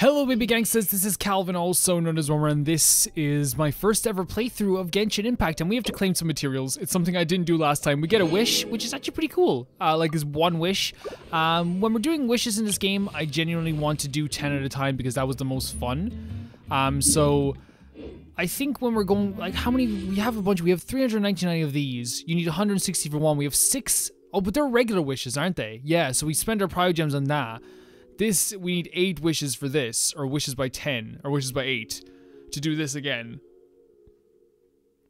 Hello baby gangsters, this is Calvin, also known as Roamer, and this is my first ever playthrough of Genshin Impact, and we have to claim some materials. It's something I didn't do last time. We get a wish, which is actually pretty cool, uh, like this one wish. Um, when we're doing wishes in this game, I genuinely want to do 10 at a time because that was the most fun. Um, so I think when we're going, like how many, we have a bunch, we have 399 of these. You need 160 for one, we have six, oh, but they're regular wishes, aren't they? Yeah, so we spend our Primogems on that. This, we need 8 wishes for this, or wishes by 10, or wishes by 8, to do this again.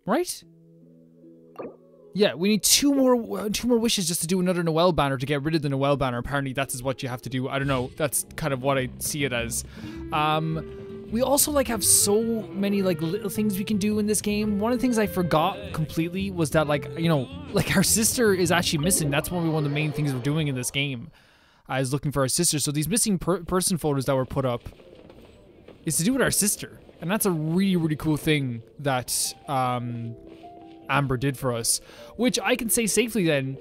Right? Yeah, we need two more uh, two more wishes just to do another Noelle banner to get rid of the Noelle banner. Apparently, that's what you have to do. I don't know. That's kind of what I see it as. Um, we also like have so many like little things we can do in this game. One of the things I forgot completely was that like you know like our sister is actually missing. That's one of the main things we're doing in this game. I was looking for our sister. So these missing per person folders that were put up is to do with our sister. And that's a really, really cool thing that um, Amber did for us. Which I can say safely then,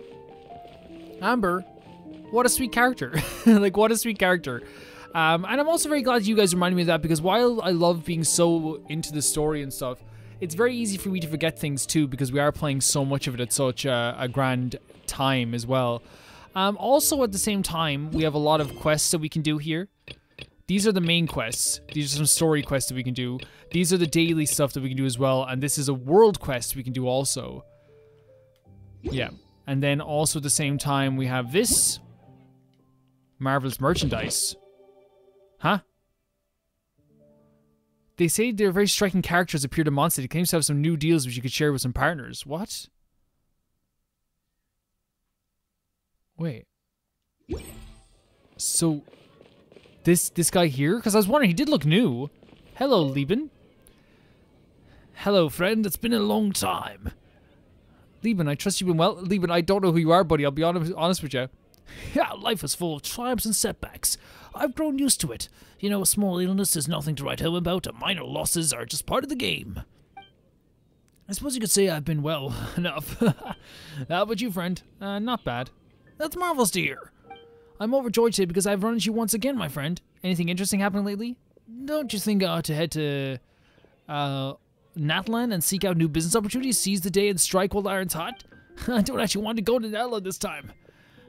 Amber, what a sweet character. like, what a sweet character. Um, and I'm also very glad you guys reminded me of that because while I love being so into the story and stuff, it's very easy for me to forget things too because we are playing so much of it at such a, a grand time as well. Um, also, at the same time, we have a lot of quests that we can do here. These are the main quests. These are some story quests that we can do. These are the daily stuff that we can do as well. And this is a world quest we can do also. Yeah. And then also at the same time, we have this. Marvelous merchandise. Huh? They say they're very striking characters appeared in Mondstadt. It claims to have some new deals which you could share with some partners. What? Wait. So, this this guy here? Because I was wondering, he did look new. Hello, Liben. Hello, friend. It's been a long time. Liben, I trust you've been well. Liben, I don't know who you are, buddy. I'll be honest, with you. Yeah, life is full of triumphs and setbacks. I've grown used to it. You know, a small illness is nothing to write home about, and minor losses are just part of the game. I suppose you could say I've been well enough. How about you, friend? Uh, not bad. That's marvelous to hear. I'm overjoyed today because I've run into you once again, my friend. Anything interesting happening lately? Don't you think I ought to head to uh, Natlan and seek out new business opportunities, seize the day and strike while the iron's hot? I don't actually want to go to Natlan this time.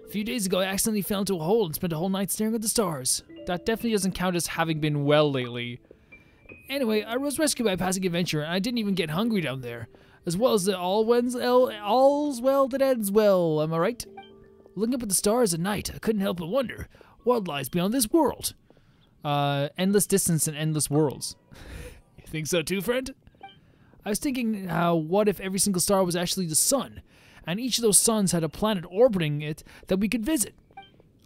A few days ago, I accidentally fell into a hole and spent a whole night staring at the stars. That definitely doesn't count as having been well lately. Anyway, I was rescued by a passing adventure, and I didn't even get hungry down there. As well as the all wens, all's well that ends well, am I right? Looking up at the stars at night, I couldn't help but wonder what lies beyond this world. Uh, endless distance and endless worlds. you think so too, friend? I was thinking how what if every single star was actually the sun, and each of those suns had a planet orbiting it that we could visit?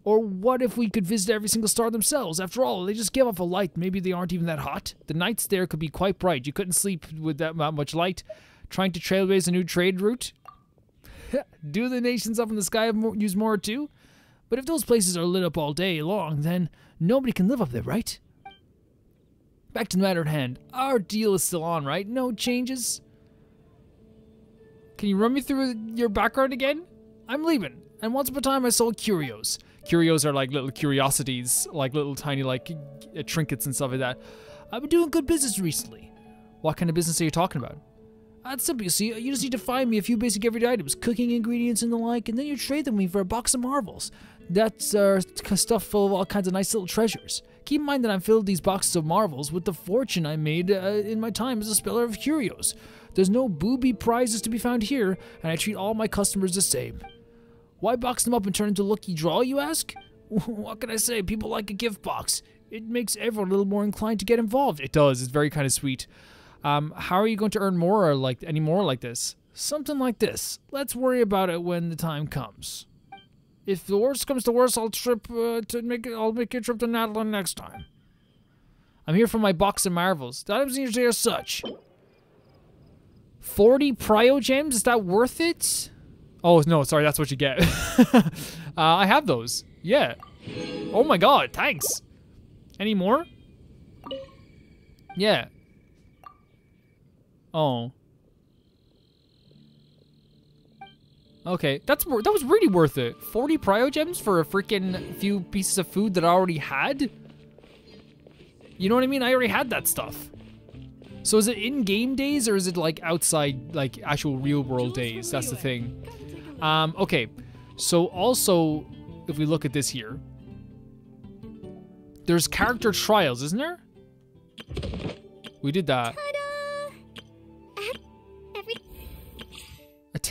Or what if we could visit every single star themselves? After all, they just give off a light. Maybe they aren't even that hot. The nights there could be quite bright. You couldn't sleep with that much light. Trying to trailblaze a new trade route? Do the nations up in the sky use more too? But if those places are lit up all day long, then nobody can live up there, right? Back to the matter at hand. Our deal is still on, right? No changes? Can you run me through your background again? I'm Liben, and once upon a time I sold curios. Curios are like little curiosities, like little tiny like uh, trinkets and stuff like that. I've been doing good business recently. What kind of business are you talking about? That's simple, you see. You just need to find me a few basic everyday items, cooking ingredients and the like, and then you trade them with me for a box of marvels. That's uh, stuff full of all kinds of nice little treasures. Keep in mind that I filled these boxes of marvels with the fortune I made uh, in my time as a speller of curios. There's no booby prizes to be found here, and I treat all my customers the same. Why box them up and turn into a lucky draw, you ask? what can I say? People like a gift box. It makes everyone a little more inclined to get involved. It does. It's very kind of sweet. Um, how are you going to earn more or like any more like this? Something like this. Let's worry about it when the time comes. If the worst comes to worst, I'll trip uh, to make it. I'll make a trip to Natlan next time. I'm here for my box of marvels. The items usually are such. 40 primogems? Is that worth it? Oh, no, sorry, that's what you get. uh, I have those. Yeah. Oh my god, thanks. Any more? Yeah, Oh. Okay, that's that was really worth it. 40 primogems for a freaking few pieces of food that I already had? You know what I mean? I already had that stuff. So is it in-game days or is it like outside, like actual real-world days? That's the thing. Um, okay, so also, if we look at this here, there's character trials, isn't there? We did that.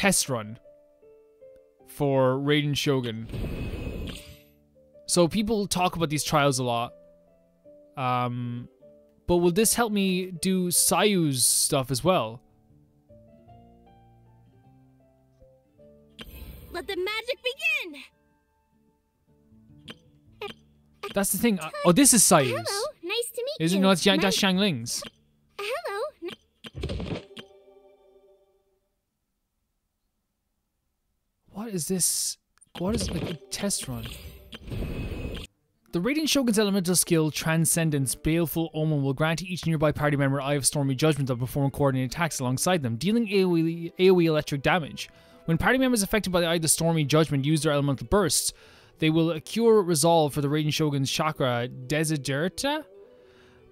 Test run for Raiden Shogun. So people talk about these trials a lot. Um, but will this help me do Sayu's stuff as well? Let the magic begin! That's the thing. Uh, oh, this is Sayu's. Hello, nice to meet Is it you. no? That's, that's Xiangling's. Hello. What is this? What is like a test run? The Raiden Shogun's elemental skill, Transcendence, Baleful Omen, will grant each nearby party member Eye of Stormy Judgment to perform coordinated attacks alongside them, dealing AoE, AoE electric damage. When party members affected by the Eye of the Stormy Judgment use their elemental bursts, they will cure resolve for the Raiden Shogun's chakra, Desiderta?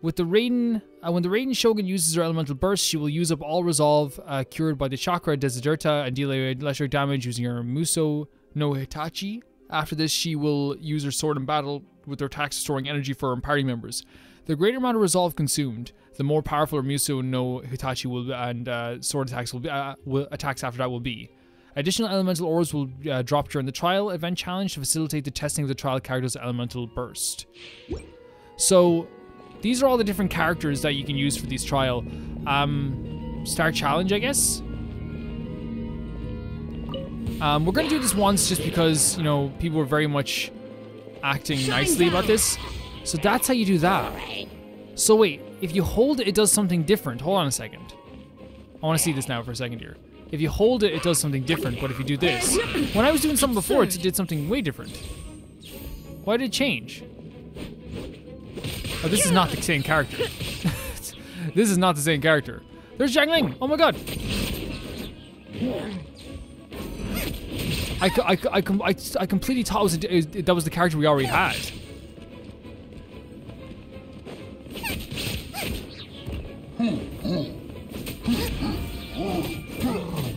With the Raiden, uh, when the Raiden Shogun uses her elemental burst, she will use up all resolve uh, cured by the chakra Desiderta and deal electric damage using her Muso no Hitachi. After this, she will use her sword in battle with her attacks storing energy for her party members. The greater amount of resolve consumed, the more powerful her Muso no Hitachi will and uh, sword attacks will be. Uh, will, attacks after that will be. Additional elemental ores will uh, drop during the trial event challenge to facilitate the testing of the trial character's elemental burst. So, these are all the different characters that you can use for these trial. Um, Star Challenge, I guess. Um, we're gonna do this once just because you know people were very much acting nicely about this. So that's how you do that. So wait, if you hold it, it does something different. Hold on a second. I want to see this now for a second here. If you hold it, it does something different. But if you do this, when I was doing something before, it did something way different. Why did it change? Oh, this is not the same character. this is not the same character. There's Xiangling. Oh my god. I, I, I, I, I completely thought it was a, it- that was the character we already had.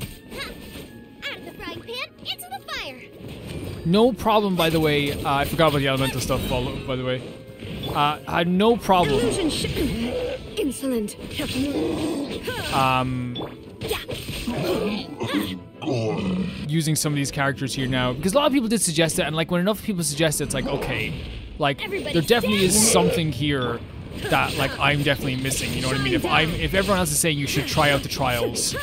Out of the frying pan, into the fire. No problem, by the way. Uh, I forgot about the elemental stuff, follow- by the way. Uh, I had no problem Insolent. um, using some of these characters here now because a lot of people did suggest it, and like when enough people suggest it, it's like okay, like there Everybody definitely is something here that like I'm definitely missing. You know what I mean? If I'm if everyone else is saying you should try out the trials,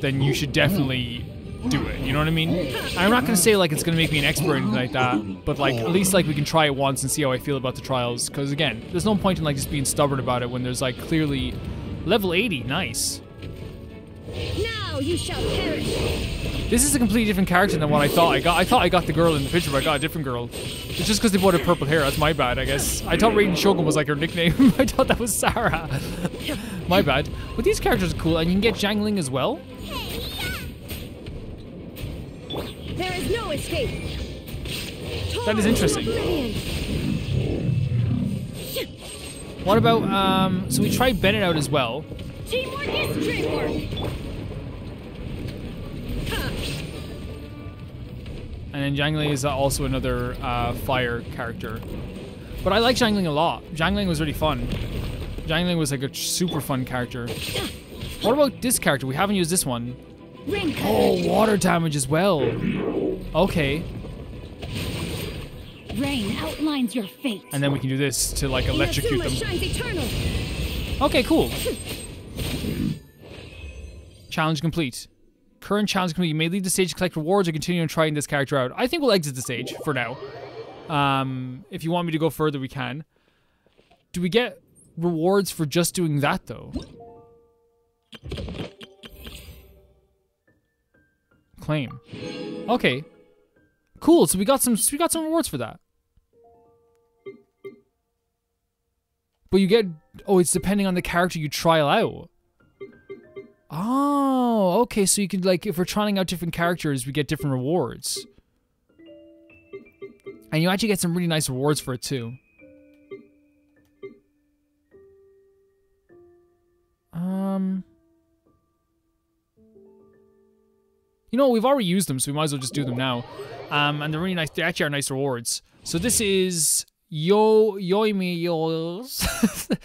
then you should definitely do it. You know what I mean? I'm not gonna say like it's gonna make me an expert or anything like that, but like at least like we can try it once and see how I feel about the trials. Because again, there's no point in like just being stubborn about it when there's like clearly level 80. Nice. Now you shall perish. This is a completely different character than what I thought I got. I thought I got the girl in the picture, but I got a different girl. It's just because they put her purple hair. That's my bad, I guess. I thought Raiden Shogun was like her nickname. I thought that was Sara. my bad. But these characters are cool, and you can get Xiangling as well. There is no escape. That is interesting. What about um? So we tried Bennett out as well. Teamwork is dreamwork. And then Xiangling is also another uh, fire character. But I like Xiangling a lot. Xiangling was really fun. Xiangling was like a super fun character. What about this character? We haven't used this one. Oh, water damage as well. Okay. Rain outlines your fate. And then we can do this to like electrocute them. Okay, cool. Challenge complete. Current challenge complete. You may leave the stage to collect rewards or continue on trying this character out. I think we'll exit the stage for now. Um, if you want me to go further, we can. Do we get rewards for just doing that though? Claim. Okay. Cool. So we got some we got some rewards for that. But you get oh, it's depending on the character you trial out. Oh, okay. So you could like if we're trying out different characters, we get different rewards. And you actually get some really nice rewards for it too. Um You know, we've already used them, so we might as well just do them now. Um, and they're really nice. They actually are nice rewards. So this is Yo Yoimi Yo's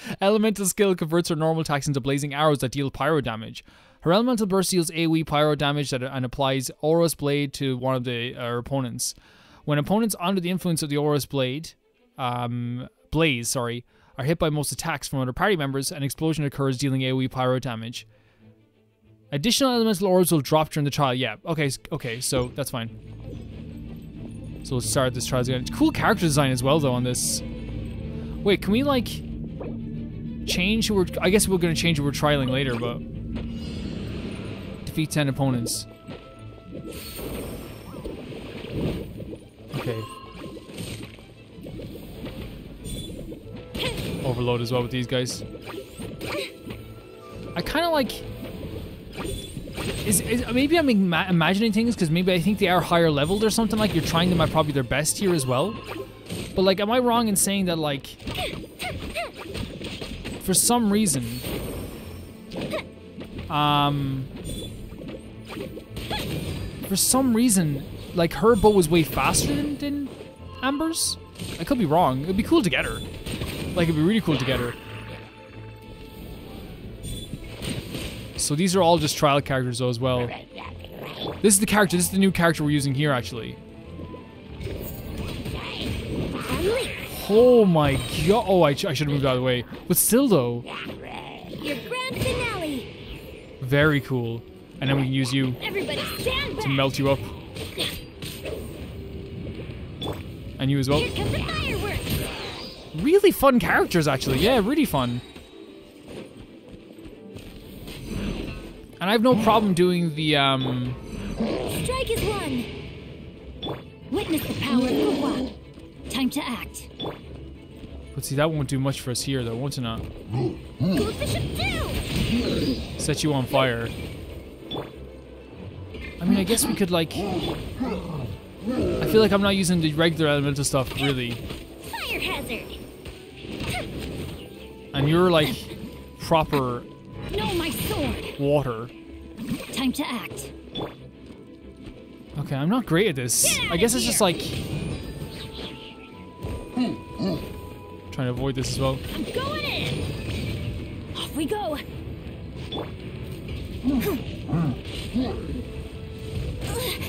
elemental skill converts her normal attacks into blazing arrows that deal pyro damage. Her elemental burst deals AoE pyro damage that, and applies Aurous blade to one of the her opponents. When opponents under the influence of the Aurous blade, um, blaze, sorry, are hit by most attacks from other party members, an explosion occurs, dealing AoE pyro damage. Additional elemental orbs will drop during the trial. Yeah, okay, okay, so that's fine. So let's start this trial again. Cool character design as well, though, on this. Wait, can we like change who we're? I guess we're gonna change who we're trialing later, but defeat ten opponents. Okay. Overload as well with these guys. I kind of like. Is, is maybe I'm ima- imagining things because maybe I think they are higher leveled or something. Like you're trying them at probably their best here as well. But like, am I wrong in saying that like, for some reason, um, for some reason, like her bow was way faster than, than Amber's? I could be wrong. It'd be cool to get her. Like, it'd be really cool to get her. So these are all just trial characters though as well. This is the character, this is the new character we're using here actually. Oh my god. Oh, I, sh- I should have moved out of the way. But still though, Your grand finale. very cool. And then we can use you to melt you up. And you as well. Here come the fireworks. Really fun characters, actually. Yeah, really fun. And I have no problem doing the um. Strike is one. Witness the power of Gua. Time to act. But see, that won't do much for us here, though, won't it not? Gold Bishop two. Set you on fire. I mean, I guess we could like. I feel like I'm not using the regular elemental stuff really, Fire hazard. and you're like proper Know my sword. water. Time to act. Okay, I'm not great at this. I guess it's just like trying to avoid this as well. I'm going in. Off we go.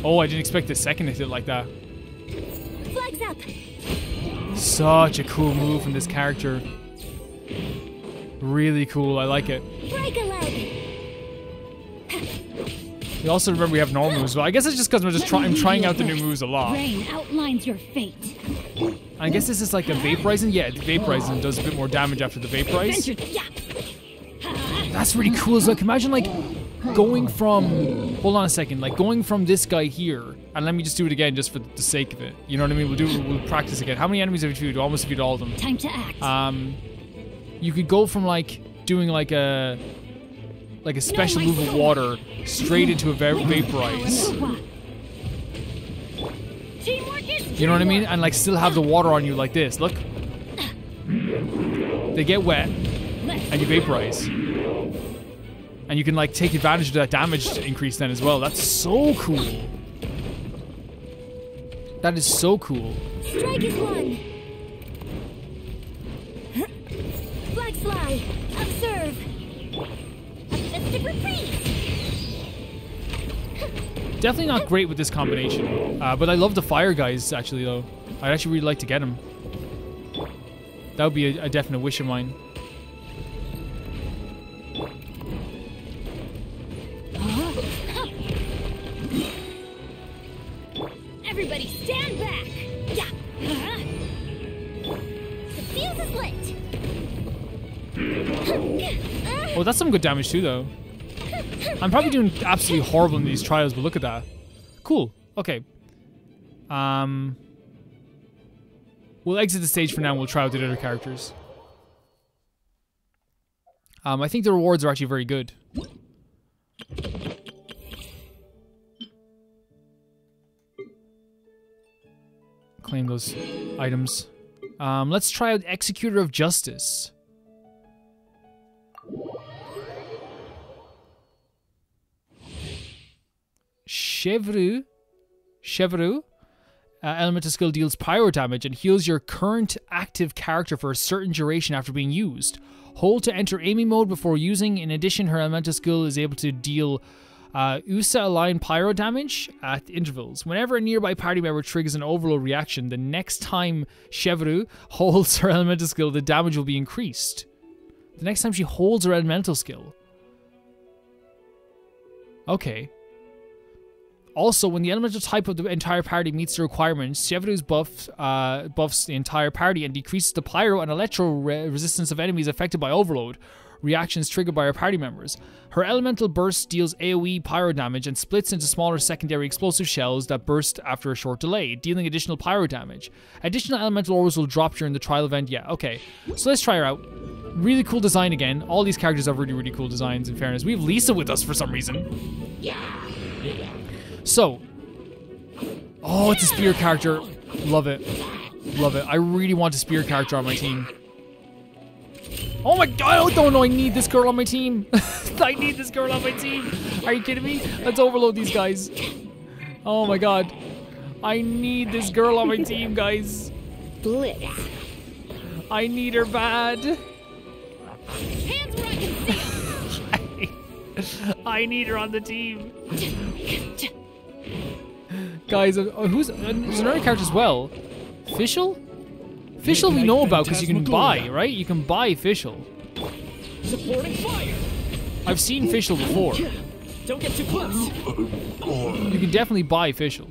Oh, I didn't expect the second to hit like that. Flags up. Such a cool move from this character. Really cool. I like it. Break a leg. You also remember we have normal moves. Well, I guess it's just because I'm just try- I'm trying out the new moves a lot. Rain outlines your fate. I guess this is like a vaporizing. Yeah, the vaporizing does a bit more damage after the vaporize. That's really cool as well. Can Imagine like going from. Hold on a second. Like going from this guy here, and let me just do it again, just for the sake of it. You know what I mean? We'll do. We'll practice again. How many enemies have you defeated? Almost defeated all of them. Time to act. Um, you could go from like doing like a like a special move of water straight into a va- vaporize. You know what I mean? And like still have the water on you like this. Look. They get wet and you vaporize. And you can like take advantage of that damage increase then as well. That's so cool. That is so cool. Strike is one. Definitely not great with this combination. Uh, but I love the fire guys actually though. I'd actually really like to get them. That would be a, a definite wish of mine. Everybody stand back. Yeah. Uh-huh. The fuse is lit. Oh, that's some good damage too, though. I'm probably doing absolutely horrible in these trials, but look at that. Cool. Okay. Um. We'll exit the stage for now. and We'll try out the other characters. Um, I think the rewards are actually very good. Claim those items. Um, let's try out Executor of Justice. Chevreuse, Chevreuse, uh, elemental skill deals pyro damage and heals your current active character for a certain duration after being used. Hold to enter aiming mode before using. In addition, her elemental skill is able to deal uh, USA aligned pyro damage at intervals. Whenever a nearby party member triggers an overload reaction, the next time Chevreuse holds her elemental skill, the damage will be increased. The next time she holds her elemental skill. Okay. Also, when the elemental type of the entire party meets the requirements, Chevreuse's buff uh, buffs the entire party and decreases the pyro and electro re- resistance of enemies affected by overload. Reactions triggered by her party members. Her elemental burst deals AoE pyro damage and splits into smaller secondary explosive shells that burst after a short delay, dealing additional pyro damage. Additional elemental orbs will drop during the trial event. Yeah, okay. So let's try her out. Really cool design again. All these characters have really, really cool designs, in fairness. We have Lisa with us for some reason. So, oh, it's a spear character. Love it. Love it. I really want a spear character on my team. Oh my god, I don't know I need this girl on my team. I need this girl on my team. Are you kidding me? Let's overload these guys. Oh my god. I need this girl on my team, guys. Blitz. I need her bad. I need her on the team. Guys, uh, uh, who's uh, there's another character as well? Fischl? Fischl we know about because you can buy, right? You can buy Fischl. Supporting fire. I've seen Fischl before. Don't get too close. You can definitely buy Fischl.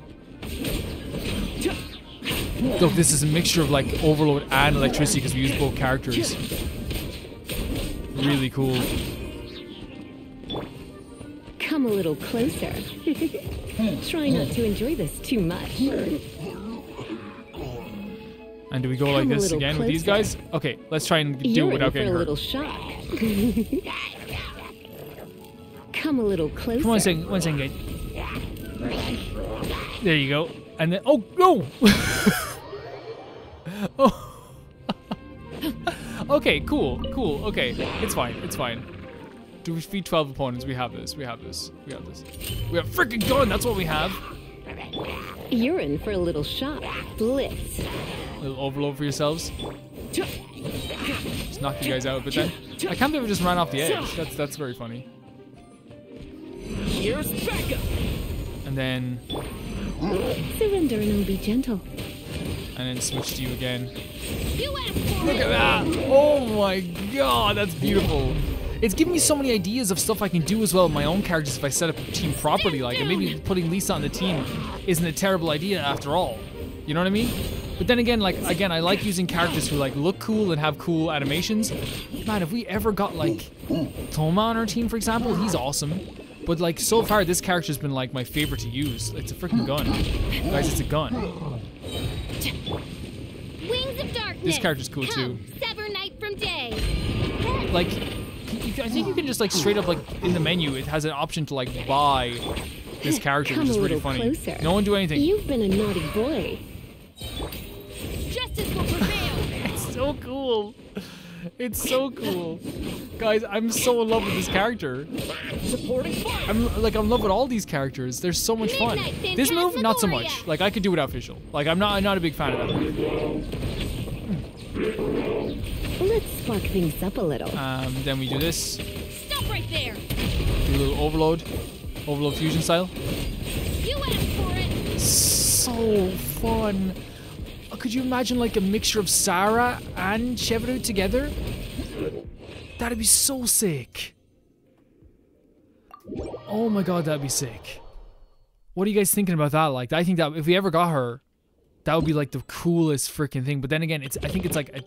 Look, this is a mixture of like overload and electricity because we use both characters. Really cool. Come a little closer. Try not to enjoy this too much. And do we go like Come a this again with these guys? Okay, let's try and do You're it without getting a hurt. little shock. Come a little closer. Come on, second, one second, guys. There you go. And then, oh no! oh. okay, cool, cool. Okay, it's fine, it's fine. Do we feed 12 opponents? We have this, we have this, we have this. We have freaking gun, that's what we have. You're in for a little shock. Blitz. A little overload for yourselves. Just knock you guys out, but then I can't believe it just ran off the edge. That's that's very funny. Here's backup. And then Surrender and I'll be gentle. and then switch to you again. You Look at that! Oh my god, that's beautiful. It's giving me so many ideas of stuff I can do as well with my own characters if I set up a team properly, like, and maybe putting Lisa on the team isn't a terrible idea after all. You know what I mean? But then again, like, again, I like using characters who, like, look cool and have cool animations. Man, if we ever got, like, Thoma on our team, for example, he's awesome. But, like, so far, this character's been, like, my favorite to use. It's a freaking gun. Guys, it's a gun. Wings of darkness. This character's cool, Come, too. Sever night from day. like I think you can just like straight up like in the menu it has an option to like buy this character Come which is a really little funny. closer. No one do anything. You've been a naughty boy. Justice will prevail. It's so cool. It's so cool. Guys, I'm so in love with this character. Supporting fire. I'm like I'm in love with all these characters. They're so much fun. Midnight This move not so much. Phantasmagoria. Like I could do without official. Like I'm not I'm not a big fan of that move. Let's spark things up a little. Um then we do this. Stop right there. Do a little overload. Overload fusion style. You asked for it. so fun. Uh, Could you imagine like a mixture of Sara and Chevrolet together? That'd be so sick. Oh my god, that'd be sick. What are you guys thinking about that? Like, I think that if we ever got her, that would be like the coolest freaking thing. But then again, it's I think it's like a,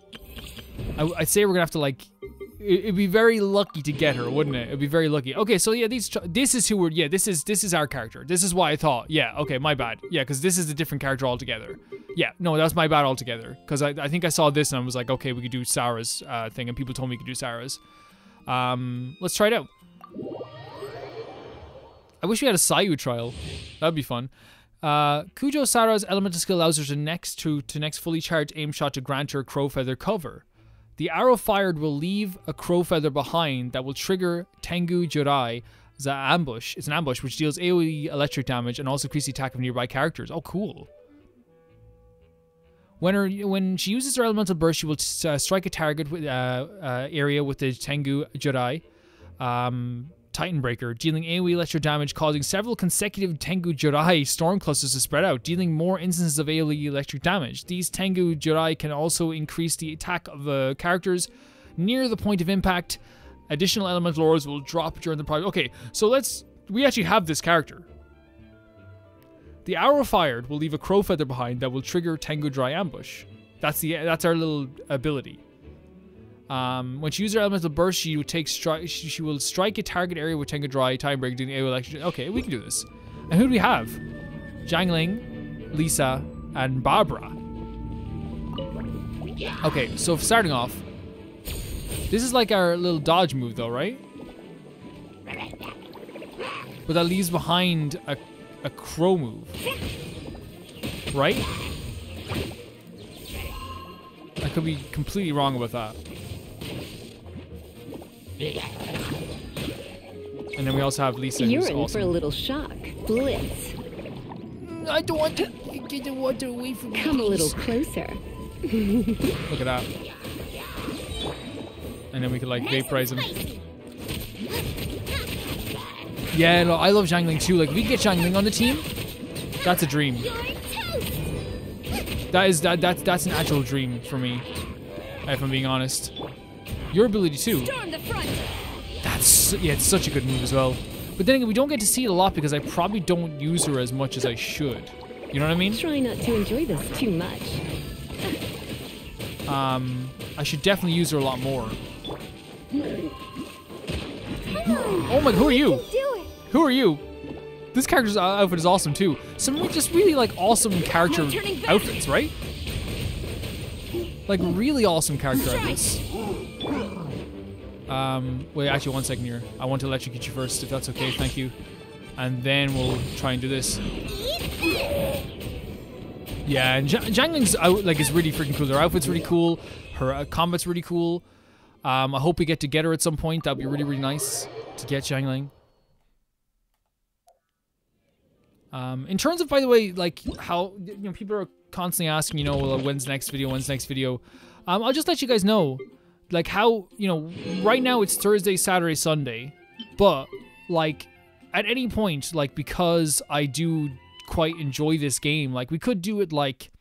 I, I'd say we're gonna have to like. it- It'd be very lucky to get her, wouldn't it? It'd be very lucky. Okay, so yeah, these this is who we're yeah this is this is our character. This is why I thought yeah okay my bad yeah because this is a different character altogether. Yeah no that's my bad altogether because I, I think I saw this and I was like okay we could do Sara's uh, thing and people told me we could do Sara's. Um, let's try it out. I wish we had a Sayu trial. That'd be fun. Uh, Kujou Sara's elemental skill allows her to next to to next fully charged aim shot to grant her crow feather cover. The arrow fired will leave a crow feather behind that will trigger Tengu Juurai, Is that ambush? It's an ambush which deals AoE electric damage and also increases the attack of nearby characters. Oh, cool. When her when she uses her elemental burst, she will uh, strike a target with uh, uh, area with the Tengu Juurai um, Titan Breaker, dealing AoE electric damage, causing several consecutive Tengu Juurai storm clusters to spread out, dealing more instances of AoE electric damage. These Tengu Juurai can also increase the attack of uh, characters near the point of impact. Additional elemental auras will drop during the project. Okay, so let's. We actually have this character. The arrow fired will leave a crow feather behind that will trigger Tengu Juurai Ambush. That's the that's our little ability. Um, when she uses her elemental burst, she will take she, will strike a target area with Tengu Juurai time break doing AoE electric. Okay, we can do this. And who do we have? Xiangling, Lisa, and Barbara. Okay, so starting off, this is like our little dodge move, though, right? But that leaves behind a a crow move. Right? I could be completely wrong about that. And then we also have Lisa, You're who's in awesome. for a little shock. Blitz. I don't want to get the water away from me. Come a little closer. Look at that. And then we could like vaporize him. Yeah, no, I love Xiangling too. Like, if we get Xiangling on the team, that's a dream. That is that that's that's an actual dream for me. If I'm being honest. Your ability too. Storm the front. That's yeah, it's such a good move as well. But then again, we don't get to see it a lot because I probably don't use her as much as I should. You know what I mean? Try not to enjoy this too much. Um, I should definitely use her a lot more. Oh my, who are you? Who are you? This character's uh, outfit is awesome too. Some just really like awesome character No turning back. outfits, right? Like really awesome character outfits. Um, wait, actually, one second here. I want to electrocute you first, if that's okay. Thank you. And then we'll try and do this. Yeah, and Zhang- Xiangling's out like is really freaking cool. Her outfit's really cool. Her uh, combat's really cool. Um, I hope we get to get her at some point. That'd be really, really nice to get Xiangling. Um, in terms of, by the way, like how you know people are constantly asking, you know, well, when's next video? When's next video? Um, I'll just let you guys know, like how you know, right now it's Thursday, Saturday, Sunday, but like at any point, like because I do quite enjoy this game, like we could do it like,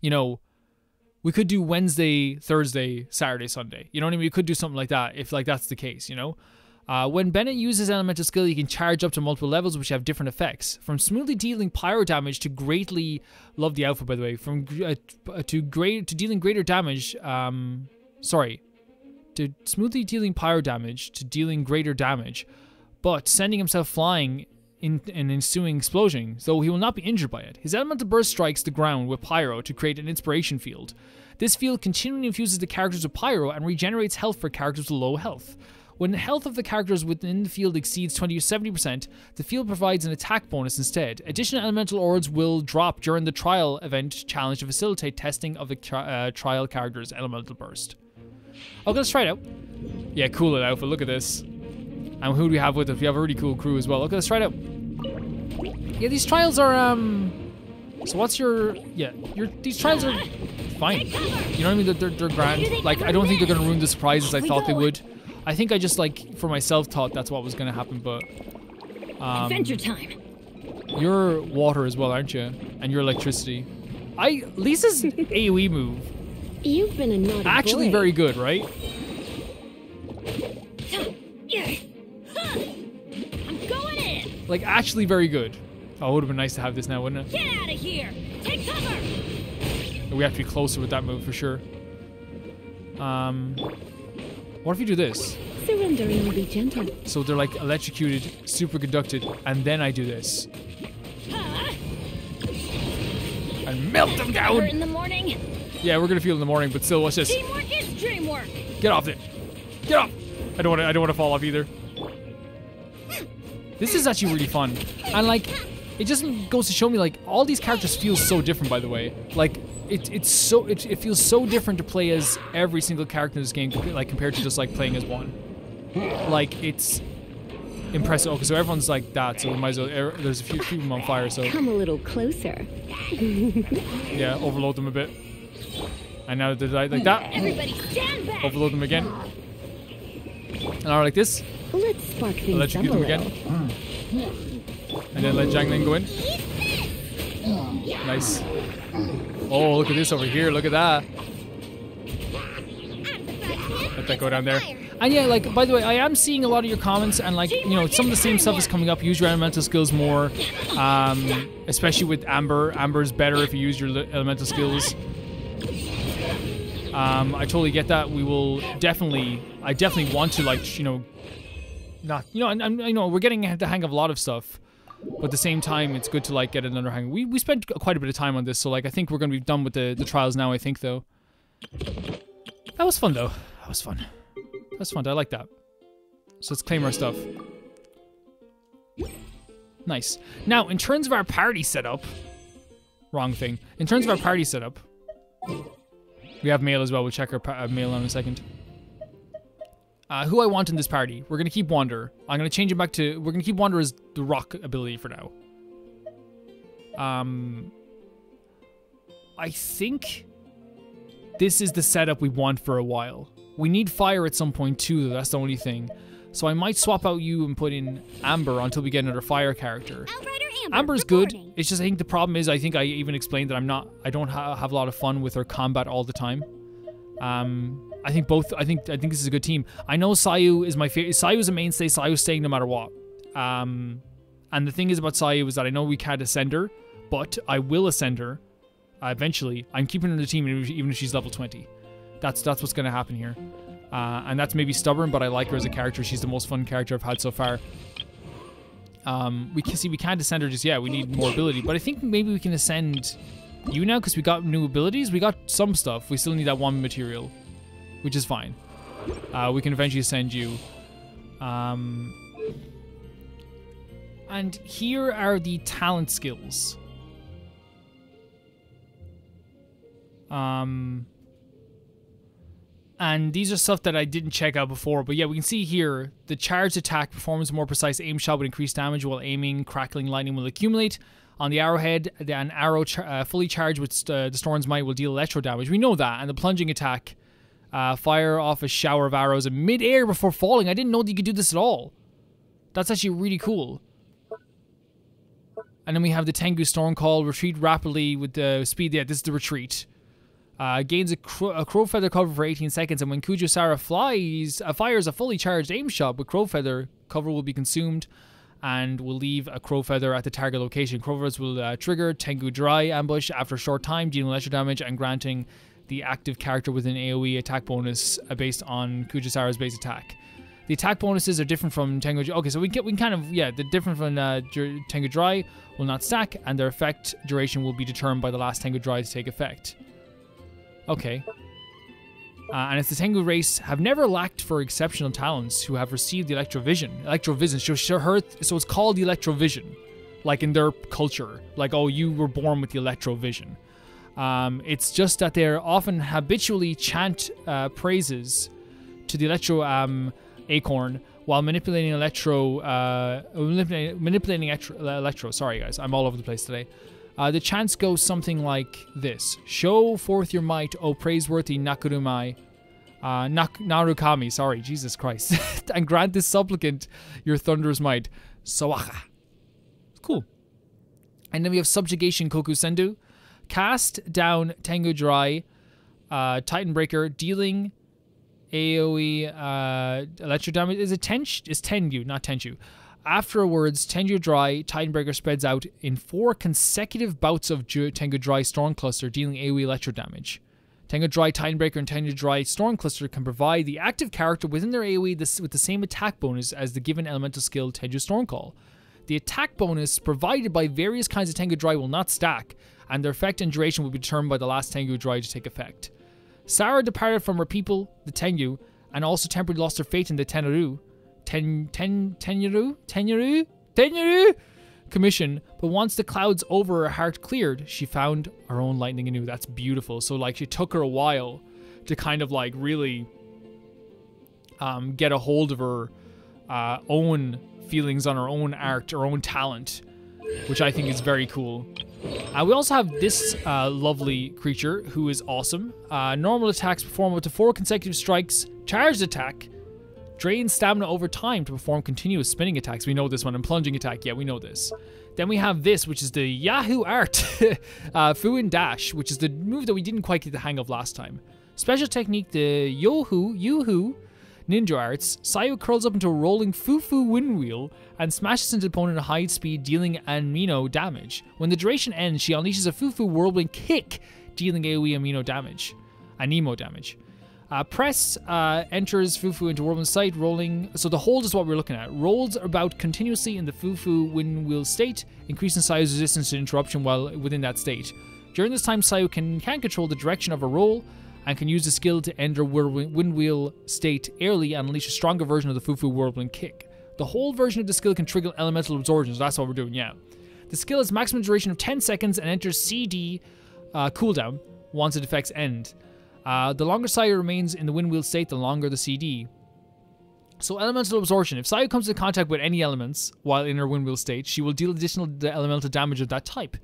you know, we could do Wednesday, Thursday, Saturday, Sunday. You know what I mean? We could do something like that if like that's the case, you know? Uh, when Bennett uses elemental skill, he can charge up to multiple levels which have different effects. From smoothly dealing pyro damage to greatly love the outfit by the way. From uh, to great to dealing greater damage. Um, sorry, to smoothly dealing pyro damage to dealing greater damage, but sending himself flying in an ensuing explosion, though he will not be injured by it. His elemental burst strikes the ground with pyro to create an inspiration field. This field continually infuses the characters with pyro and regenerates health for characters with low health. When the health of the characters within the field exceeds 20 to 70%, the field provides an attack bonus instead. Additional elemental orbs will drop during the trial event challenge to facilitate testing of the tri- uh, trial character's elemental burst. Okay, let's try it out. Yeah, cool it out outfit. Look at this. And who do we have with us? We have a really cool crew as well. Okay, let's try it out. Yeah, these trials are um. So what's your yeah? Your these trials are fine. You know what I mean? They're they're, they're grand. Like I don't think they're gonna ruin the surprise as I thought they would. I think I just like for myself thought that's what was gonna happen, but um, Adventure time. you're water as well, aren't you? And you're electricity. I Lisa's AOE move You've been a naughty actually boy. very good, right? I'm going in. Like actually very good. Oh, it would have been nice to have this now, wouldn't it? Get out of here. Take cover. We have to be closer with that move for sure. Um, what if you do this? Surrender and I'll be gentle. So they're like electrocuted, superconducted, and then I do this Huh? and melt them down. in the morning. Yeah, we're gonna feel in the morning, but still, watch this. Teamwork is dreamwork. Get off it. Get off. I don't want to. I don't want to fall off either. This is actually really fun, and like, it just goes to show me like all these characters feel so different. By the way, like it, it's so it, it feels so different to play as every single character in this game, like compared to just like playing as one. Like it's impressive. Okay, so everyone's like that, so we might as well. er, There's a few few of them on fire, so Come a little closer. yeah, overload them a bit. And now they're like, like that, Everybody stand back! overload them again. And now like this, Let's spark things electrocute them again. And then let Xiangling go in. Nice. Oh, look at this over here. Look at that. Let that go down there. And yeah, like by the way, I am seeing a lot of your comments, and like you know, some of the same stuff is coming up. Use your elemental skills more, um, especially with Amber. Amber's better if you use your elemental skills. Um, I totally get that. We will definitely, I definitely want to like you know, not you know, and, and you know, we're getting the hang of a lot of stuff. But at the same time, it's good to like get another hang. We we spent quite a bit of time on this, so like I think we're gonna be done with the the trials now. I think though. That was fun though. That was fun. That was fun. I like that. So let's claim our stuff. Nice. Now, in terms of our party setup, wrong thing. In terms of our party setup, we have mail as well. We'll check our uh, mail in a second. Uh, who I want in this party? We're gonna keep Wander. I'm gonna change him back to. We're gonna keep Wander as the rock ability for now. Um, I think this is the setup we want for a while. We need fire at some point too, though. That's the only thing. So I might swap out you and put in Amber until we get another fire character. Amber, Amber's good. reporting. It's just I think the problem is I think I even explained that I'm not. I don't ha- have a lot of fun with her combat all the time. Um, I think both. I think I think this is a good team. I know Sayu is my favorite. Sayu is a mainstay. Sayu's staying no matter what. Um, and the thing is about Sayu is that I know we can't ascend her, but I will ascend her uh, eventually. I'm keeping her in the team even if- she's level 20. That's that's what's gonna happen here. Uh, and that's maybe stubborn, but I like her as a character. She's the most fun character I've had so far. Um, we can see we can't ascend her just yet. We need more ability, but I think maybe we can ascend you now because we got new abilities. We got some stuff. We still need that one material, which is fine. Uh, we can eventually send you. Um, and here are the talent skills. Um, and these are stuff that I didn't check out before, but yeah, we can see here the charged attack performs a more precise aim shot with increased damage while aiming. Crackling lightning will accumulate. On the arrowhead, an arrow char- uh, fully charged with uh, the Storm's Might will deal electro damage. We know that. And the plunging attack, uh, fire off a shower of arrows in midair before falling. I didn't know that you could do this at all. That's actually really cool. And then we have the Tengu Storm Call, retreat rapidly with the speed. Yeah, this is the retreat. Uh, gains a, cro- a crow feather cover for 18 seconds, and when Kujou Sara flies, uh, fires a fully charged aim shot with crow feather, cover will be consumed and will leave a crow feather at the target location. Crow feathers will uh, trigger Tengu Juurai ambush after a short time, dealing electro damage and granting the active character with an AoE attack bonus uh, based on Kujou Sara's base attack. The attack bonuses are different from Tengu. Okay, so we get we can kind of yeah, the different from uh, Tengu Juurai will not stack, and their effect duration will be determined by the last Tengu Juurai to take effect. Okay. Uh, and it's the Tengu race have never lacked for exceptional talents who have received the Electrovision. Electrovision, so, so, her, so it's called the Electrovision, like in their culture. Like, oh, you were born with the Electrovision. Um, it's just that they're often habitually chant uh, praises to the Electro um, Archon while manipulating Electro, uh, manipulating, manipulating electro. Sorry, guys, I'm all over the place today. Uh, the chants go something like this Show forth your might, O praiseworthy Nakurumai. Uh, Nak- Narukami, sorry, Jesus Christ. and grant this supplicant your thunderous might. Sawaka. Cool. And then we have Subjugation Kokusendu. Cast down Tengu Juurai, uh, Titan Breaker, dealing AoE uh, electro damage. Is it Tench? It's Tengu, not Tenchu. Afterwards, Tengu Juurai, Titan Breaker spreads out in four consecutive bouts of Tengu Juurai Storm Cluster, dealing AoE electro damage. Tengu Juurai, Titan Breaker, and Tengu Juurai Storm Cluster can provide the active character within their AoE this, with the same attack bonus as the given elemental skill Tengu Storm Call. The attack bonus provided by various kinds of Tengu Juurai will not stack, and their effect and duration will be determined by the last Tengu Juurai to take effect. Sara departed from her people, the Tengu, and also temporarily lost her fate in the Tenaru. Ten, ten, Tenuru? Tenuru? Tenuru? Commission, but once the clouds over her heart cleared, she found her own lightning anew. That's beautiful. So, like, it took her a while to kind of, like, really um, get a hold of her uh, own feelings on her own art, her own talent, which I think is very cool. Uh, we also have this uh, lovely creature who is awesome. Uh, normal attacks perform up to four consecutive strikes. Charged attack drains stamina over time to perform continuous spinning attacks. We know this one. And plunging attack, yeah, we know this. Then we have this, which is the Yahoo Art uh, Fuin Dash, which is the move that we didn't quite get the hang of last time. Special technique, the Yohu, Yoo-Hoo Ninja Arts. Sayu curls up into a rolling Fufu wind wheel and smashes into the opponent at high speed, dealing amino damage. When the duration ends, she unleashes a Fufu whirlwind kick, dealing AoE amino damage. Anemo damage. Uh, press uh, enters Fufu into Whirlwind Sight, rolling. So the hold is what we're looking at. Rolls about continuously in the Fufu wind wheel state, increasing Sayu's resistance to interruption while within that state. During this time, Sayu can, can control the direction of a roll and can use the skill to enter whirlwind wind wheel state early and unleash a stronger version of the Fufu whirlwind kick. The whole version of the skill can trigger elemental absorption, so that's what we're doing, yeah. The skill has maximum duration of 10 seconds and enters CD uh, cooldown once its effects end. Uh, the longer Sayu remains in the wind wheel state, the longer the CD. So elemental absorption. If Sayu comes into contact with any elements while in her wind wheel state, she will deal additional elemental damage of that type.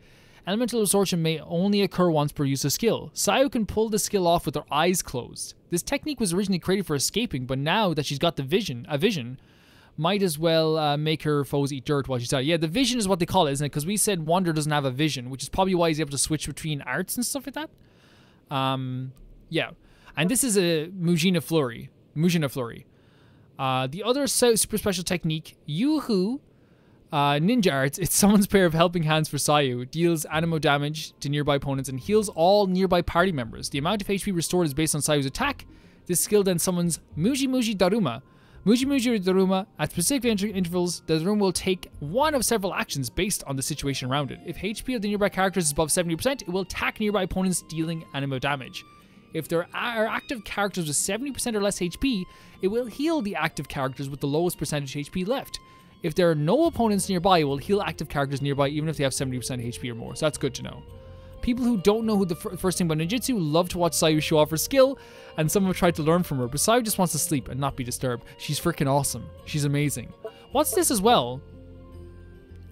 Elemental absorption may only occur once per use of skill. Sayu can pull the skill off with her eyes closed. This technique was originally created for escaping, but now that she's got the vision, a vision, might as well uh, make her foes eat dirt while she's out. Yeah, the vision is what they call it, isn't it? Because we said Wander doesn't have a vision, which is probably why he's able to switch between arts and stuff like that. Um, yeah, and this is a Mujina Flurry. Mujina Flurry. Uh, the other super special technique, Yoo-Hoo uh, Ninja Arts, it's someone's pair of helping hands for Sayu, deals Anemo damage to nearby opponents and heals all nearby party members. The amount of HP restored is based on Sayu's attack. This skill then summons Muji Muji Daruma. Muji Muji Daruma, at specific inter- intervals, the Daruma will take one of several actions based on the situation around it. If HP of the nearby characters is above 70%, it will attack nearby opponents, dealing Anemo damage. If there are active characters with 70% or less HP, it will heal the active characters with the lowest percentage HP left. If there are no opponents nearby, it will heal active characters nearby even if they have 70% HP or more. So that's good to know. People who don't know who the first thing about ninjutsu love to watch Sayu show off her skill, and some have tried to learn from her, but Sayu just wants to sleep and not be disturbed. She's freaking awesome. She's amazing. What's this as well?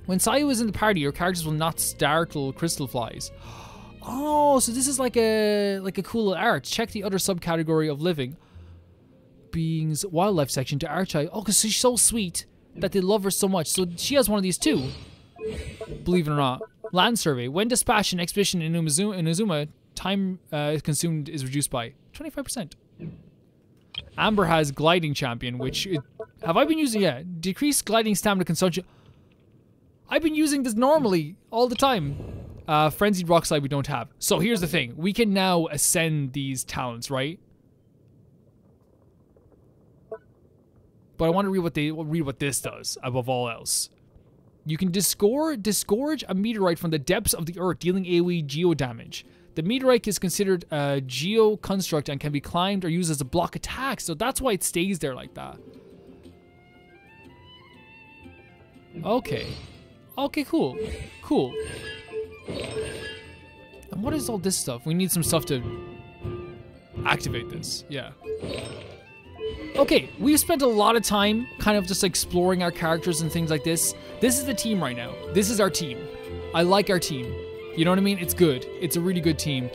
When Sayu is in the party, your characters will not startle crystal flies. Oh, so this is like a like a cool art. Check the other subcategory of living beings wildlife section to archive. Oh, because she's so sweet that they love her so much. So she has one of these too. Believe it or not. Land survey. When dispatched an expedition in Umazuma, in Azuma, time uh, consumed is reduced by 25%. Amber has gliding champion, which it, have I been using? Yeah, decreased gliding stamina consumption. I've been using this normally all the time. Uh, frenzied rock slide we don't have. So here's the thing: we can now ascend these talents, right? But I want to read what they read what this does above all else. You can disgorge, disgorge a meteorite from the depths of the earth, dealing AoE geo damage. The meteorite is considered uh, a geo construct and can be climbed or used as a block attack, so that's why it stays there like that. Okay. Okay, cool. Cool. And what is all this stuff? We need some stuff to activate this. Yeah. Okay, we've spent a lot of time kind of just exploring our characters and things like this. This is the team right now. This is our team. I like our team. You know what I mean? It's good. It's a really good team.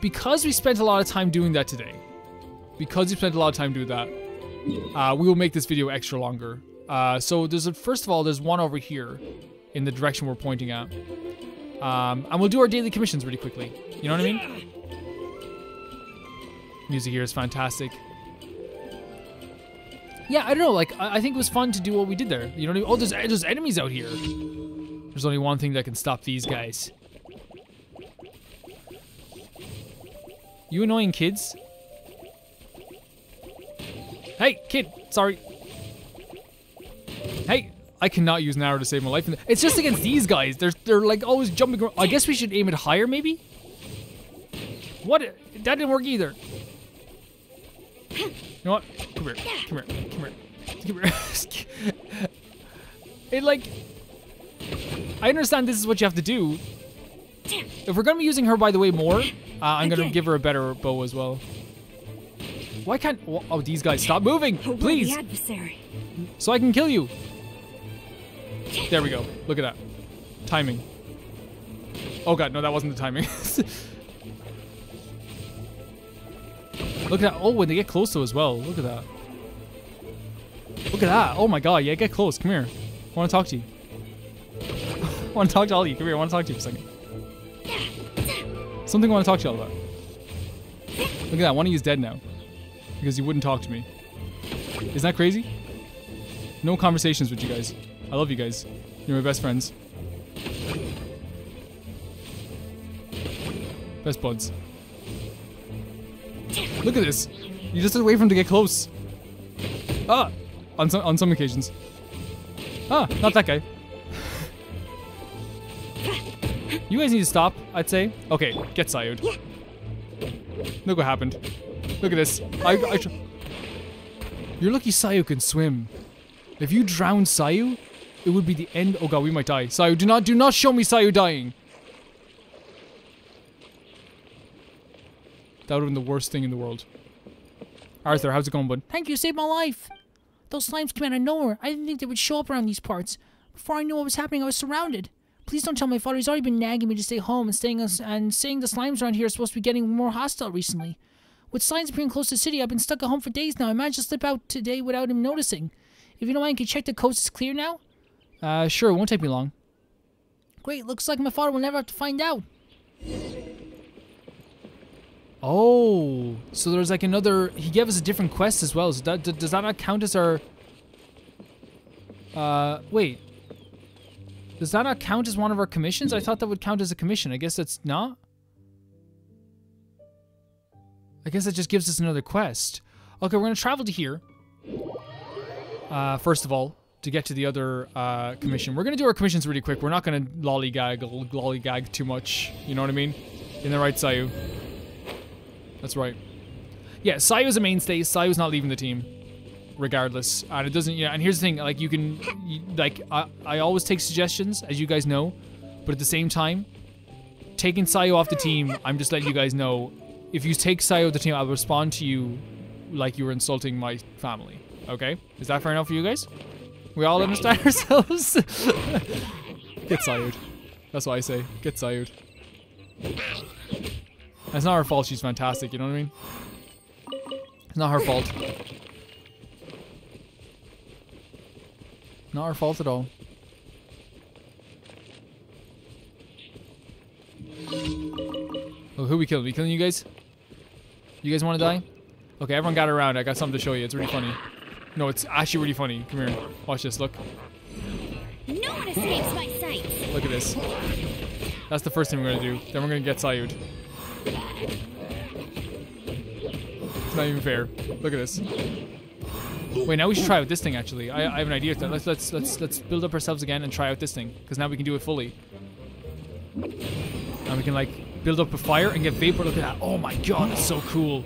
Because we spent a lot of time doing that today, because we spent a lot of time doing that, uh, we will make this video extra longer. Uh, so there's a, first of all, there's one over here in the direction we're pointing at. Um, and we'll do our daily commissions really quickly. You know what I mean? Music here is fantastic. Yeah, I don't know. Like, I, I think it was fun to do what we did there. You know what I mean? Oh, there's there's enemies out here. There's only one thing that can stop these guys. You annoying kids. Hey, kid. Sorry. Hey, I cannot use an arrow to save my life. It's just against these guys. They're they're like always jumping. Around. I guess we should aim it higher, maybe. What? That didn't work either. You know what? Come here. Come here. Come here. Come here. it like. I understand this is what you have to do. If we're gonna be using her, by the way, more, uh, I'm gonna give her a better bow as well. Why can't... Oh, oh, these guys, stop moving! Please! So I can kill you! There we go. Look at that. Timing. Oh god, no, that wasn't the timing. Look at that. Oh, when they get close to as well. Look at that. Look at that. Oh my god, yeah, get close. Come here. I want to talk to you. I want to talk to all of you. Come here, I want to talk to you for a second. Something I want to talk to you all about. Look at that. One of you's dead now. Because you wouldn't talk to me. Isn't that crazy? No conversations with you guys. I love you guys. You're my best friends. Best buds. Look at this. You just have to wait for him to get close. Ah! On some, on some occasions. Ah, not that guy. you guys need to stop, I'd say. Okay, get Sayud. Look what happened. Look at this. I, I You're lucky Sayu can swim. If you drown Sayu, it would be the end. Oh god, we might die. Sayu, do not, do not show me Sayu dying. That would have been the worst thing in the world. Arthur, how's it going, bud? Thank you, saved my life. Those slimes came out of nowhere. I didn't think they would show up around these parts. Before I knew what was happening, I was surrounded. Please don't tell my father. He's already been nagging me to stay home and staying us and saying the slimes around here are supposed to be getting more hostile recently. With slimes appearing close to the city, I've been stuck at home for days now. I managed to slip out today without him noticing. If you don't mind, can you check the coast is clear now? Uh, sure, it won't take me long. Great. Looks like my father will never have to find out. Oh, so there's like another. He gave us a different quest as well. So that does that not count as our? Uh, wait. Does that not count as one of our commissions? I thought that would count as a commission. I guess that's not. I guess that just gives us another quest. Okay, we're gonna travel to here. Uh, first of all, to get to the other uh, commission, we're gonna do our commissions really quick. We're not gonna lollygag, lollygag too much. You know what I mean? In the right, Sayu. That's right. Yeah, Sayu's a mainstay. Sayu's not leaving the team, regardless. And it doesn't. Yeah. And here's the thing: like you can, you, like I, I always take suggestions, as you guys know, but at the same time, taking Sayu off the team, I'm just letting you guys know. If you take Sayu off the team, I'll respond to you like you were insulting my family. Okay? Is that fair enough for you guys? We all understand ourselves. Get Sayud. That's what I say. Get Sayud. It's not her fault she's fantastic, you know what I mean? It's not her fault. Not her fault at all. Oh, who we killing? We killing you guys? You guys want to die? Okay, everyone got around. I got something to show you. It's really funny. No, it's actually really funny. Come here. Watch this. Look. No one escapes my sight. Look at this. That's the first thing we're gonna do. Then we're gonna get Sayud. It's not even fair. Look at this. Wait, now we should try out this thing. Actually, I, I have an idea. Let's let's let's let's build up ourselves again and try out this thing because now we can do it fully. And we can like build up a fire and get vapor. Look at that. Oh my god, that's so cool.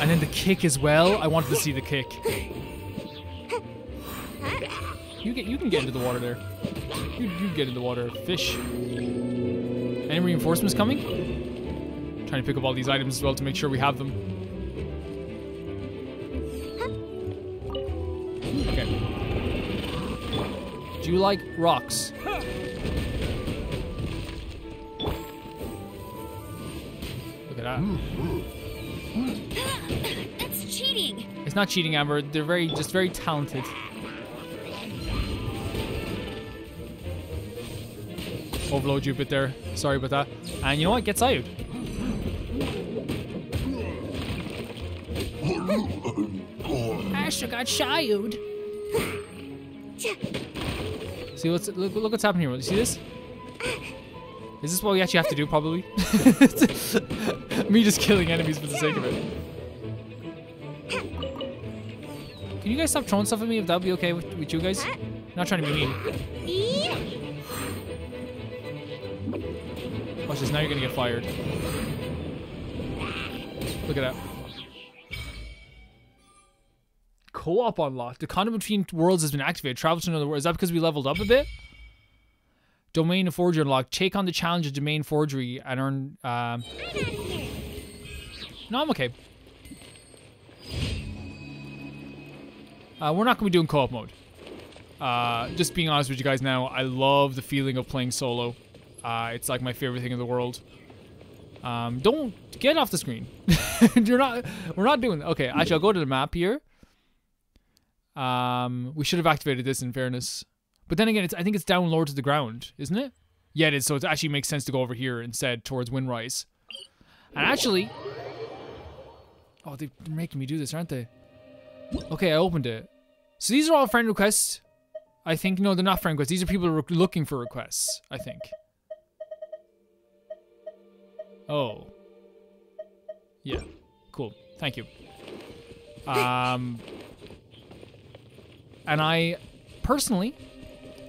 And then the kick as well. I wanted to see the kick. You get you can get into the water there. You you get in the water. Fish. Any reinforcements coming? Trying to pick up all these items as well to make sure we have them. Okay. Do you like rocks? Look at that. That's cheating. It's not cheating, Amber. They're very, just very talented. Overload you a bit there. Sorry about that. And you know what? Get Sayud. Asher got shied. See what's look, look what's happening here. You see this? Is this what we actually have to do? Probably. Me just killing enemies for the sake of it. Can you guys stop throwing stuff at me if that would be okay with, with you guys? not trying to be mean. Watch this. Now you're gonna get fired. Look at that. Co-op unlocked. The condom between worlds has been activated. Travel to another world. Is that because we leveled up a bit? Domain of Forgery unlocked. Take on the challenge of Domain Forgery and earn. Um, No, I'm okay. Uh, we're not going to be doing co-op mode. Uh, just being honest with you guys now, I love the feeling of playing solo. Uh, it's like my favorite thing in the world. Um, don't get off the screen. You're not. We're not doing. That. Okay, actually, I'll go to the map here. Um, we should have activated this in fairness, but then again, it's. I think it's down lower to the ground, isn't it? Yeah, it is. So it actually makes sense to go over here instead towards Windrise. And actually, oh, they're making me do this, aren't they? Okay, I opened it. So these are all friend requests. I think no, they're not friend requests. These are people looking for requests. I think. Oh. Yeah. Cool. Thank you. Um. And I personally,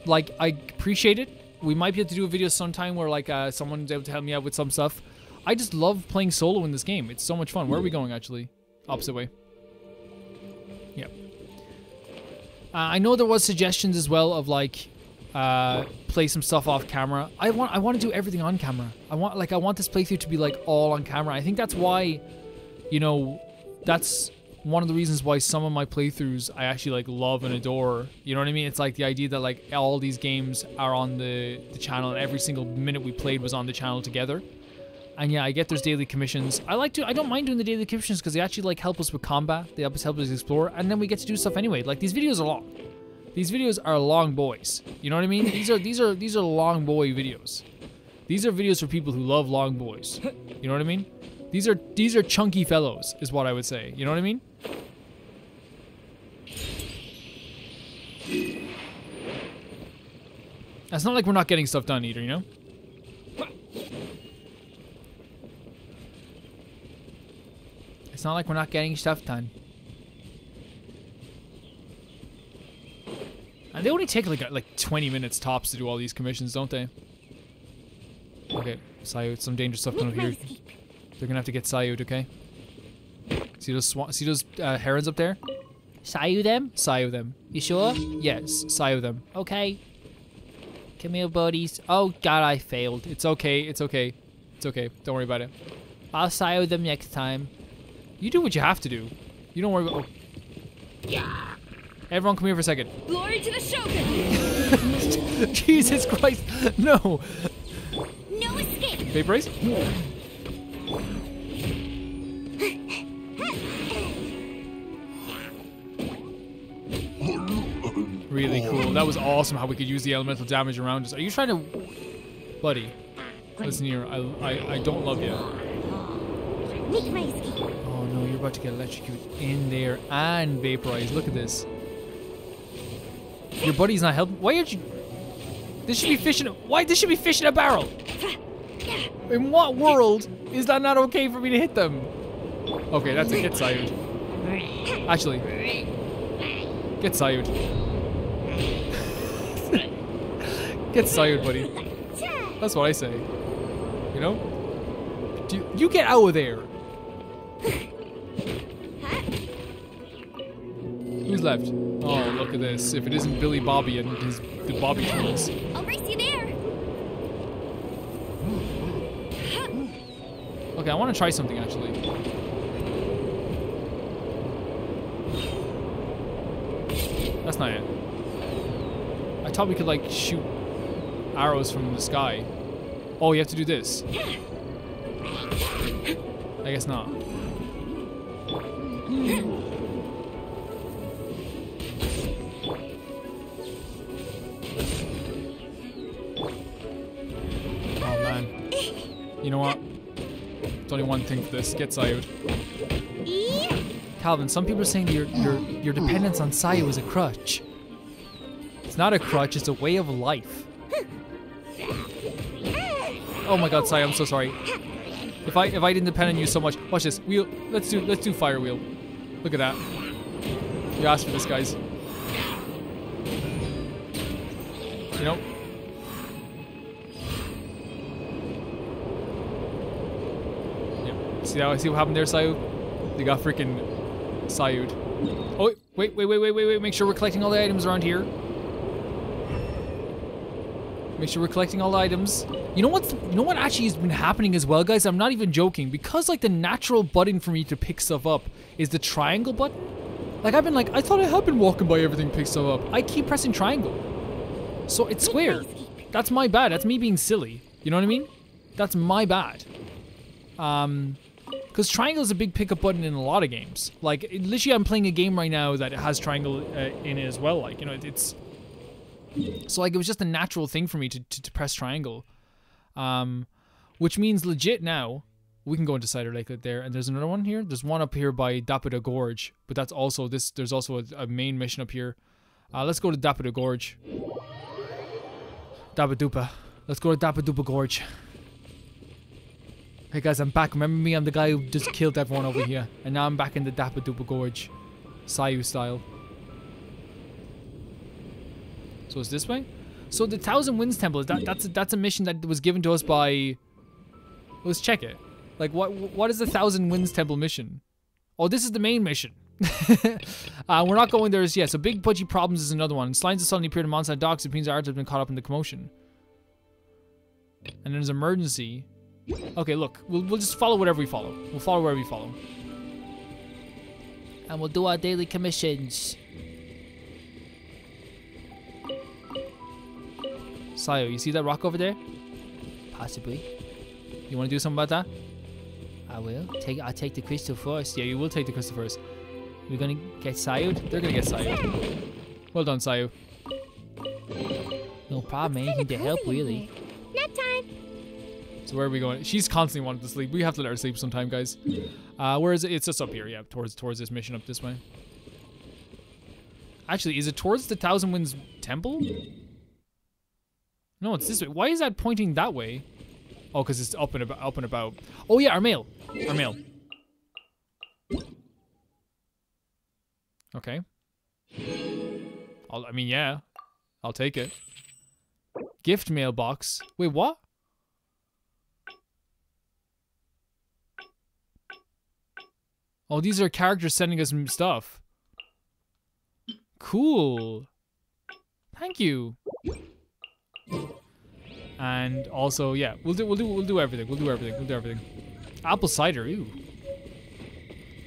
like, I appreciate it. We might be able to do a video sometime where like uh, someone's able to help me out with some stuff. I just love playing solo in this game. It's so much fun. Where are we going actually? Opposite way. Yep. Uh, I know there was suggestions as well of like uh, play some stuff off camera. I want I want to do everything on camera. I want like I want this playthrough to be like all on camera. I think that's why, you know, that's one of the reasons why some of my playthroughs I actually like love and adore. You know what I mean? It's like the idea that like all these games are on the the channel and every single minute we played was on the channel together. And yeah, I get there's daily commissions. I like to, I don't mind doing the daily commissions because they actually like help us with combat. They help us help us explore, and then we get to do stuff anyway. Like these videos are long. These videos are long boys. You know what I mean? These are these are these are long boy videos. These are videos for people who love long boys. You know what I mean? These are these are chunky fellows, is what I would say. You know what I mean? It's not like we're not getting stuff done either, you know? It's not like we're not getting stuff done. And they only take like like 20 minutes tops to do all these commissions, don't they? Okay, Sayud, some dangerous stuff coming up here. They're gonna have to get Sayud, okay? See those swan see those uh, herons up there? Sayu them? Sayu them. You sure? Yes, Sayu them. Okay. Come here, buddies. Oh god, I failed. It's okay, it's okay. It's okay. Don't worry about it. I'll Sayu them next time. You do what you have to do. You don't worry about. Oh. Everyone, come here for a second. Glory to the Shogun! Jesus Christ! No. No escape. Vaporize. Really cool. That was awesome. How we could use the elemental damage around us. Are you trying to, buddy? Listen here. I I, I don't love you. Make my escape. Oh no, you're about to get electrocuted in there and vaporized. Look at this. Your buddy's not helping. Why aren't you? This should be fishing. Why? This should be fishing a barrel. In what world is that not okay for me to hit them? Okay, that's it. Get Sayud. Actually, get Sayud. get Sayud, buddy. That's what I say. You know? Do you, you get out of there. Who's left? Oh, look at this. If it isn't Billy Bobby and his the Bobby twins. I'll race you there. Okay, I want to try something actually. That's not it. I thought we could like shoot arrows from the sky. Oh, you have to do this. I guess not. You know what? There's only one thing for this. Get Sayud. Calvin, some people are saying your your your dependence on Sayu is a crutch. It's not a crutch, it's a way of life. Oh my god, Sayu, I'm so sorry. If I if I didn't depend on you so much, watch this. Wheel let's do let's do fire wheel. Look at that. You asked for this, guys. You know? See how see what happened there, Sayu? They got freaking Sayud. Oh wait, wait, wait, wait, wait, wait. Make sure we're collecting all the items around here. Make sure we're collecting all the items. You know what? You know what actually has been happening as well, guys? I'm not even joking. Because like the natural button for me to pick stuff up is the triangle button. Like I've been like, I thought I have been walking by everything, pick stuff up. I keep pressing triangle. So it's square. That's my bad. That's me being silly. You know what I mean? That's my bad. Um, because triangle is a big pickup button in a lot of games. Like literally, I'm playing a game right now that has triangle uh, in it as well. Like you know, it, it's so like it was just a natural thing for me to, to, to press triangle. Um, which means legit now we can go into Cider Lake there, and there's another one here. There's one up here by Dapita Gorge, but that's also this. There's also a, a main mission up here. Uh, let's go to Dapita Gorge. Dabadupa. Let's go to Dabadupa Gorge. Hey guys, I'm back. Remember me? I'm the guy who just killed everyone over here, and now I'm back in the Dapadupa Gorge, Sayu style. So it's this way. So the Thousand Winds Temple is that that's a, that's a mission that was given to us by. Let's check it. Like what what is the Thousand Winds Temple mission? Oh, this is the main mission. uh, we're not going there as yet. So Big Pudgy Problems is another one. Slimes have suddenly appeared in Monside Docks. It means our art has been caught up in the commotion. And there's emergency. Okay, look, we'll, we'll just follow whatever we follow. We'll follow wherever we follow. And we'll do our daily commissions. Sayo, you see that rock over there? Possibly. You want to do something about that? I will. Take. I'll take the crystal first. Yeah, you will take the crystal first. We're gonna get Sayud. They're gonna get Sayud. Well done, Sayu. No problem. Anything to help, really. So where are we going? She's constantly wanting to sleep. We have to let her sleep sometime, guys. Uh, where is it? It's just up here, yeah, towards towards this mission up this way. Actually, is it towards the Thousand Winds Temple? No, it's this way. Why is that pointing that way? Oh, because it's up and about, up and about. Oh yeah, our mail, our mail. Okay. I'll, I mean, yeah, I'll take it. Gift mailbox. Wait, what? Oh, these are characters sending us stuff. Cool. Thank you. And also, yeah, we'll do, we'll do, we'll do everything. We'll do everything. We'll do everything. Apple cider. Ooh.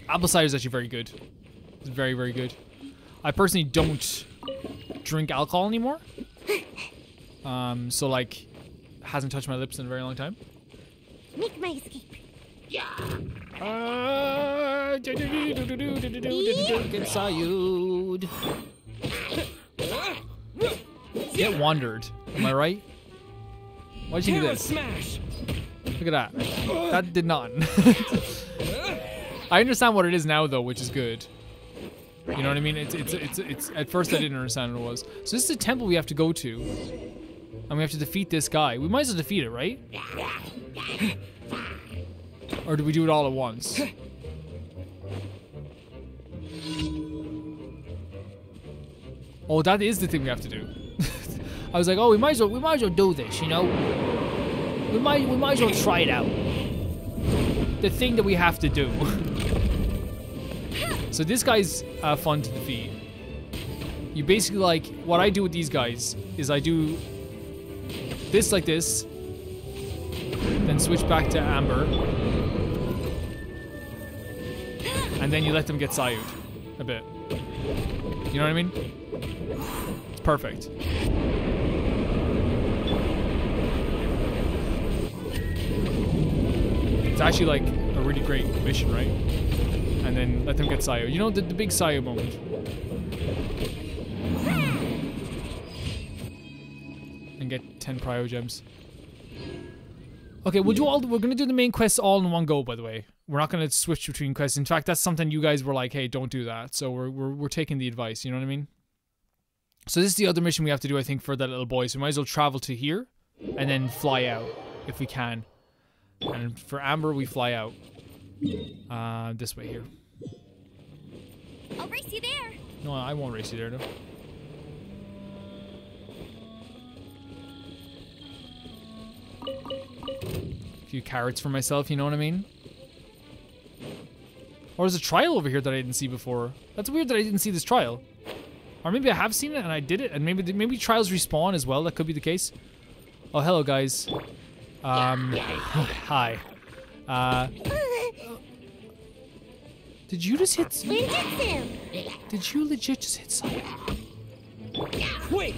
Apple cider is actually very good. It's very, very good. I personally don't drink alcohol anymore. Um, so like, hasn't touched my lips in a very long time. Make my escape. Uh, get Get wandered. Am I right? Why'd you do this? Look at that. That did not. I understand what it is now though, which is good. You know what I mean? It's, it's it's it's at first I didn't understand what it was. So this is a temple we have to go to. And we have to defeat this guy. We might as well defeat it, right? Or do we do it all at once? Oh, that is the thing we have to do. I was like, oh, we might as well, we might as well do this, you know. We might, we might as well try it out. The thing that we have to do. so this guy's uh, fun to defeat. You basically like what I do with these guys is I do this like this, then switch back to Amber, and then you let them get Sayud a bit. You know what I mean? It's perfect. It's actually like a really great mission, right? And then let them get Sayo. You know the, the big Sayo moment. And get 10 cryo gems. Okay, we'll do all. We're gonna do the main quests all in one go. By the way, we're not gonna switch between quests. In fact, that's something you guys were like, "Hey, don't do that." So we're we're we're taking the advice. You know what I mean? So this is the other mission we have to do, I think, for that little boy. So we might as well travel to here, and then fly out if we can. And for Amber, we fly out uh, this way here. I'll race you there. No, I won't race you there, though. A few carrots for myself, you know what I mean? Or there's a trial over here that I didn't see before. That's weird that I didn't see this trial. Or maybe I have seen it and I did it, and maybe maybe trials respawn as well. That could be the case. Oh, hello, guys. Um, hi. Uh, did you just hit? Ninjutsu! Did you legit just hit Sayu? Quick!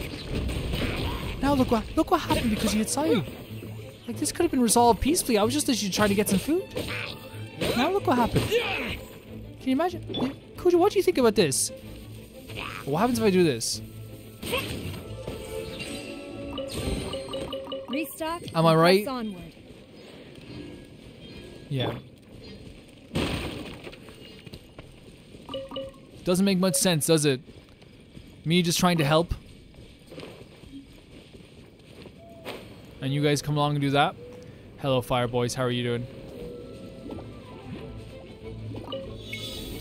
Now look what look what happened because you hit Sayu. Like this could have been resolved peacefully. I was just literally trying to get some food. Now look what happened. Can you imagine? Kuja, what do you think about this? What happens if I do this? Restock. Am I right? Onward. Yeah. Doesn't make much sense, does it? Me just trying to help. And you guys come along and do that. Hello, Fire Boys. How are you doing?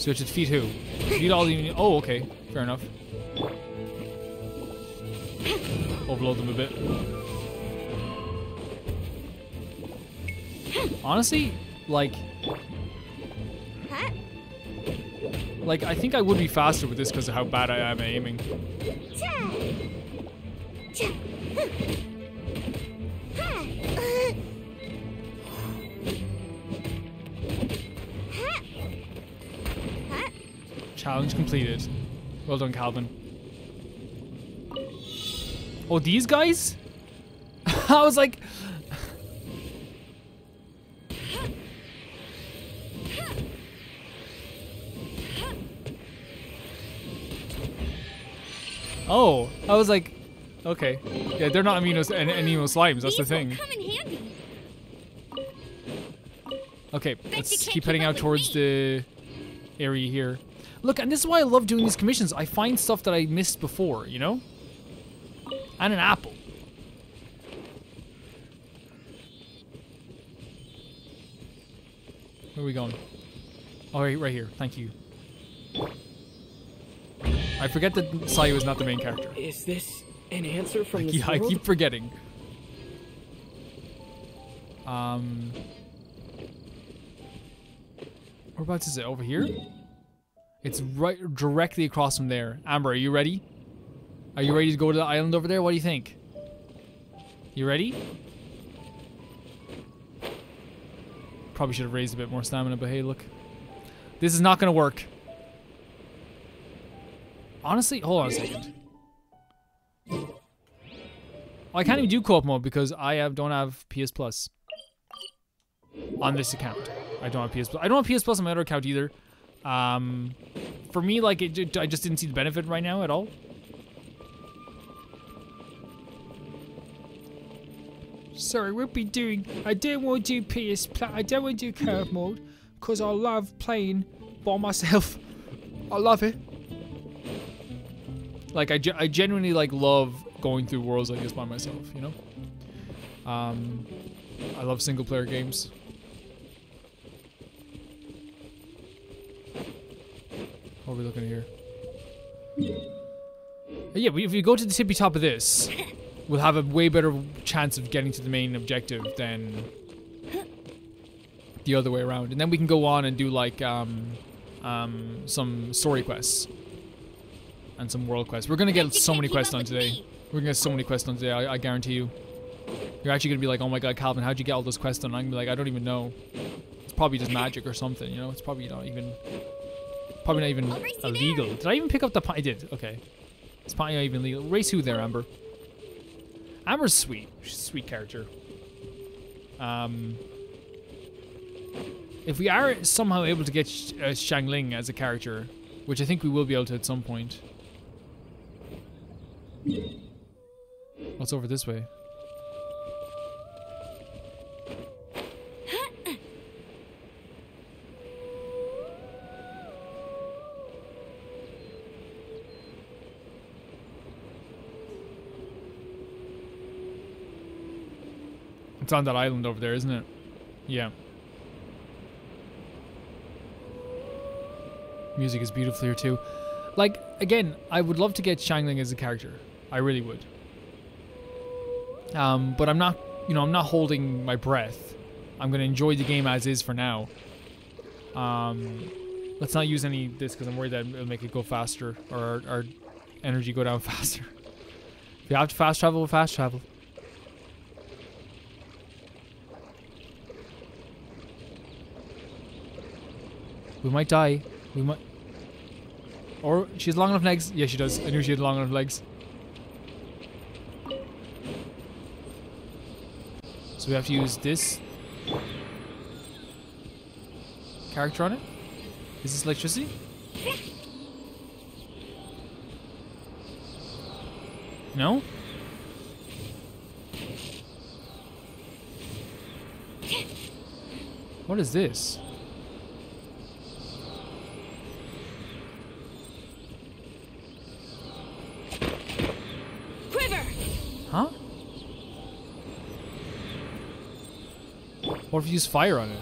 Switch it. Feed who? Feed all the. Oh, okay. Fair enough. Overload them a bit. Honestly, like. Like, I think I would be faster with this because of how bad I am aiming. Challenge completed. Well done, Calvin. Oh, these guys? I was like. Oh, I was like, okay. Yeah, they're not amino, an- anemo slimes, that's the thing. will come in handy. Okay, let's keep heading out towards the area here. Look, and this is why I love doing these commissions. I find stuff that I missed before, you know? And an apple. Where are we going? Oh, right, right here. Thank you. I forget that Sayu is not the main character. Is this an answer from this Yeah, I keep forgetting. Um, whereabouts is it? Over here? It's right directly across from there. Amber, are you ready? Are you ready to go to the island over there? What do you think? You ready? Probably should have raised a bit more stamina, but hey, look. This is not gonna work. Honestly, hold on a second. I can't even do co-op mode because I have don't have PS Plus on this account. I don't have PS Plus. I don't have PS Plus on my other account either. Um, for me, like it, ju- I just didn't see the benefit right now at all. Sorry, we'll be doing. I don't want to do PS I don't want to do co-op mode because I love playing by myself. I love it. Like I, I genuinely like love going through worlds like this by myself. You know. Um, I love single player games. What are we looking at here? Uh, Yeah, if you go to the tippy top of this, we'll have a way better chance of getting to the main objective than the other way around. And then we can go on and do like um, um, some story quests and some world quests. We're gonna get so many quests done today. We're gonna get so many quests done today. I, I guarantee you. You're actually gonna be like, "Oh my god, Calvin, how'd you get all those quests done?" I'm gonna be like, "I don't even know. It's probably just magic or something. You know, it's probably not even, probably not even I'll race you illegal." Did I even pick up the? pi- I did. Okay, it's probably not even legal. Race who there, Amber? Amber's sweet. She's a sweet character. Um, if we are somehow able to get Sh- uh, Xiangling as a character, which I think we will be able to at some point. What's over this way? It's on that island over there, isn't it? Yeah. Music is beautiful here too. Like again, I would love to get Xiangling as a character. I really would. Um, but I'm not, you know, I'm not holding my breath. I'm gonna enjoy the game as is for now. Um, let's not use any this because I'm worried that it'll make it go faster or our, our energy go down faster. If you have to fast travel, fast travel. We might die. We might. Or she has long enough legs. Yeah, she does. I knew she had long enough legs. So we have to use this character on it. Is this electricity? No? What is this? Quiver! Huh? What if you use fire on it?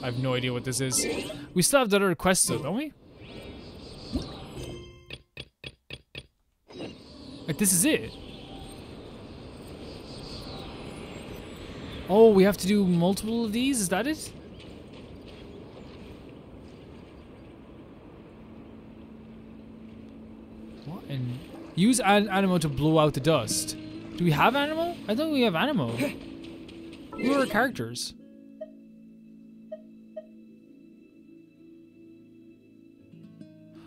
I have no idea what this is. We still have the other quests though, don't we? Like this is it. Oh, we have to do multiple of these? Is that it? What? And use an animal to blow out the dust. Do we have animal? I thought we have animal. Who are our characters?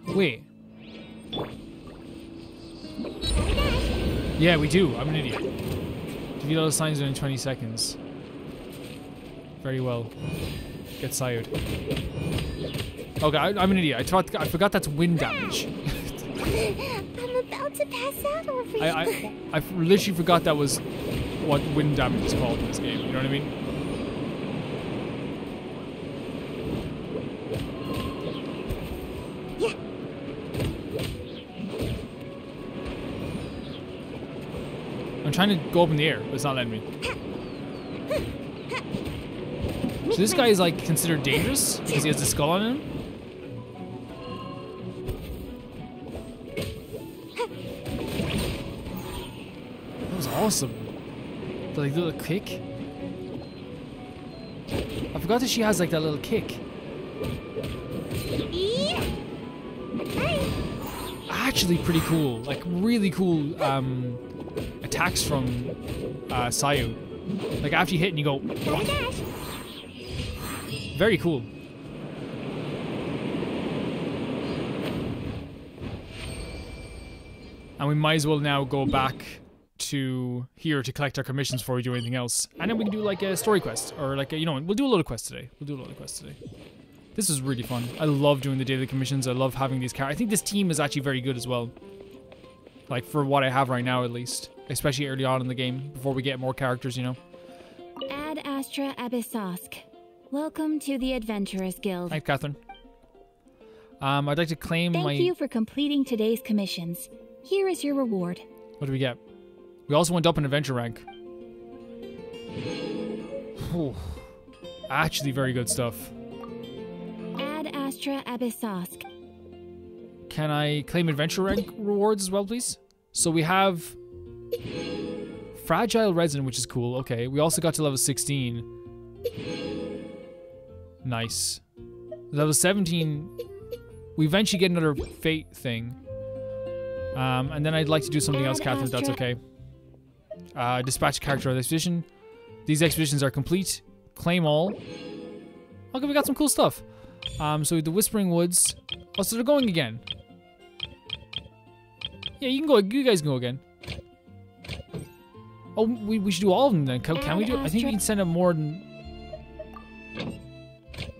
Wait. Yeah, we do. I'm an idiot. Defeat all the signs within 20 seconds. Very well. Get sired. Okay, I, I'm an idiot. I thought I forgot that's wind damage. About to pass out over I, I I f- literally forgot that was what wind damage is called in this game. You know what I mean? Yeah. I'm trying to go up in the air, but it's not letting me. So this guy is like considered dangerous because he has a skull on him. Awesome. The like little kick. I forgot that she has like that little kick. Actually, pretty cool. Like really cool um, attacks from uh, Sayu. Like after you hit and you go. Very cool. And we might as well now go back to here to collect our commissions before we do anything else. And then we can do like a story quest or like a, you know, we'll do a load of quests today. We'll do a load of quests today. This is really fun. I love doing the daily commissions. I love having these characters. I think this team is actually very good as well. Like for what I have right now at least. Especially early on in the game before we get more characters, you know. Ad Astra Abyssosque. Welcome to the Adventurers Guild. Hi, Catherine. Um, I'd like to claim Thank my. you for completing today's commissions. Here is your reward. What do we get? We also went up in adventure rank. Whew. Actually, very good stuff. Ad Astra Abyssosque. Can I claim adventure rank rewards as well, please? So we have fragile resin, which is cool. Okay, we also got to level 16. Nice. Level 17. We eventually get another fate thing. Um, and then I'd like to do something else, Catherine, if that's okay. Uh, dispatch character of the expedition. These expeditions are complete. Claim all. Okay, we got some cool stuff. Um, so the Whispering Woods. Oh, so they're going again. Yeah, you can go. You guys can go again. Oh, we, we should do all of them then. Can, can we do? it? I think we can send up more than.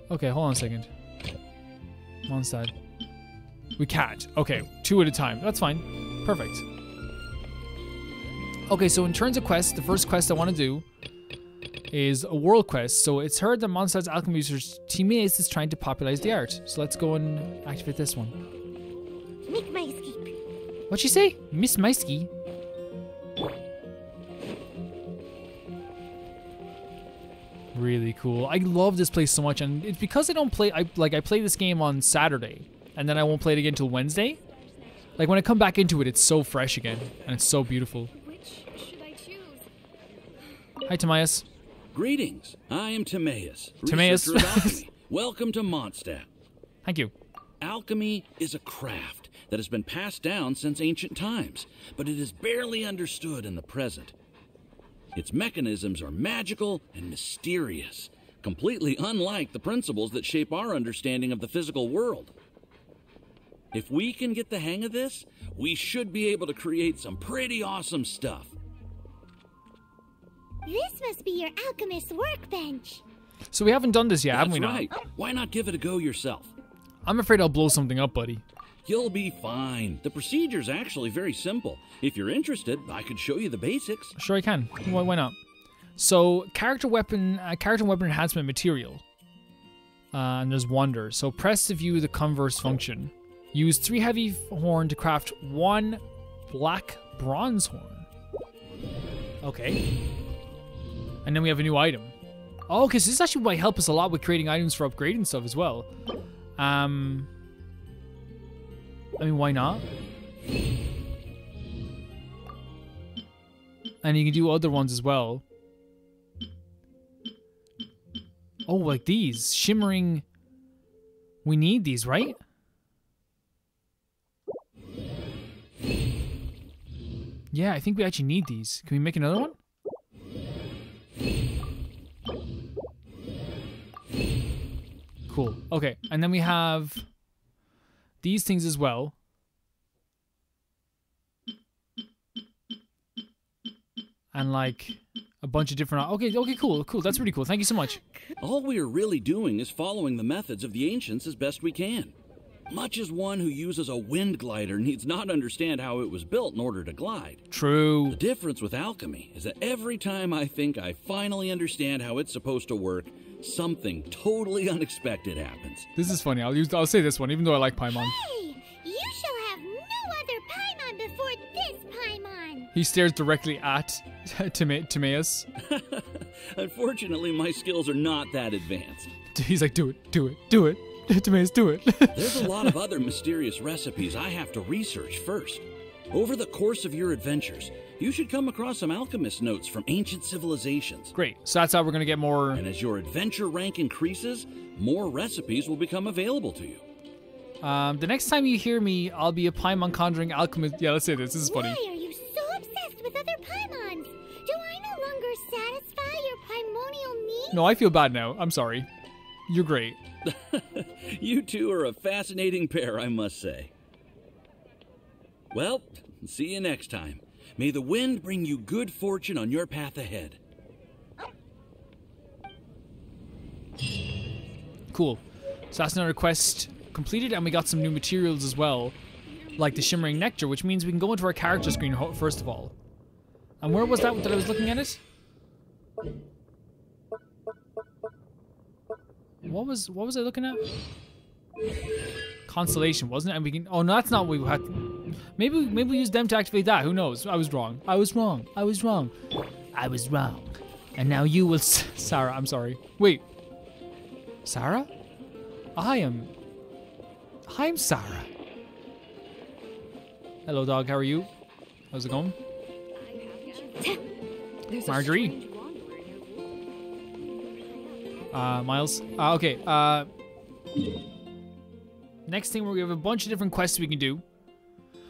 Okay, hold on a second. Mondstadt. We can't. Okay, two at a time. That's fine. Perfect. Okay, so in terms of quests, the first quest I want to do is a world quest. So it's heard that Mondstadt's alchemy research teammates is trying to popularize the art. So let's go and activate this one. My. What'd she say? Miss Maisky? Really cool. I love this place so much, and it's because I don't play. I like I play this game on Saturday, and then I won't play it again until Wednesday. Like when I come back into it, it's so fresh again, and it's so beautiful. Hi, Timaeus. Greetings. I am Timaeus, Timaeus. Welcome to Mondstadt. Thank you. Alchemy is a craft that has been passed down since ancient times, but it is barely understood in the present. Its mechanisms are magical and mysterious, completely unlike the principles that shape our understanding of the physical world. If we can get the hang of this, we should be able to create some pretty awesome stuff. This must be your alchemist's workbench. So we haven't done this yet, haven't That's we? Not? Why not give it a go yourself? I'm afraid I'll blow something up, buddy. You'll be fine. The procedure's actually very simple. If you're interested, I could show you the basics. Sure, I can. Why, why not? So, character weapon, uh, character weapon enhancement material. Uh, and there's wonder. So, press to view the converse function. Use three heavy horn to craft one black bronze horn. Okay. And then we have a new item. Oh, because this actually might help us a lot with creating items for upgrading stuff as well. Um. I mean, why not? And you can do other ones as well. Oh, like these. Shimmering. We need these, right? Yeah, I think we actually need these. Can we make another one? Cool. Okay, and then we have these things as well. And like a bunch of different. Okay, okay, cool, cool. That's really cool. Thank you so much. All we are really doing is following the methods of the ancients as best we can. Much as one who uses a wind glider needs not understand how it was built in order to glide. True. The difference with alchemy is that every time I think I finally understand how it's supposed to work, something totally unexpected happens. This is funny. I'll use. I'll say this one, even though I like Paimon. Hey, you shall have no other Paimon before this Paimon. He stares directly at Time- Timaeus. Unfortunately, my skills are not that advanced. He's like, do it, do it, do it. Timaeus, do it. There's a lot of other mysterious recipes I have to research first. Over the course of your adventures, you should come across some alchemist notes from ancient civilizations. Great. So that's how we're gonna get more. And as your adventure rank increases, more recipes will become available to you. Um, the next time you hear me, I'll be a Paimon conjuring alchemist. Yeah, let's say this. This is funny. Why are you so obsessed with other Paimons? Do I no longer satisfy your primordial needs? No, I feel bad now. I'm sorry. You're great. You two are a fascinating pair, I must say. Well, see you next time. May the wind bring you good fortune on your path ahead. Cool. So that's another quest completed, and we got some new materials as well, like the Shimmering Nectar, which means we can go into our character screen first of all. And where was that that I was looking at it? What was what was I looking at? Constellation, wasn't it? And we can. Oh no, that's not what we had. Maybe maybe we use them to activate that. Who knows? I was wrong. I was wrong. I was wrong. I was wrong. And now you will, Sara. I'm sorry. Wait, Sara? I am. I'm Sara. Hello, dog. How are you? How's it going? Marjorie? Uh, Miles. Uh, okay. Uh, next thing, we have a bunch of different quests we can do.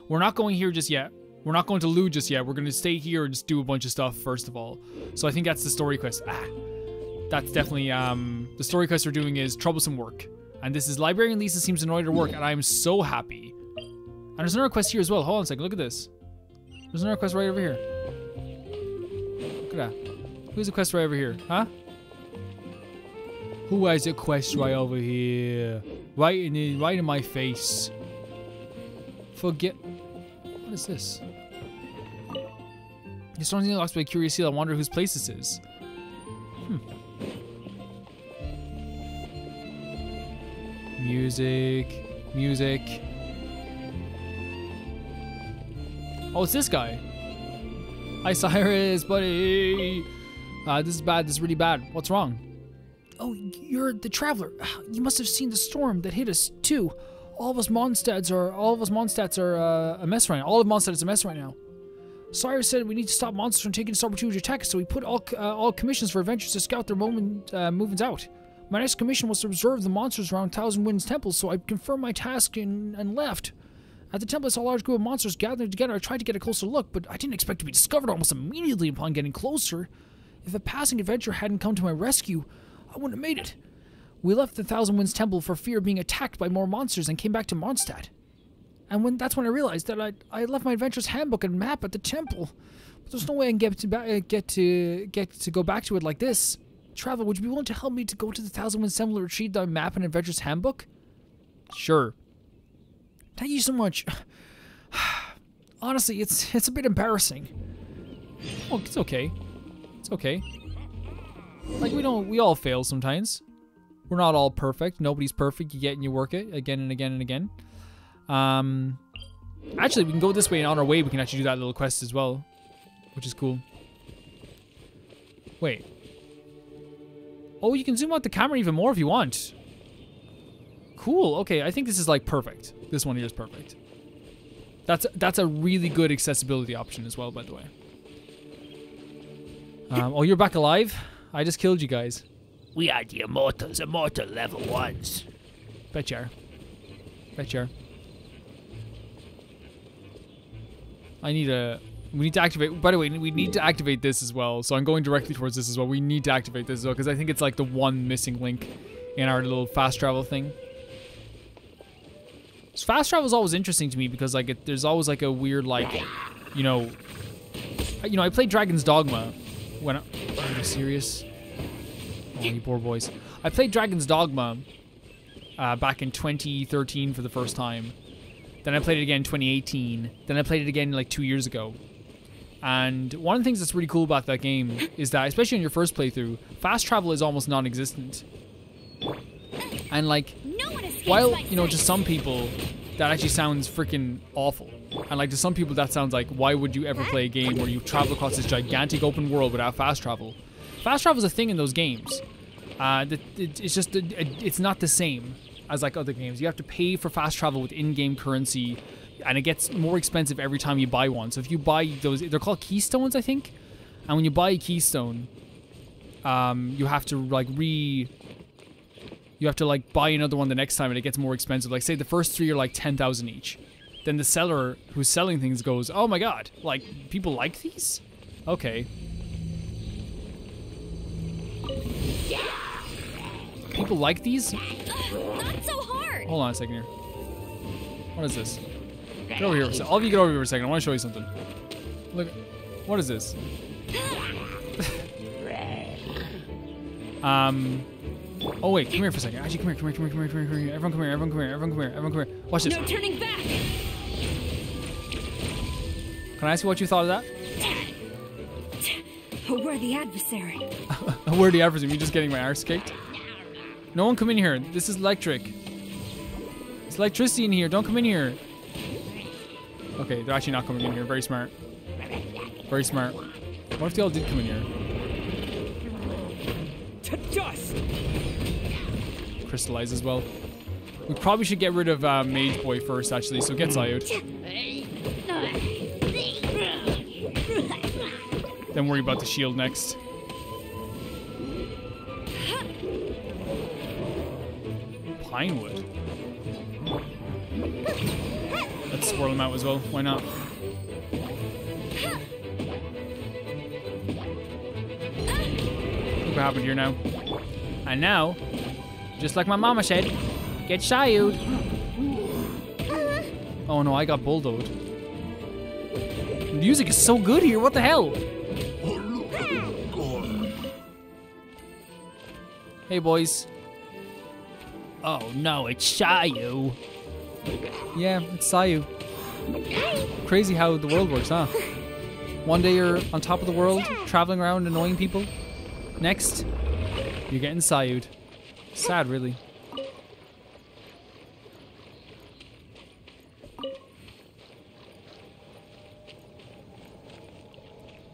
We're not going here just yet. We're not going to Liyue just yet. We're going to stay here and just do a bunch of stuff first of all. So I think that's the story quest. Ah, that's definitely um the story quest we're doing is troublesome work, and this is librarian Lisa seems annoyed at work, and I am so happy. And there's another quest here as well. Hold on a second. Look at this. There's another quest right over here. Look at that. Who's the quest right over here? Huh? Who has a quest right over here? Right in the, right in my face. Forget. What is this? Starting to lost by curious seal. I wonder whose place this is. Hmm. Music. Music. Oh, it's this guy. Hi, Cyrus, buddy. Uh, this is bad. This is really bad. What's wrong? Oh, you're the traveler. You must have seen the storm that hit us too. All of us Mondstads are all of us Mondstads are uh, a mess right now. All of Mondstadt is a mess right now. Cyrus said we need to stop monsters from taking this opportunity to attack us, so we put all uh, all commissions for adventurers to scout their moment uh, movements out. My next commission was to observe the monsters around Thousand Winds Temple, so I confirmed my task and, and left. At the temple, I saw a large group of monsters gathering together. I tried to get a closer look, but I didn't expect to be discovered almost immediately upon getting closer. If a passing adventurer hadn't come to my rescue, I wouldn't have made it. We left the Thousand Winds Temple for fear of being attacked by more monsters and came back to Mondstadt. And when that's when I realized that I I left my adventurer's handbook and map at the temple. But there's no way I can get to ba- uh, get to get to go back to it like this. Travel, would you be willing to help me to go to the Thousand Winds Temple to retrieve the map and adventurer's handbook? Sure. Thank you so much. Honestly, it's it's a bit embarrassing. Oh, it's okay. It's okay. Like we don't we all fail sometimes. We're not all perfect. Nobody's perfect. You get and you work it again and again and again. Um actually we can go this way and on our way we can actually do that little quest as well. Which is cool. Wait. Oh, you can zoom out the camera even more if you want. Cool. Okay, I think this is like perfect. This one here is perfect. That's that's a really good accessibility option as well, by the way. Um, oh, you're back alive? I just killed you guys. We are the immortals, immortal level ones. Bet you are. Bet you are. I need a. We need to activate. By the way, we need to activate this as well. So I'm going directly towards this as well. We need to activate this as well because I think it's like the one missing link in our little fast travel thing. So fast travel is always interesting to me because like it, there's always like a weird like, you know, you know I played Dragon's Dogma when. I, are you serious? Oh, you poor boys. I played Dragon's Dogma uh, back in 2013 for the first time. Then I played it again in 2018. Then I played it again like two years ago. And one of the things that's really cool about that game is that, especially on your first playthrough, fast travel is almost non-existent. And like, No while you know, to some people, that actually sounds freaking awful. And like to some people, that sounds like, why would you ever play a game where you travel across this gigantic open world without fast travel? Fast travel is a thing in those games. Uh, it's just it's not the same as like other games. You have to pay for fast travel with in-game currency, and it gets more expensive every time you buy one. So if you buy those, they're called keystones, I think. And when you buy a keystone, um, you have to like re you have to like buy another one the next time and it gets more expensive. Like say the first three are like ten thousand each. Then the seller who's selling things goes, Oh my god, like people like these? Okay. People like these? Not so hard. Hold on a second here. What is this? Get over here. For a sec- All of you get over here for a second. I want to show you something. Look. What is this? um. Oh wait, come here for a second. Actually, come here, come here, come here, come here, come here, come here. Everyone, come here. Everyone, come here. Everyone, come here. Everyone, come here. Watch this. No turning back. Can I ask you what you thought of that? A worthy adversary. A wordy adversary. You just getting my arse kicked? No one come in here. This is electric. It's electricity in here. Don't come in here. Okay, they're actually not coming in here. Very smart. Very smart. What if they all did come in here? Crystallize as well. We probably should get rid of uh, Mage Boy first, actually. So get Sayud. Then worry about the shield next. Pinewood. Let's swirl him out as well. Why not? What happened here now. And now, just like my mama said, get Sayud. Oh no, I got bulldozed. Music is so good here. What the hell? Hey, boys. Oh no, it's Sayu. Yeah, it's Sayu. Crazy how the world works, huh? One day you're on top of the world, traveling around annoying people. Next, you're getting Sayud. Sad, really.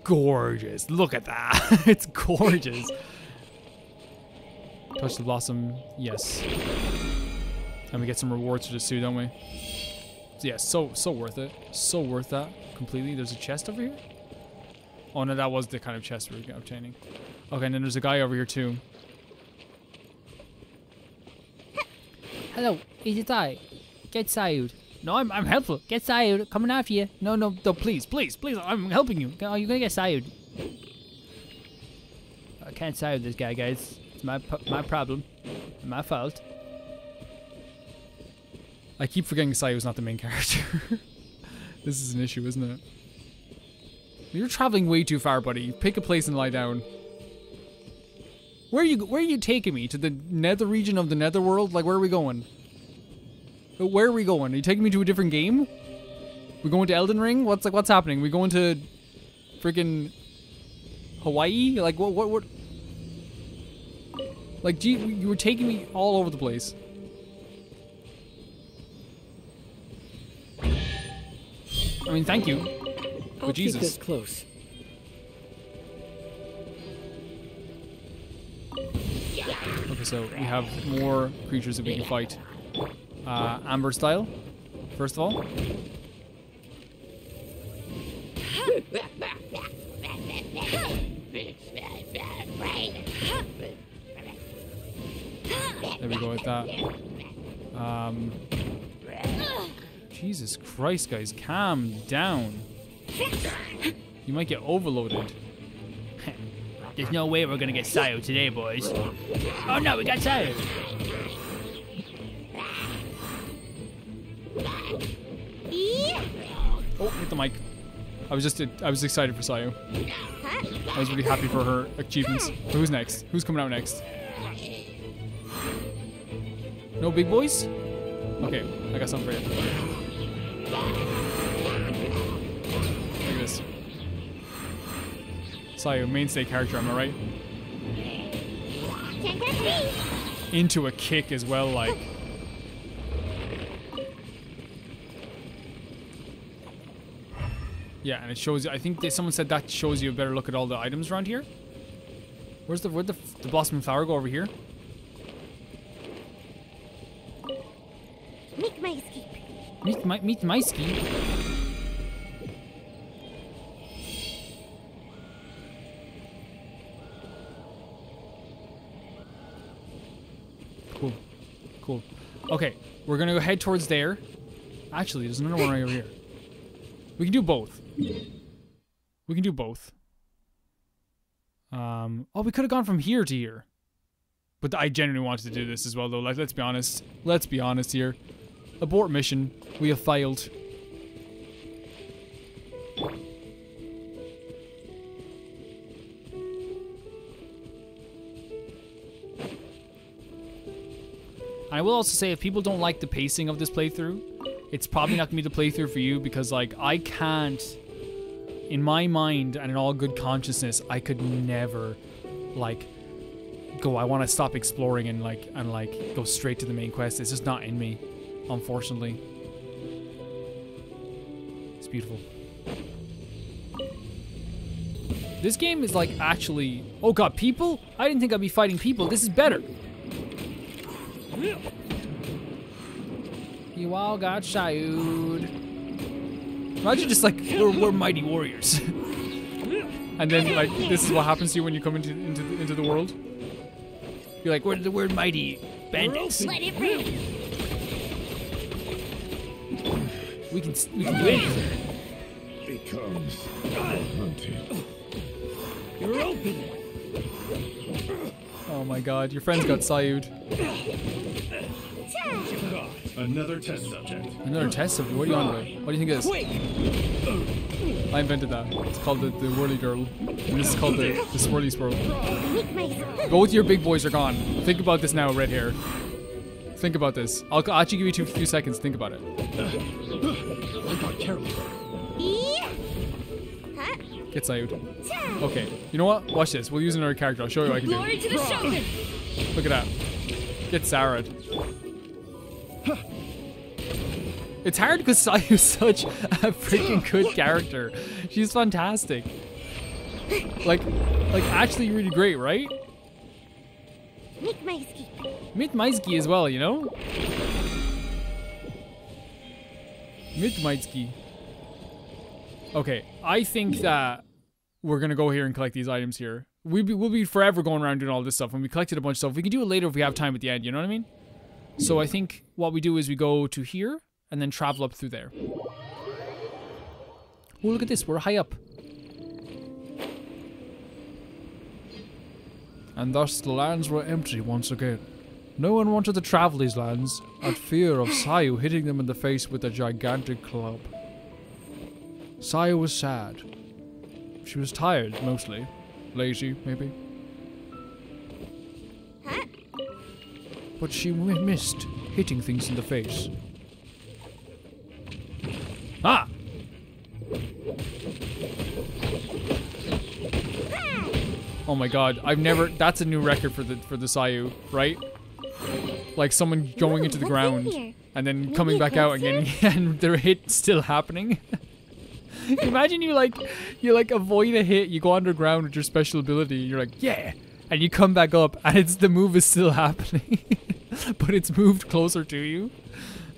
Gorgeous. Look at that. it's gorgeous. Touch the blossom. Yes. And we get some rewards for this too, don't we? Yeah, so so worth it. So worth that completely. There's a chest over here. Oh no, that was the kind of chest we were obtaining. Okay, and then there's a guy over here too. Hello, is it I? Get Sayud. No, I'm, I'm helpful. Get Sayud, coming after you. No, no, no, please, please, please. I'm helping you. Oh, you're gonna get Sayud. I can't Sayud this guy, guys. It's my my problem. My fault. I keep forgetting Sayu's not the main character. this is an issue, isn't it? You're traveling way too far, buddy. Pick a place and lie down. Where are you? Where are you taking me to the nether region of the netherworld? Like, where are we going? Where are we going? Are you taking me to a different game? We going to Elden Ring? What's like? What's happening? We going to freaking Hawaii? Like, what? What? What? Like, gee, you were taking me all over the place. I mean, thank you. I'll Jesus. keep this close. Okay, so we have more creatures that we can fight. Uh, Amber style, first of all. There we go with that. Um, Jesus Christ, guys, calm down. You might get overloaded. There's no way we're gonna get Sayud today, boys. Oh no, we got Sayud. Oh, hit the mic. I was just I was excited for Sayu. I was really happy for her achievements. Hmm. So who's next? Who's coming out next? No big boys? Okay, I got something for you. Sayu, mainstay character, am I right? Can't catch me. Into a kick as well, like. Yeah, and it shows you. I think they, someone said that shows you a better look at all the items around here. Where's the where'd the the blossom flower go over here? Make my escape. Meet my meet my ski. Cool. Okay, we're gonna go head towards there. Actually, there's another one right over here. We can do both. We can do both. Um. Oh, we could have gone from here to here. But I genuinely wanted to do this as well, though. Like, let's be honest. Let's be honest here. Abort mission. We have failed. I will also say if people don't like the pacing of this playthrough, it's probably not gonna be the playthrough for you because like I can't in my mind and in all good consciousness, I could never like go I want to stop exploring and like and like go straight to the main quest. It's just not in me, unfortunately. It's beautiful. This game is like actually Oh god, people? I didn't think I'd be fighting people. This is better. You all got Shayud. Imagine just like we're, we're mighty warriors. and then like this is what happens to you when you come into into the, into the world. You're like we're we're mighty bandits. Let it. We can we can do anything. becomes hunted. You're open. Oh my god, your friends got Sayud. Another test subject. Another test subject. What are you on about? What do you think it is? I invented that. It's called the, the Whirly Girl. And this is called the, the Swirly Swirl. Make my escape. Both your big boys are gone. Think about this now, red hair. Think about this. I'll, I'll actually give you two few seconds. Think about it. Get Sayud. Okay. You know what? Watch this. We'll use another character. I'll show you what I can do. Glory to the Shogun. Look at that. Get Sarad. It's hard because Sayu's such a freaking good character. She's fantastic. Like, like actually really great, right? Make my escape. Mit Maisky as well, you know? Mit Maisky. Okay, I think that we're gonna go here and collect these items here. We be, we'll be forever going around doing all this stuff. When we collected a bunch of stuff, we can do it later if we have time at the end. You know what I mean? So I think what we do is we go to here and then travel up through there. Oh, look at this. We're high up. And thus the lands were empty once again. No one wanted to travel these lands, at fear of Sayu hitting them in the face with a gigantic club. Sayu was sad. She was tired, mostly. Lazy, maybe. But she missed hitting things in the face. Ah! Oh my god, I've never that's a new record for the for the Sayu, right? Like someone going into the ground and then coming back out again and their hit still happening. Imagine you like you like avoid a hit, you go underground with your special ability, you're like, yeah, and you come back up and it's the move is still happening. but it's moved closer to you.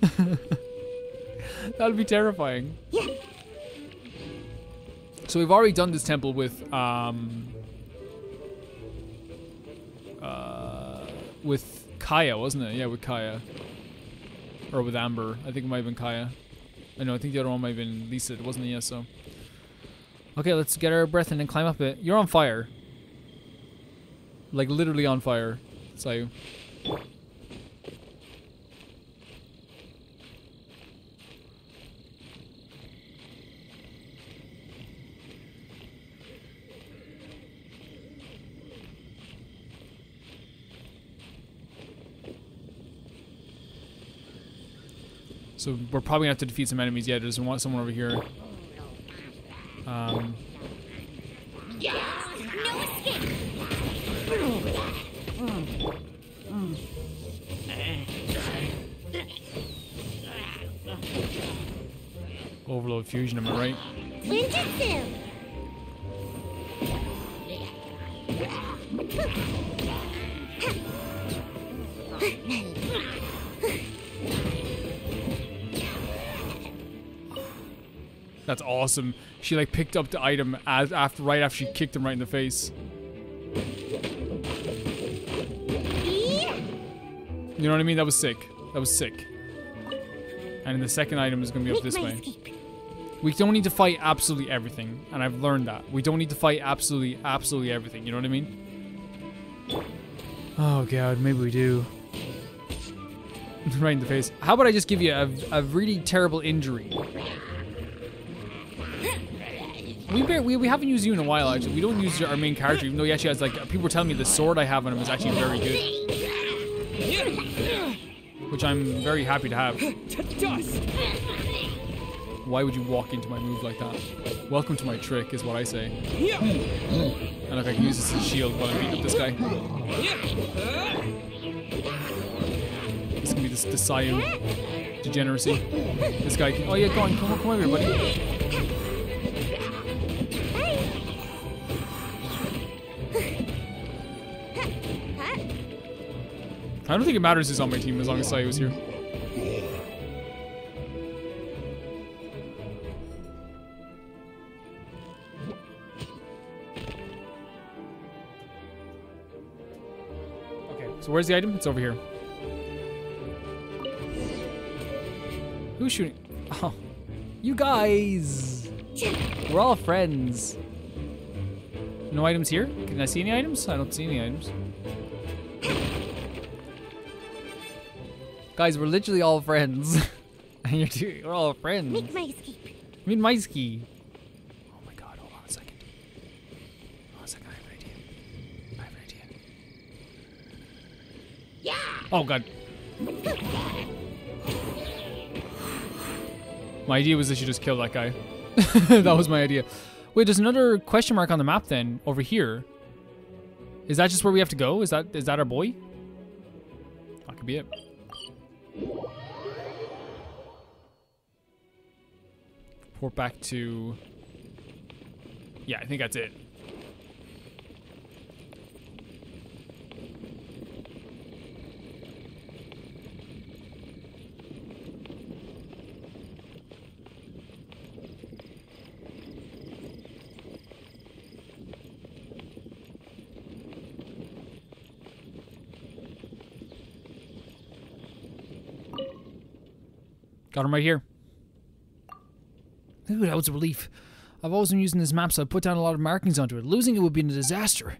That'll be terrifying. So we've already done this temple with um uh with Kaeya, wasn't it? Yeah, with Kaeya. Or with Amber. I think it might have been Kaeya. I know, I think the other one might have been Lisa, it wasn't yeah, so. Okay, let's get our breath and then climb up it. You're on fire. Like literally on fire. Sayu. So we're probably gonna have to defeat some enemies. Yeah, there's want someone over here. Um, No escape. Overload fusion, am I right? Ninjutsu. That's awesome. She like picked up the item as after right after she kicked him right in the face. You know what I mean? That was sick. That was sick. And the second item is gonna be up this way. We don't need to fight absolutely everything, and I've learned that. We don't need to fight absolutely, absolutely everything. You know what I mean? Oh god, maybe we do. right in the face. How about I just give you a, a really terrible injury? We, bar- we we haven't used you in a while actually. We don't use our main character, even though he actually has like people were telling me the sword I have on him is actually very good, which I'm very happy to have. Dust! Why would you walk into my move like that? Welcome to my trick, is what I say. And look, I can use this as a shield while I'm beating up this guy. This can be this, Sayu degeneracy. This guy can. Oh yeah, go on, come, on, come over here, buddy. I don't think it matters who's on my team as long as Sayu's here. Okay, so where's the item? It's over here. Who's shooting? Oh, you guys! We're all friends. No items here? Can I see any items? I don't see any items. Guys, we're literally all friends. and you're two, we're all friends. Make my escape. I mean, Maisky. Oh my god, hold on a second. Hold on a second, I have an idea. I have an idea. Yeah. Oh god. My idea was that you just kill that guy. that was my idea. Wait, there's another question mark on the map then, over here. Is that just where we have to go? Is that is that our boy? That could be it. Port back to... Yeah, I think that's it. Got him right here. Ooh, that was a relief. I've always been using this map, so I put down a lot of markings onto it. Losing it would be a disaster.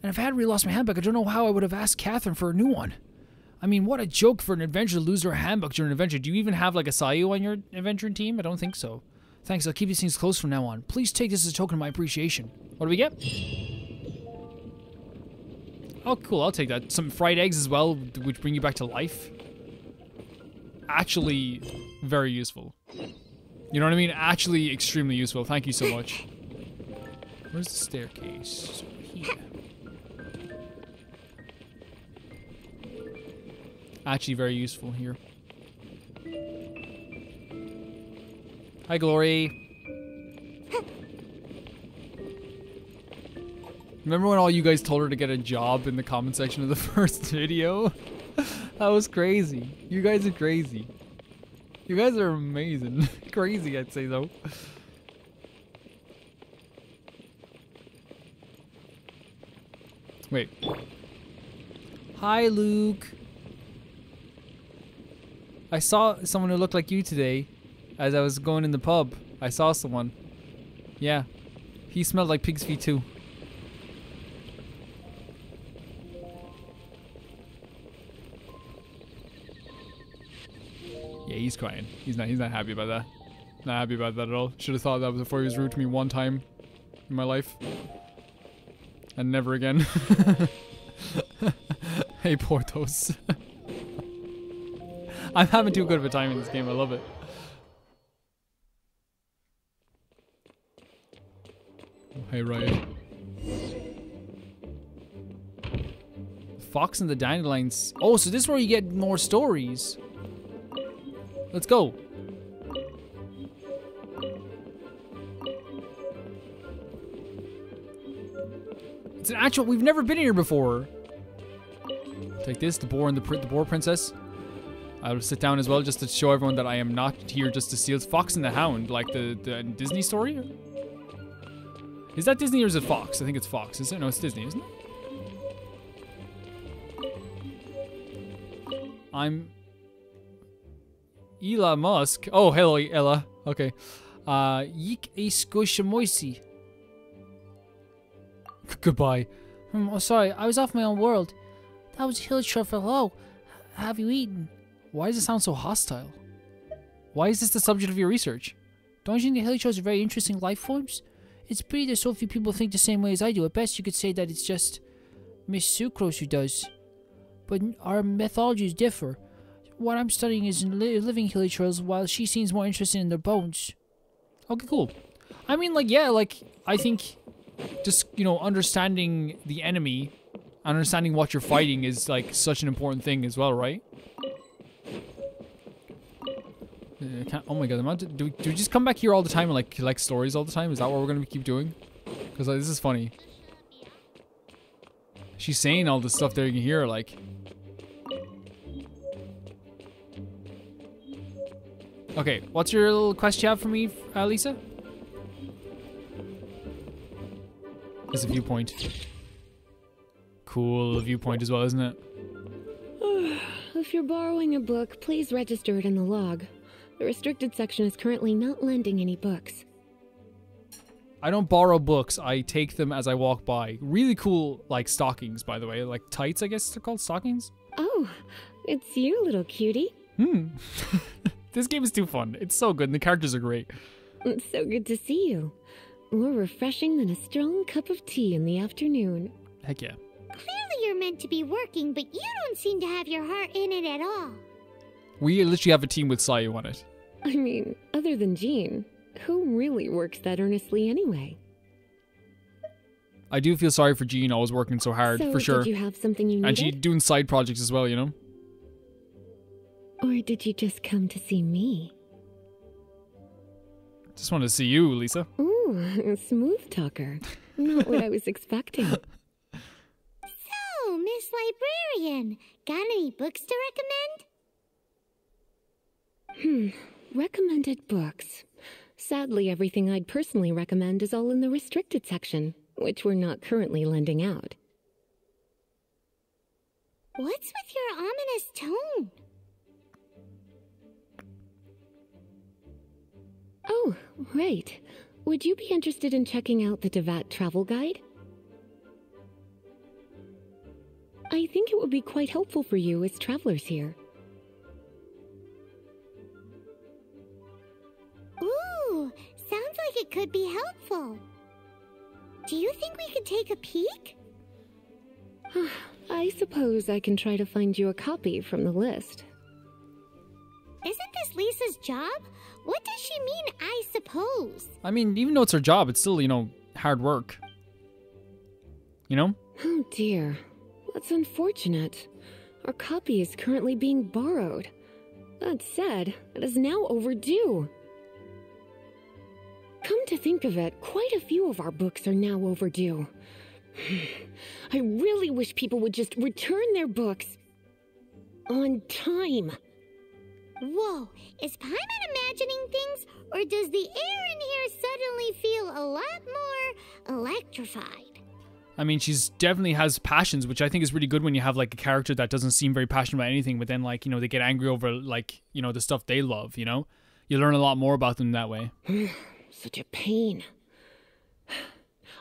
And if I had really lost my handbook, I don't know how I would have asked Catherine for a new one. I mean, what a joke for an adventurer to lose their handbook during an adventure. Do you even have like a Sayu on your adventuring team? I don't think so. Thanks, I'll keep these things close from now on. Please take this as a token of my appreciation. What do we get? Oh, cool, I'll take that. Some fried eggs as well, which bring you back to life. Actually, very useful. You know what I mean? Actually, extremely useful. Thank you so much. Where's the staircase? Here. Actually, very useful here. Hi, Glory. Remember when all you guys told her to get a job in the comment section of the first video? That was crazy. You guys are crazy. You guys are amazing. crazy, I'd say, though. Wait. Hi, Luke. I saw someone who looked like you today as I was going in the pub. I saw someone. Yeah. He smelled like pig's feet too. Yeah, he's crying. He's not he's not happy about that. Not happy about that at all. Should have thought that before he was rude to me one time in my life. And never again. hey Portos. I'm having too good of a time in this game. I love it. Oh, hey, Riot. Fox and the Dandelions. Oh, so this is where you get more stories. Let's go. It's an actual. We've never been here before. Take this, the boar and the, the boar princess. I'll sit down as well just to show everyone that I am not here just to steal Fox and the Hound, like the, the Disney story. Is that Disney or is it Fox? I think it's Fox, is it? No, it's Disney, isn't it? I'm Elon Musk. Oh, hello, Ella. Okay. Uh, Yik Iskoshimoisi. Goodbye. Hmm, oh, sorry, I was off my own world. That was Hilichurl for hello. Have you eaten? Why does it sound so hostile? Why is this the subject of your research? Don't you think the are very interesting life forms? It's pretty that so few people think the same way as I do. At best, you could say that it's just Miss Sucrose who does. But our mythologies differ. What I'm studying is li living Hilichurls, while she seems more interested in their bones. Okay, cool. I mean, like, yeah, like, I think just, you know, understanding the enemy, understanding what you're fighting is, like, such an important thing as well, right? Uh, oh my god, of, do, we, do we just come back here all the time and like collect stories all the time? Is that what we're gonna keep doing? Because like, this is funny. She's saying all this stuff there you can hear like. Okay, what's your little quest you have for me, uh, Lisa? There's a viewpoint. Cool viewpoint as well, isn't it? If you're borrowing a book, please register it in the log. The restricted section is currently not lending any books. I don't borrow books. I take them as I walk by. Really cool, like stockings, by the way, like tights. I guess they're called stockings. Oh, it's you, little cutie. Hmm. this game is too fun. It's so good, and the characters are great. It's so good to see you. More refreshing than a strong cup of tea in the afternoon. Heck yeah. Clearly, you're meant to be working, but you don't seem to have your heart in it at all. We literally have a team with Sayu on it. I mean, other than Jean, who really works that earnestly anyway? I do feel sorry for Jean always working so hard, so for sure. did you have something you needed? and she doing side projects as well, you know? Or did you just come to see me? Just wanted to see you, Lisa. Ooh, smooth talker. Not what I was expecting. So, Miss Librarian, got any books to recommend? Hmm, recommended books. Sadly, everything I'd personally recommend is all in the restricted section, which we're not currently lending out. What's with your ominous tone? Oh, right. Would you be interested in checking out the Teyvat travel guide? I think it would be quite helpful for you as travelers here. Ooh, sounds like it could be helpful. Do you think we could take a peek? I suppose I can try to find you a copy from the list. Isn't this Lisa's job? What does she mean, I suppose? I mean, even though it's her job, it's still, you know, hard work. You know? Oh dear. That's unfortunate. Our copy is currently being borrowed. That said, it is now overdue. Come to think of it, quite a few of our books are now overdue. I really wish people would just return their books on time. Whoa, is Paimon imagining things, or does the air in here suddenly feel a lot more electrified? I mean, she's definitely has passions, which I think is really good when you have like a character that doesn't seem very passionate about anything, but then like, you know, they get angry over like, you know, the stuff they love, you know? You learn a lot more about them that way. Such a pain.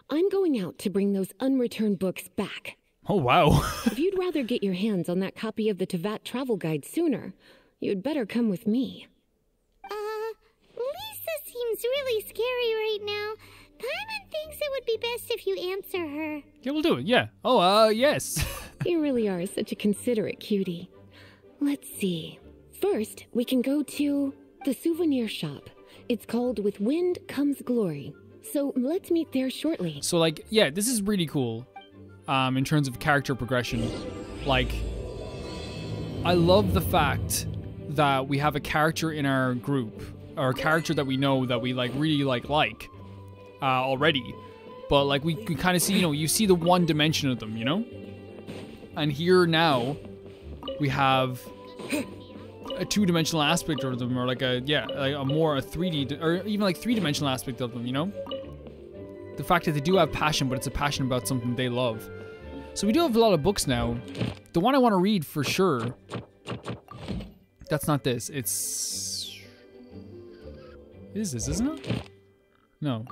I'm going out to bring those unreturned books back. Oh, wow. if you'd rather get your hands on that copy of the Teyvat travel guide sooner, you'd better come with me. Uh, Lisa seems really scary right now. Paimon thinks it would be best if you answer her. yeah, we'll do it. Yeah. Oh, uh, yes. You really are such a considerate cutie. Let's see. First, we can go to the souvenir shop. It's called With Wind Comes Glory. So let's meet there shortly. So like, yeah, this is really cool. Um, in terms of character progression, like, I love the fact that we have a character in our group, or a character that we know that we like really like like uh, already, but like we can kind of see, you know, you see the one dimension of them, you know, and here now we have a two-dimensional aspect of them, or like a yeah, like a more a 3D or even like three-dimensional aspect of them, you know the fact that they do have passion, but it's a passion about something they love. So we do have a lot of books now. The one I want to read for sure. That's not this. It's. It is this, isn't it? No.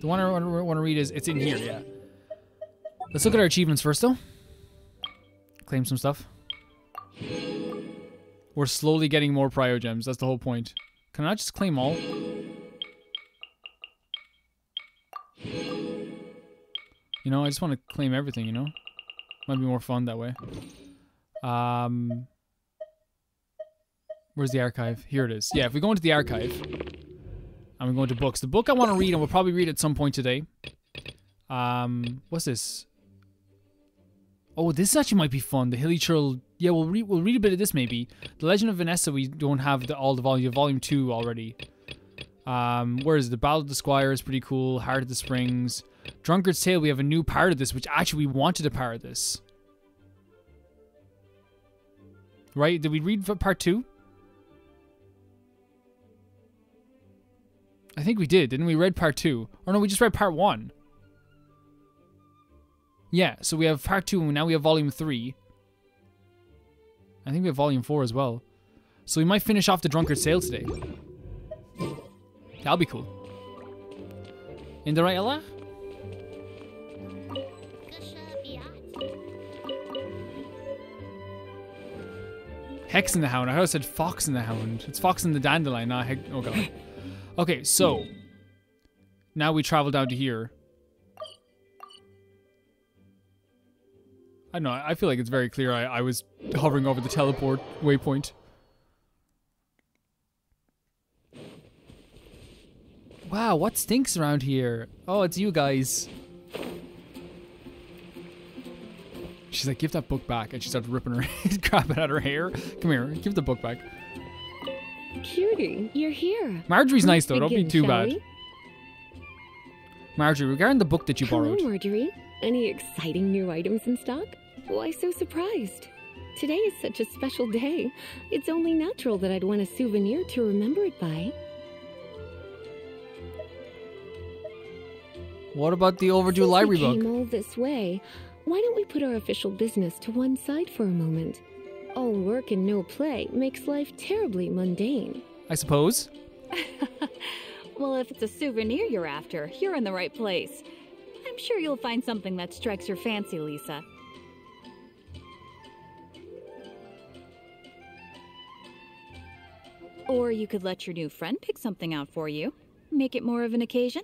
The one I want to read is. It's in here, yeah. Let's look at our achievements first, though. Claim some stuff. We're slowly getting more primogems. That's the whole point. Can I just claim all? You know, I just want to claim everything, you know? Might be more fun that way. Um, where's the archive? Here it is. Yeah, if we go into the archive, and we go into books. The book I want to read, and we'll probably read at some point today. Um, what's this? Oh, this actually might be fun. The Hilichurl. Yeah, we'll read. We'll read a bit of this maybe. The Legend of Vanessa. We don't have the, all the volume. Volume two already. Um, where is it? The Battle of the Squire is pretty cool. Heart of the Springs. Drunkard's Tale, we have a new part of this, which actually we wanted a part of this. Right? Did we read part two? I think we did. Didn't we read part two? Or no, we just read part one. Yeah, so we have part two, and now we have volume three. I think we have volume four as well. So we might finish off the Drunkard's Tale today. That'll be cool. In the right, Ella? Hex in the Hound. I always said Fox in the Hound. It's Fox in the Dandelion, not Hex. Oh god. Okay, so now we travel down to here. I don't know. I feel like it's very clear. I, I was hovering over the teleport waypoint. Wow, what stinks around here? Oh, it's you guys. She's like, give that book back. And she started ripping her, grabbing at her hair. Come here, give the book back. Cutie, you're here. Marjorie's nice though, don't be too bad. we? Marjorie, regarding the book that you Hello, borrowed. Marjorie. Any exciting new items in stock? Why so surprised? Today is such a special day. It's only natural that I'd want a souvenir to remember it by. What about the overdue Since library we book? came all this way, why don't we put our official business to one side for a moment? All work and no play makes life terribly mundane. I suppose. Well, if it's a souvenir you're after, you're in the right place. I'm sure you'll find something that strikes your fancy, Lisa. Or you could let your new friend pick something out for you. Make it more of an occasion.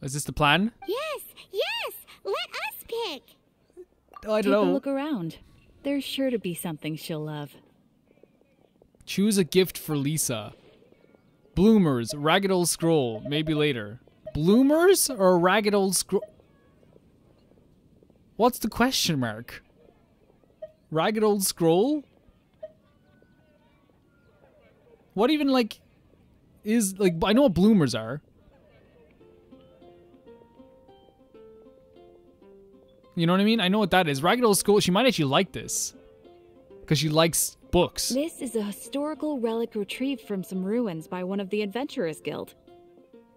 Is this the plan? Yes, yes, let us pick. I don't a know. look around. There's sure to be something she'll love. Choose a gift for Lisa. Bloomers, ragged old scroll, maybe later. Bloomers or ragged old scroll? What's the question mark? Ragged old scroll? What even like is like I know what bloomers are. You know what I mean? I know what that is. Ragged old scroll. She might actually like this because she likes books. This is a historical relic retrieved from some ruins by one of the Adventurers Guild.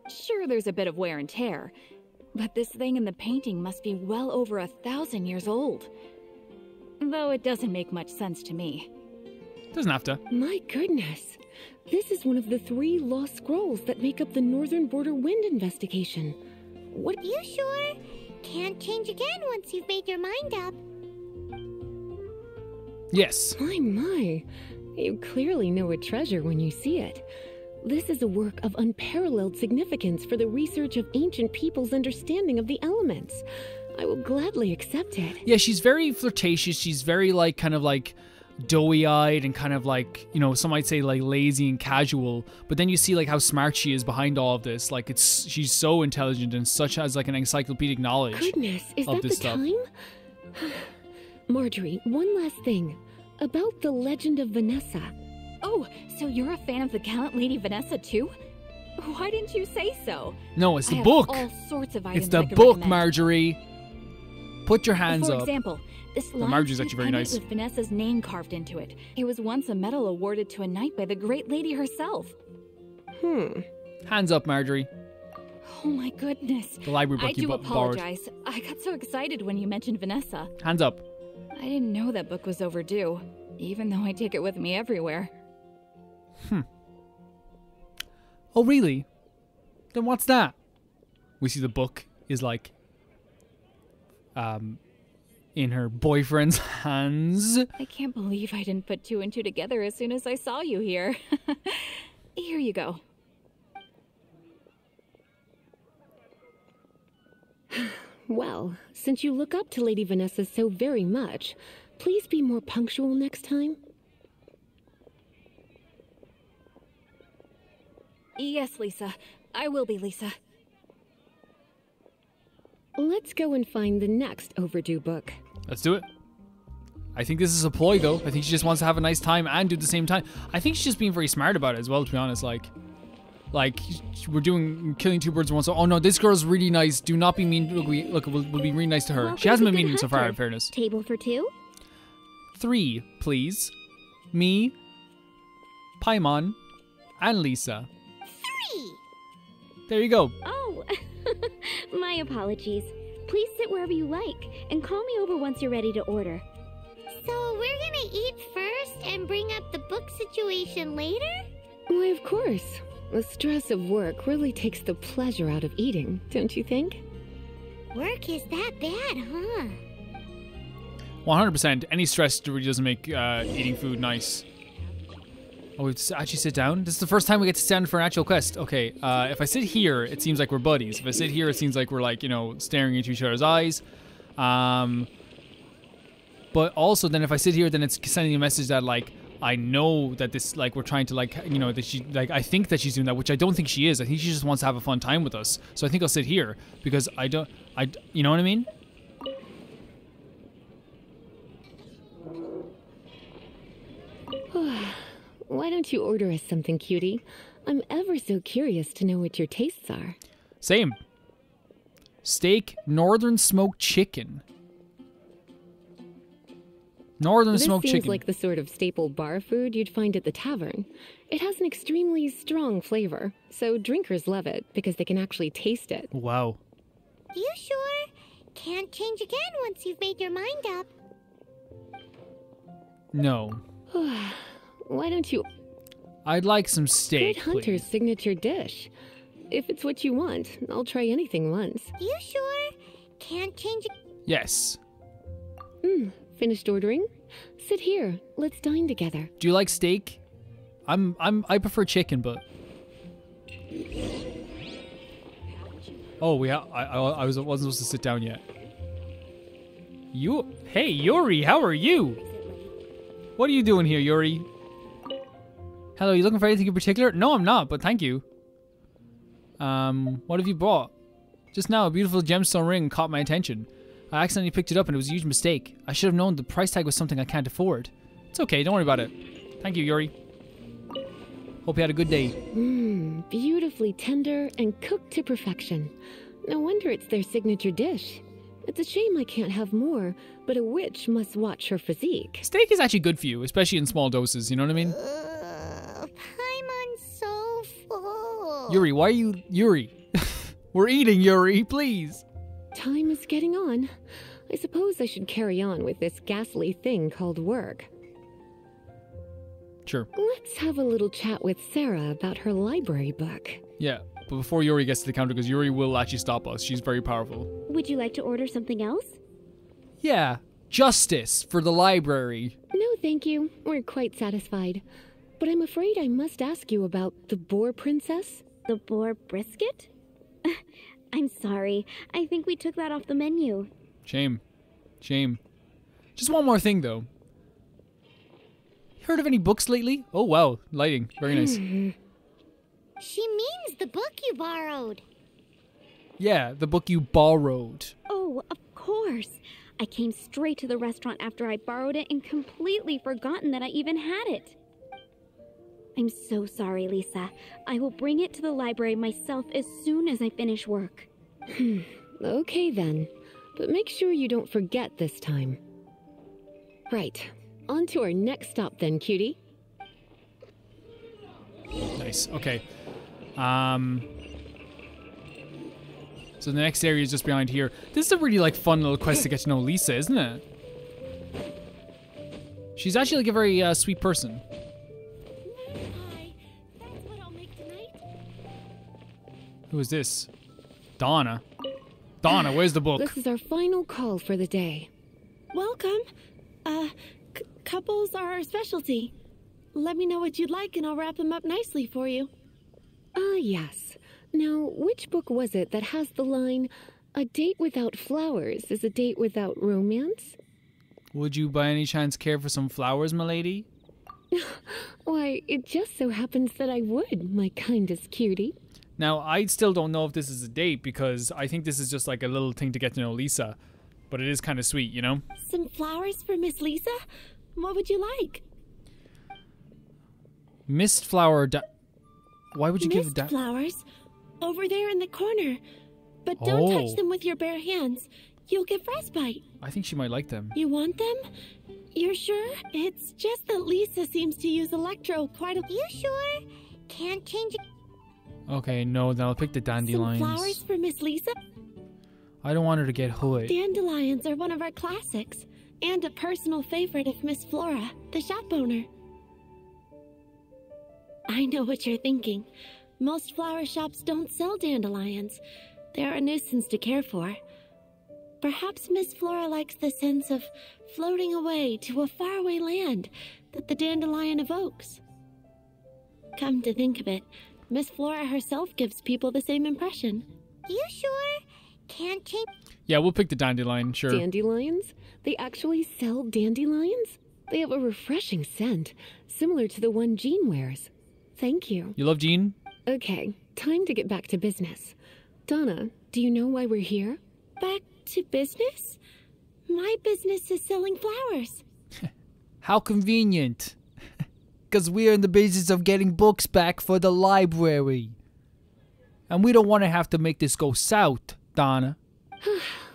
Sure, there's a bit of wear and tear, but this thing in the painting must be well over a thousand years old. Though it doesn't make much sense to me. Doesn't have to. My goodness. This is one of the three lost scrolls that make up the Northern Border Wind investigation. What Are You sure? Can't change again once you've made your mind up. Yes. My, my. You clearly know a treasure when you see it. This is a work of unparalleled significance for the research of ancient people's understanding of the elements. I will gladly accept it. Yeah, she's very flirtatious. She's very like kind of like doughy-eyed and kind of like you know some might say like lazy and casual but then you see like how smart she is behind all of this like it's she's so intelligent and such has like an encyclopedic knowledge Goodness, is of that the this stuff. time? Marjorie, one last thing. About the legend of Vanessa. Oh, so you're a fan of the gallant Lady Vanessa too? Why didn't you say so? no it's I the have book all sorts of items it's the book recommend. marjorie put your hands For up example, this The Marjorie's limestone actually very nice. with Vanessa's name carved into it. It was once a medal awarded to a knight by the great lady herself. Hmm. hands up marjorie Oh my goodness. the library book I you do bu- borrowed apologize. I got so excited when you mentioned Vanessa. hands up I didn't know that book was overdue, even though I take it with me everywhere. Hmm. Oh really then what's that we see the book is like um in her boyfriend's hands I can't believe I didn't put two and two together as soon as I saw you here. here you go. Well, since you look up to Lady Vanessa so very much, please be more punctual next time. Yes, Lisa. I will be, Lisa. Let's go and find the next overdue book. Let's do it. I think this is a ploy, though. I think she just wants to have a nice time and do the same time. I think she's just being very smart about it as well, to be honest. Like, like we're doing killing two birds with one stone. Oh no, this girl's really nice. Do not be mean. Look, we, look, we'll, we'll be really nice to her. She hasn't been mean so far, in fairness. Table for two? Three, please. Me, Paimon, and Lisa. Three! There you go. Oh, my apologies. Please sit wherever you like and call me over once you're ready to order. So we're gonna eat first and bring up the book situation later? Why, of course. The stress of work really takes the pleasure out of eating, don't you think? Work is that bad, huh? 100%. Any stress really doesn't make uh, eating food nice. Oh, we have to actually sit down? This is the first time we get to stand for an actual quest. Okay, uh, if I sit here, it seems like we're buddies. If I sit here, it seems like we're like, you know, staring into each other's eyes. Um, but also, then if I sit here, then it's sending a message that, like, I know that this, like, we're trying to, like, you know, that she, like, I think that she's doing that, which I don't think she is. I think she just wants to have a fun time with us. So I think I'll sit here because I don't, I, you know what I mean? Why don't you order us something, cutie? I'm ever so curious to know what your tastes are. Same. Steak, northern smoked chicken. Northern this smoked seems chicken. like the sort of staple bar food you'd find at the tavern. It has an extremely strong flavor, so drinkers love it because they can actually taste it. wow. You sure? Can't change again once you've made your mind up. No. Why don't you I'd like some steak, Good hunter's please. signature dish. If it's what you want, I'll try anything once. You sure? Can't change it. Yes. Hmm, finished ordering? Sit here. Let's dine together. Do you like steak? I'm I'm I prefer chicken, but. Oh, we ha- I, I I was wasn't supposed to sit down yet. You Hey Yuri, how are you? What are you doing here, Yuri? Hello, you looking for anything in particular? No, I'm not, but thank you. Um, what have you bought? Just now, a beautiful gemstone ring caught my attention. I accidentally picked it up and it was a huge mistake. I should have known the price tag was something I can't afford. It's okay, don't worry about it. Thank you, Yuri. Hope you had a good day. Mmm, beautifully tender and cooked to perfection. No wonder it's their signature dish. It's a shame I can't have more, but a witch must watch her physique. Steak is actually good for you, especially in small doses, you know what I mean? Ugh, Oh. Yuri, why are you. Yuri. We're eating, Yuri, please. Time is getting on. I suppose I should carry on with this ghastly thing called work. Sure. Let's have a little chat with Sara about her library book. Yeah, but before Yuri gets to the counter, because Yuri will actually stop us. She's very powerful. Would you like to order something else? Yeah, justice for the library. No, thank you. We're quite satisfied. But I'm afraid I must ask you about the boar princess. The boar brisket? I'm sorry. I think we took that off the menu. Shame. Shame. Just one more thing, though. Heard of any books lately? Oh, wow. Lighting. Very nice. She means the book you borrowed. Yeah, the book you borrowed. Oh, of course. I came straight to the restaurant after I borrowed it and completely forgotten that I even had it. I'm so sorry, Lisa. I will bring it to the library myself as soon as I finish work. Okay then. But make sure you don't forget this time. Right. On to our next stop then, cutie. Nice. Okay. Um. So the next area is just behind here. This is a really like fun little quest to get to know Lisa, isn't it? She's actually like a very uh, sweet person. Who is this? Donna. Donna, where's the book? This is our final call for the day. Welcome. Uh, c- couples are our specialty. Let me know what you'd like and I'll wrap them up nicely for you. Ah, yes. Now, which book was it that has the line, A date without flowers is a date without romance? Would you by any chance care for some flowers, milady? Why, it just so happens that I would, my kindest cutie. Now, I still don't know if this is a date because I think this is just like a little thing to get to know Lisa. But it is kind of sweet, you know? Some flowers for Miss Lisa? What would you like? Mist flower. Da- Why would you give Mist that? flowers. Over there in the corner. But don't touch Oh. them with your bare hands. You'll get frostbite. I think she might like them. You want them? You're sure? It's just that Lisa seems to use electro quite a You sure? Can't change it. Okay, no, then I'll pick the dandelions. Some flowers for Miss Lisa? I don't want her to get hood. Dandelions are one of our classics, and a personal favorite of Miss Flora, the shop owner. I know what you're thinking. Most flower shops don't sell dandelions. They're a nuisance to care for. Perhaps Miss Flora likes the sense of floating away to a faraway land that the dandelion evokes. Come to think of it, Miss Flora herself gives people the same impression. You sure? Can't change. Yeah, we'll pick the dandelion, sure. Dandelions? They actually sell dandelions? They have a refreshing scent, similar to the one Jean wears. Thank you. you love Jean? Okay, time to get back to business. Donna, do you know why we're here? Back to business? My business is selling flowers. How convenient. Because we're in the business of getting books back for the library. And we don't want to have to make this go south, Donna.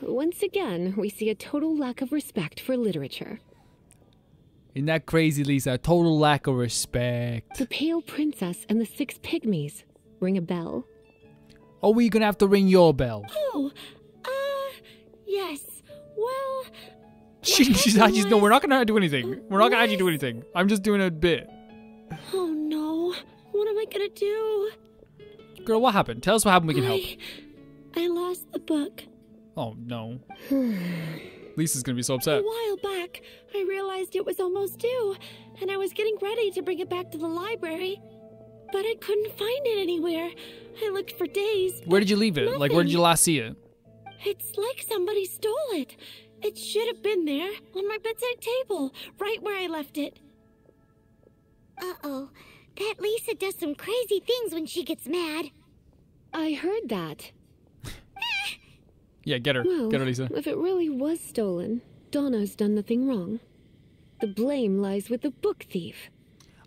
Once again, we see a total lack of respect for literature. Isn't that crazy, Lisa? A total lack of respect. The Pale Princess and the Six Pygmies. Ring a bell? Oh, we're gonna have to ring your bell. Oh, uh, yes. Well, She, she's actually no. We're not gonna do anything. We're not gonna actually do anything. I'm just doing a bit. Oh no. What am I gonna do? Girl, what happened? Tell us what happened. We can help. I, I lost the book. Oh no. Lisa's gonna be so upset. A while back, I realized it was almost due, and I was getting ready to bring it back to the library. But I couldn't find it anywhere. I looked for days. Where did you leave it? Like, where did you last see it? It's like somebody stole it. It should have been there, on my bedside table, right where I left it. Uh-oh. That Lisa does some crazy things when she gets mad. I heard that. Yeah, get her. Well, get her, Lisa. if it really was stolen, Donna's done nothing wrong. The blame lies with the book thief.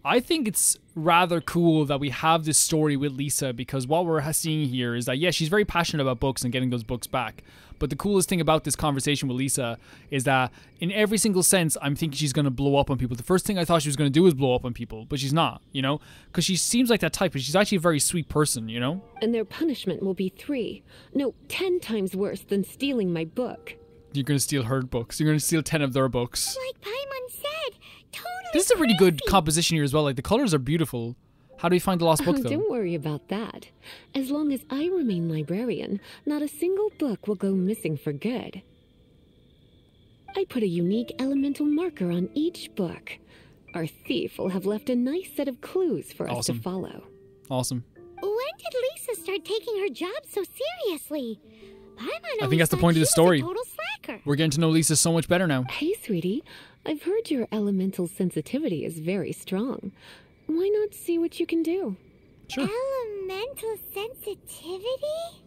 I think it's rather cool that we have this story with Lisa because what we're seeing here is that, yeah, she's very passionate about books and getting those books back. But the coolest thing about this conversation with Lisa is that, in every single sense, I'm thinking she's going to blow up on people. The first thing I thought she was going to do was blow up on people, but she's not, you know? Because she seems like that type, but she's actually a very sweet person, you know? And their punishment will be three, no, ten times worse than stealing my book. You're going to steal her books. You're going to steal 10 of their books. Like Paimon said, totally This is a really good composition here as well. Like, the colors are beautiful. How do we find the lost book, Oh, though? don't worry about that. As long as I remain librarian, not a single book will go missing for good. I put a unique elemental marker on each book. Our thief will have left a nice set of clues for us to follow. Awesome. When did Lisa start taking her job so seriously? Paimon I think that's the point of the she was a story. We're getting to know Lisa so much better now. Hey, sweetie, I've heard your elemental sensitivity is very strong. Why not see what you can do? Sure. Elemental sensitivity?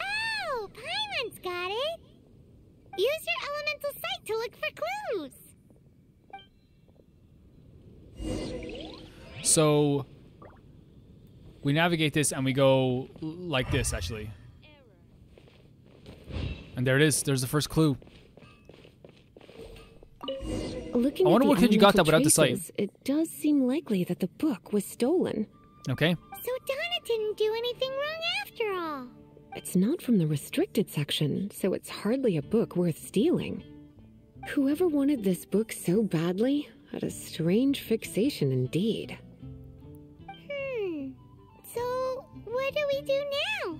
Oh, Paimon's got it. Use your elemental sight to look for clues. So we navigate this and we go like this actually. And there it is. There's the first clue. Looking I wonder what kid you got that elemental without the sight. traces, It does seem likely that the book was stolen. Okay. So Donna didn't do anything wrong after all. It's not from the restricted section, so it's hardly a book worth stealing. Whoever wanted this book so badly had a strange fixation indeed. Hmm. So what do we do now?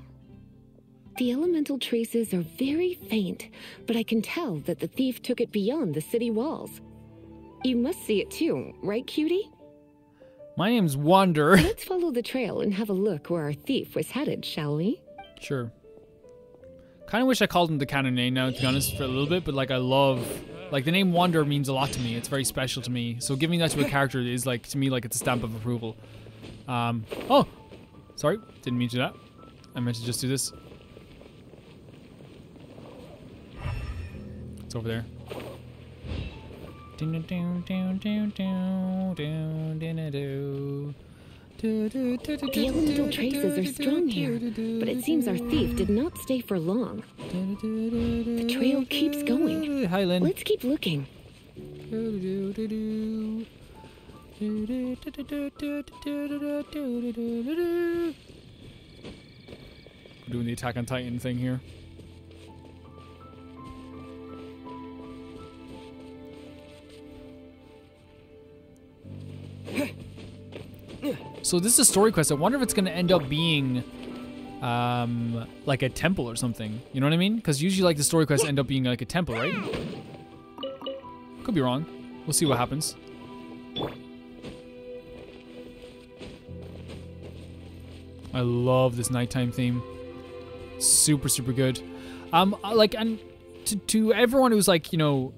The elemental traces are very faint, but I can tell that the thief took it beyond the city walls. You must see it too, right, cutie? My name's Wander. Let's follow the trail and have a look where our thief was headed, shall we? sure. Kind of wish I called him the canon name now, to be honest, for a little bit. But like, I love, like, the name Wander means a lot to me. It's very special to me. So giving that to a character is like to me like it's a stamp of approval. Um. Oh, sorry, didn't mean to do that. I meant to just do this. It's over there. The elemental traces are strong here, but it seems our thief did not stay for long. The trail keeps going. Hi, Lynn. Let's keep looking. Doing the Attack on Titan thing here. So this is a story quest. I wonder if it's going to end up being um like a temple or something. You know what I mean? Because usually like the story quests end up being like a temple, right? Could be wrong. We'll see what happens. I love this nighttime theme. Super, super good. Um, like, and to, to everyone who's like, you know,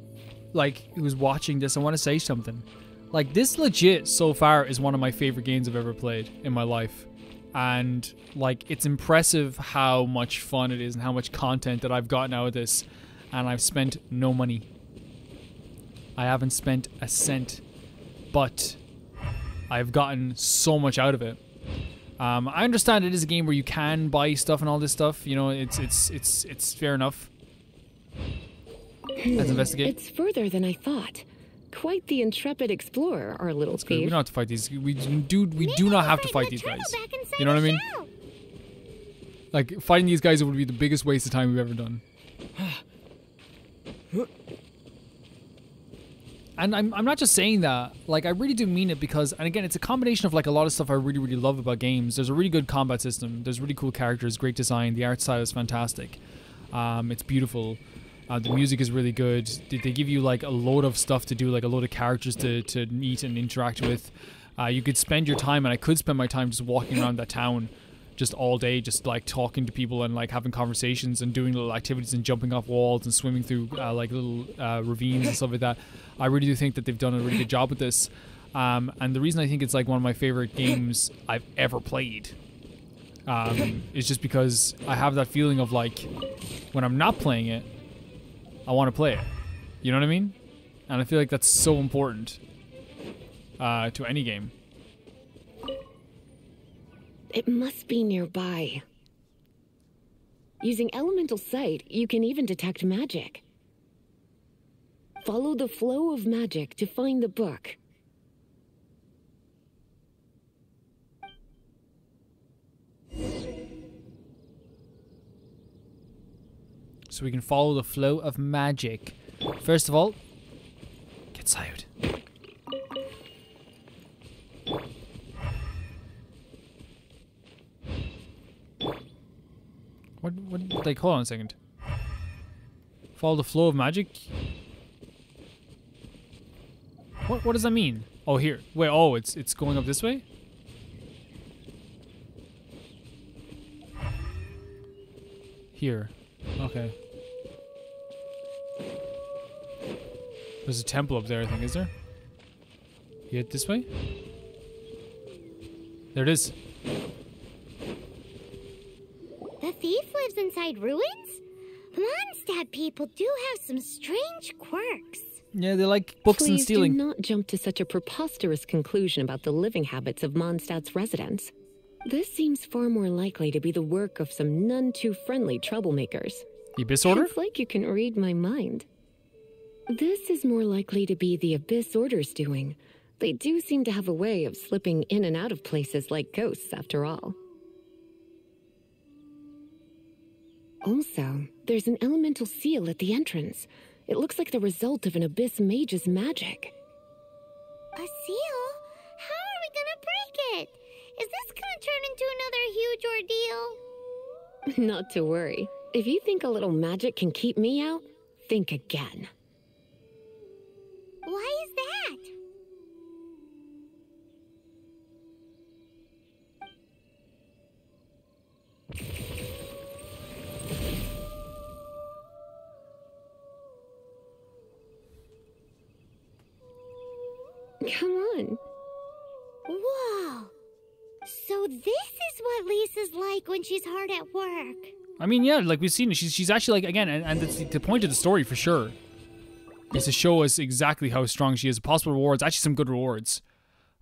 like who's watching this, I want to say something. Like, this legit so far is one of my favorite games I've ever played in my life. And like, it's impressive how much fun it is and how much content that I've gotten out of this. And I've spent no money. I haven't spent a cent, but I've gotten so much out of it. Um, I understand it is a game where you can buy stuff and all this stuff. You know, it's it's it's it's fair enough. Let's investigate. It's further than I thought. Quite the intrepid explorer, our little It's good. We thief. don't have to fight these. We do. We do not have to fight these guys. You know what I mean? Like fighting these guys would be the biggest waste of time we've ever done. and I'm, I'm not just saying that like i really do mean it because and again it's a combination of like a lot of stuff i really really love about games there's a really good combat system there's really cool characters great design the art style is fantastic um, it's beautiful uh, the music is really good they, they give you like a load of stuff to do like a load of characters to, to meet and interact with uh, you could spend your time and i could spend my time just walking around that town just all day, just like talking to people and like having conversations and doing little activities and jumping off walls and swimming through uh, like little uh, ravines and stuff like that. I really do think that they've done a really good job with this. Um, and the reason I think it's like one of my favorite games I've ever played um, is just because I have that feeling of like when I'm not playing it, I want to play it. You know what I mean? And I feel like that's so important uh, to any game. It must be nearby. Using elemental sight, you can even detect magic. Follow the flow of magic to find the book. So we can follow the flow of magic. First of all, get Sayud. What, what, like, hold on a second. Follow the flow of magic? What, what does that mean? Oh, here. Wait, oh, it's, it's going up this way? Here. Okay. There's a temple up there, I think, is there? You head this way? There it is. The thief lives inside ruins? Mondstadt people do have some strange quirks. Yeah, they like books Please and stealing. do not jump to such a preposterous conclusion about the living habits of Mondstadt's residents. This seems far more likely to be the work of some none too friendly troublemakers. The Abyss Order? It's like you can read my mind. This is more likely to be the Abyss Order's doing. They do seem to have a way of slipping in and out of places like ghosts, after all. Also, there's an elemental seal at the entrance. It looks like the result of an Abyss mage's magic. A seal? How are we gonna break it? Is this gonna turn into another huge ordeal? Not to worry. If you think a little magic can keep me out, think again. Why is that? Come on. Whoa. So this is what Lisa's like when she's hard at work. I mean, yeah, like we've seen, she's she's actually like again, and, and it's the point of the story for sure is to show us exactly how strong she is. Possible rewards, actually some good rewards.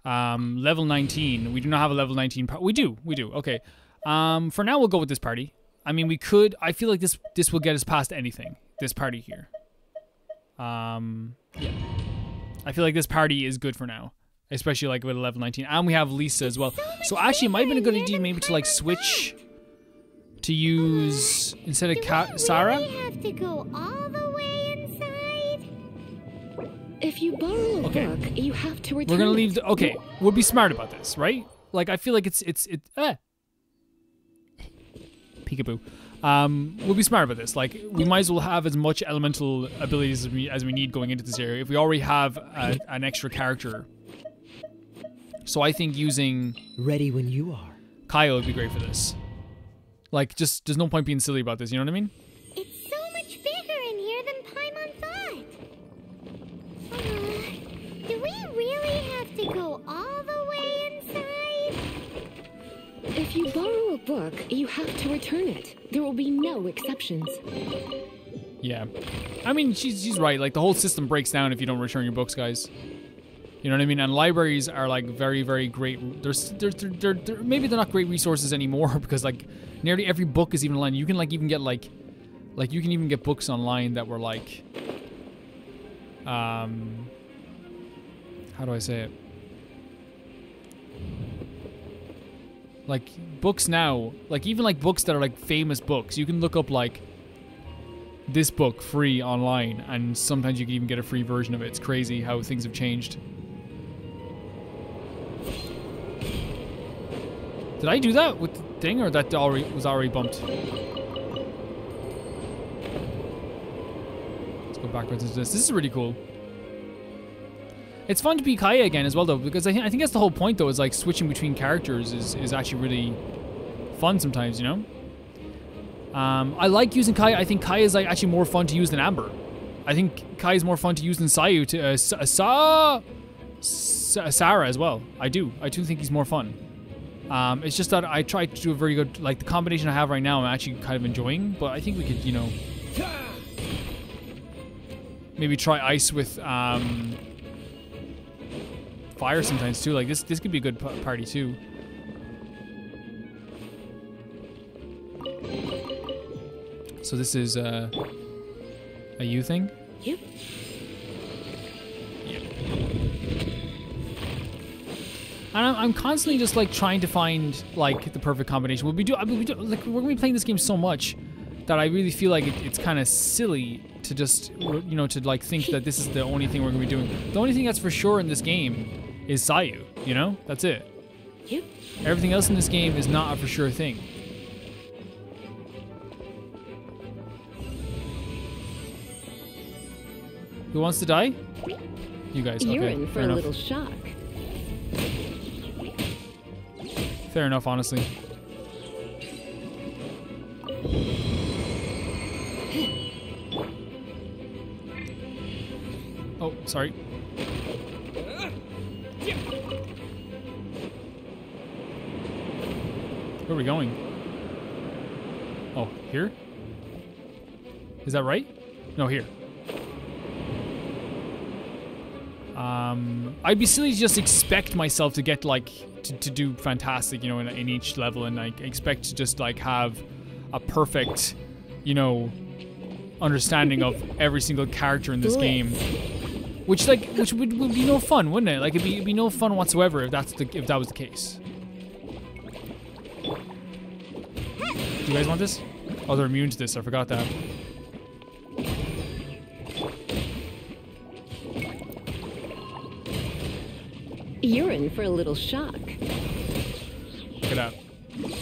Um, level 19. We do not have a level 19. Par- we do, we do. Okay. Um, for now, we'll go with this party. I mean, we could. I feel like this this will get us past anything. This party here. Um, yeah. I feel like this party is good for now, especially like with level 19, and we have Lisa as well. So actually, it might have been a good idea maybe to like switch to use instead of Ka- Sara. If you borrow a Okay. book, you have to return We're gonna leave. The, okay, we'll be smart about this, right? Like I feel like it's it's it. Eh. Peekaboo. Um, we'll be smart about this. Like we might as well have as much elemental abilities as we, as we need going into this area. If we already have a, an extra character, so I think using Ready when you are. Kyle would be great for this. Like, just there's no point being silly about this. You know what I mean? Have to return it. There will be no exceptions. Yeah. I mean, she's she's right. Like the whole system breaks down if you don't return your books, guys. You know what I mean? And libraries are like very, very great. There's, they're, they're, they're, maybe they're not great resources anymore because like nearly every book is even online. You can like even get like, like you can even get books online that were like, um, how do I say it? Like books now, like even like books that are like famous books, you can look up like this book free online, and sometimes you can even get a free version of it. It's crazy how things have changed. Did I do that with the thing, or that already was already bumped? Let's go backwards into this. This is really cool. It's fun to be Kaeya again as well, though, because I, thi- I think that's the whole point, though, is like switching between characters is, is actually really fun sometimes, you know? Um, I like using Kaeya. I think Kaeya is like actually more fun to use than Amber. I think Kaeya is more fun to use than Sayu to uh, Sa- Sa- Sa- Sara as well. I do. I do think he's more fun. Um, it's just that I tried to do a very good like the combination I have right now. I'm actually kind of enjoying, but I think we could, you know, maybe try ice with um, fire sometimes too. Like this, this could be a good p- party too. So this is uh, a you thing. Yep. And I'm, I'm constantly just like trying to find like the perfect combination. We'll be do, I mean, we do like we're gonna be playing this game so much that I really feel like it, it's kind of silly to just you know to like think that this is the only thing we're gonna be doing. The only thing that's for sure in this game is Sayu. You know, that's it. Yep. Everything else in this game is not a for sure thing. Who wants to die? You guys. You're okay, in for a little shock. Fair enough, honestly. Oh, sorry. Where are we going? Oh, here? Is that right? No, here. Um, I'd be silly to just expect myself to get like to, to do fantastic, you know, in, in each level, and like expect to just like have a perfect, you know, understanding of every single character in this game. Which like which would, would be no fun, wouldn't it? Like it'd be, it'd be no fun whatsoever if that's the if that was the case. Do you guys want this? Oh, they're immune to this. I forgot that. You're in for a little shock. Look at that.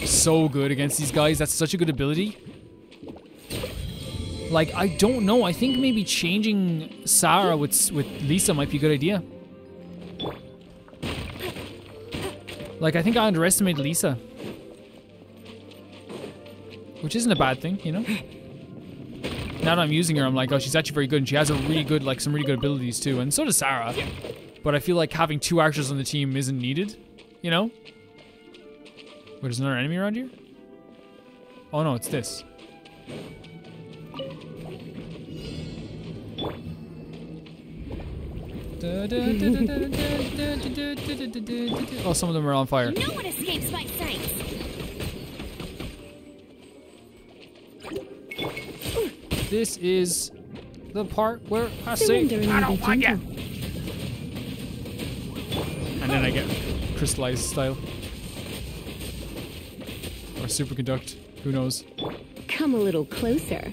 So good against these guys. That's such a good ability. Like, I don't know. I think maybe changing Sara with, with Lisa might be a good idea. Like, I think I underestimated Lisa. Which isn't a bad thing, you know? Now that I'm using her, I'm like, oh, she's actually very good. And she has a really good, like, some really good abilities, too. And so does Sara. But I feel like having two archers on the team isn't needed, you know? Wait, there's another enemy around here? Oh no, it's this. Oh, some of them are on fire. No one escapes my sight. This is the part where I say, Surrender and I don't want you. And then I get crystallized style. Or superconduct. Who knows? Come a little closer.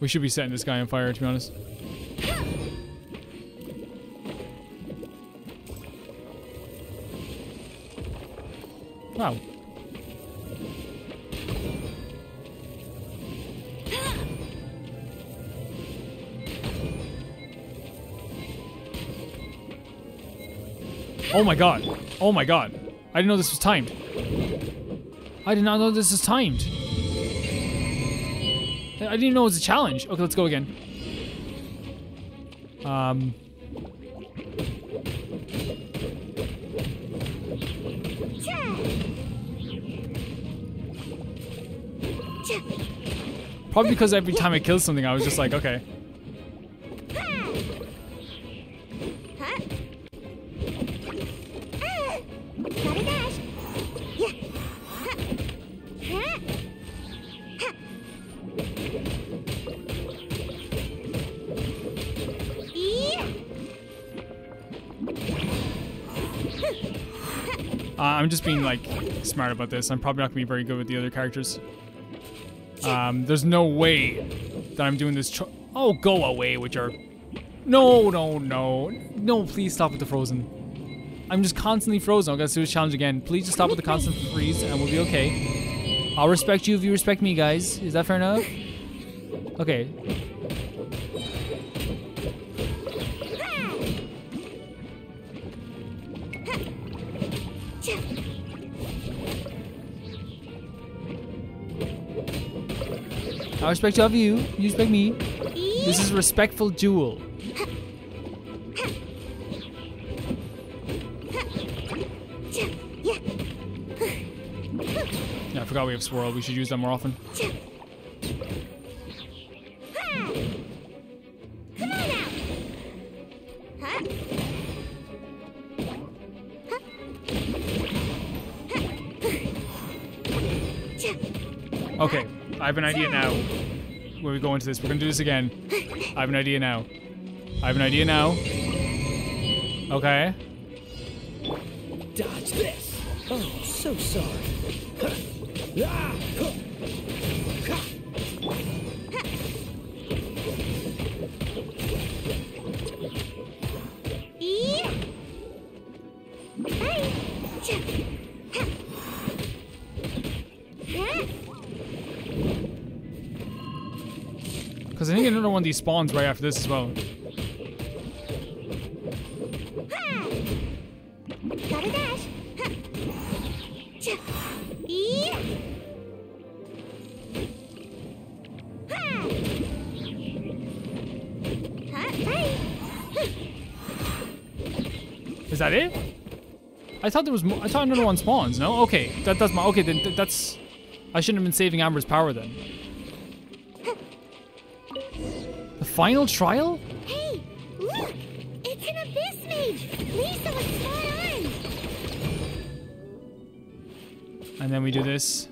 We should be setting this guy on fire, to be honest. Wow. Oh my god. Oh my god. I didn't know this was timed. I did not know this was timed. I didn't even know it was a challenge. Okay, let's go again. Um. Probably because every time I killed something, I was just like, okay. Uh, I'm just being like smart about this. I'm probably not gonna be very good with the other characters. Um, there's no way that I'm doing this. Oh, go away with your. No, no, no, no! Please stop with the frozen. I'm just constantly frozen. I'm gonna do this challenge again. Please just stop with the constant freeze, and we'll be okay. I'll respect you if you respect me, guys. Is that fair enough? Okay. I respect of you. You respect me. This is a respectful duel. Yeah, I forgot we have swirl. We should use that more often. Have an idea now. Where we go into this, we're gonna do this again. I have an idea now. I have an idea now. Okay. Dodge this. Oh, so sorry. Ah! One spawns right after this as well. Is that it? I thought there was more. I thought another one spawns. No. Okay, that does my. Okay, then th- that's. I shouldn't have been saving Amber's power then. Final trial? Hey, look! It's an abyss mage! Lisa was spot on! And then we do this.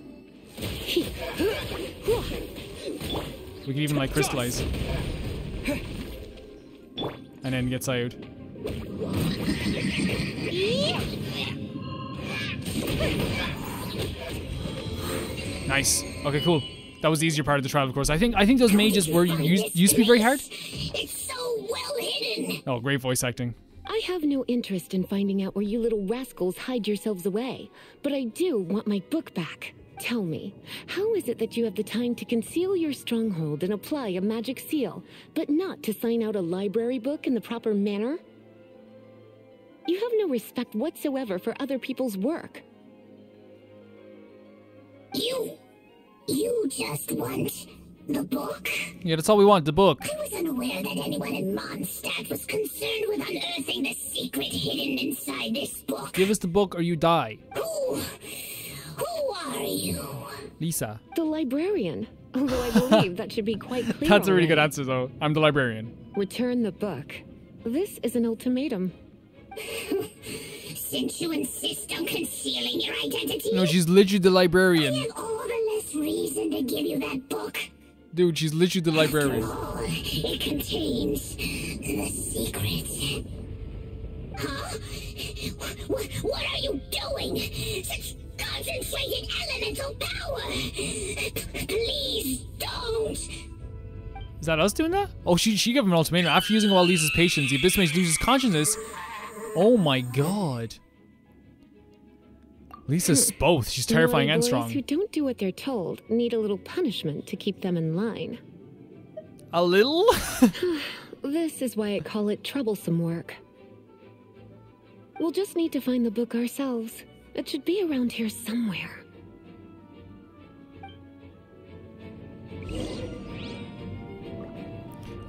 We can even like crystallize. And then get Sayud. Nice. Okay, cool. That was the easier part of the trial, of course. I think I think those mages were used, used to be very hard. It's so well hidden! Oh, great voice acting. I have no interest in finding out where you little rascals hide yourselves away, but I do want my book back. Tell me, how is it that you have the time to conceal your stronghold and apply a magic seal, but not to sign out a library book in the proper manner? You have no respect whatsoever for other people's work. You. You just want the book? Yeah, that's all we want. The book. I was unaware that anyone in Mondstadt was concerned with unearthing the secret hidden inside this book. Give us the book or you die. Who? Who are you? Lisa. The librarian. Although I believe that should be quite clear. That's a really good answer, though. I'm the librarian. Return the book. This is an ultimatum. Since you insist on concealing your identity, No, she's literally the librarian. Reason to give you that book. Dude, she's literally the librarian. Oh, it contains the secret. Huh? What, what are you doing? Such concentrated elemental power! Please don't! Is that us doing that? Oh, she she gave him an ultimatum. After using all Lisa's patience, the Abyss Mage loses consciousness. Oh my god. Lisa's both. She's terrifying and boys strong. who don't do what they're told need a little punishment to keep them in line. A little? This is why I call it troublesome work. We'll just need to find the book ourselves. It should be around here somewhere.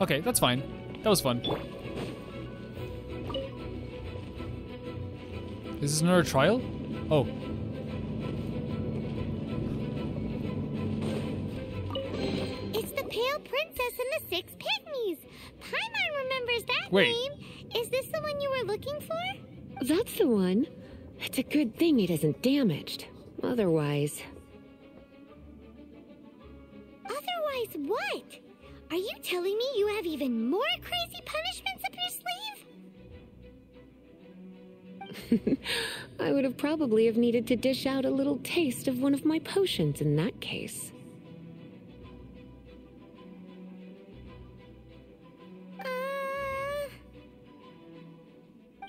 okay, that's fine. That was fun. Is this another trial? Oh. It's the Pale Princess and the Six Pygmies! Paimon remembers that Wait. name! Is this the one you were looking for? That's the one. It's a good thing it isn't damaged. Otherwise, Otherwise, what? Are you telling me you have even more crazy punishments up your sleeve? I would have probably have needed to dish out a little taste of one of my potions in that case. Ah!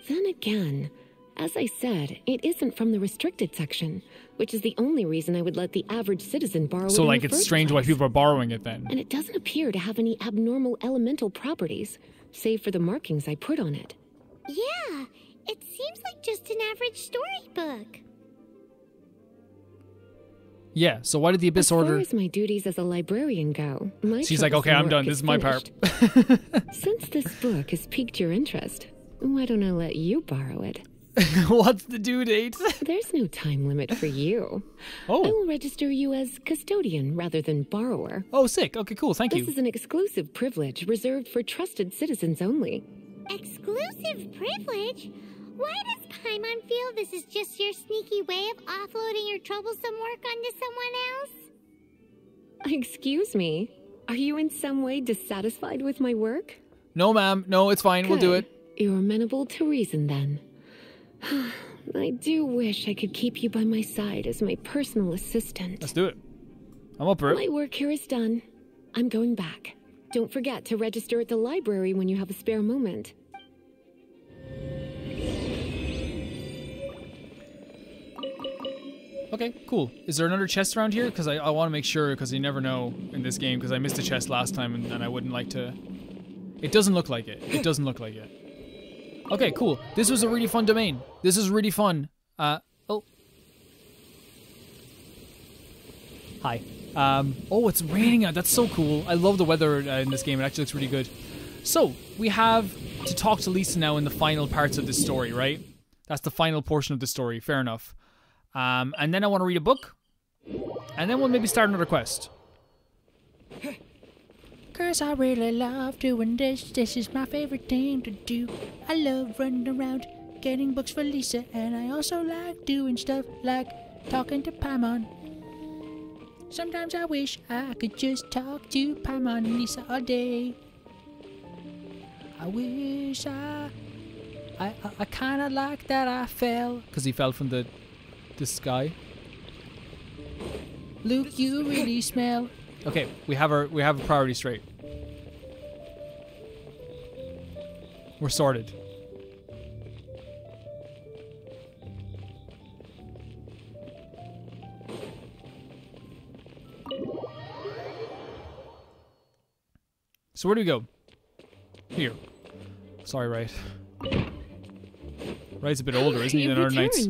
Then again, as I said, it isn't from the restricted section, which is the only reason I would let the average citizen borrow so, it. So, like, it's strange place. why people are borrowing it then. And it doesn't appear to have any abnormal elemental properties, save for the markings I put on it. Yeah, it seems like just an average storybook. Yeah, so why did the Abyss As far order as my duties as a librarian go, my She's like, "Okay, I'm done. This is my part." Since this book has piqued your interest, why don't I let you borrow it? What's the due date? There's no time limit for you. Oh. I will register you as custodian rather than borrower. Oh, sick. Okay, cool. Thank This you. This is an exclusive privilege reserved for trusted citizens only. Exclusive privilege? Why does Paimon feel this is just your sneaky way of offloading your troublesome work onto someone else? Excuse me. Are you in some way dissatisfied with my work? No, ma'am. No, it's fine. We'll do it. You're amenable to reason then. I do wish I could keep you by my side as my personal assistant. Let's do it. I'm up for it. My work here is done. I'm going back. Don't forget to register at the library when you have a spare moment. Okay, cool. Is there another chest around here? Because I, I want to make sure, because you never know in this game, because I missed a chest last time and, and I wouldn't like to... It doesn't look like it. It doesn't look like it. Okay, cool. This was a really fun domain. This is really fun. Uh, oh. Hi. Um, oh, it's raining out. That's so cool. I love the weather uh, in this game. It actually looks really good. So, we have to talk to Lisa now in the final parts of this story, right? That's the final portion of the story. Fair enough. Um, and then I want to read a book. And then we'll maybe start another quest. Cause I really love doing this. This is my favorite thing to do. I love running around getting books for Lisa, and I also like doing stuff like talking to Paimon. Sometimes I wish I could just talk to Paimon and Lisa all day. I wish I. I, I, I kind of like that I fell. Because he fell from the, the guy. Luke, you really smell. Okay, we have our we have a priority straight. We're sorted. So where do we go? Here. Sorry, right. Right's a bit older, isn't he, than our knights?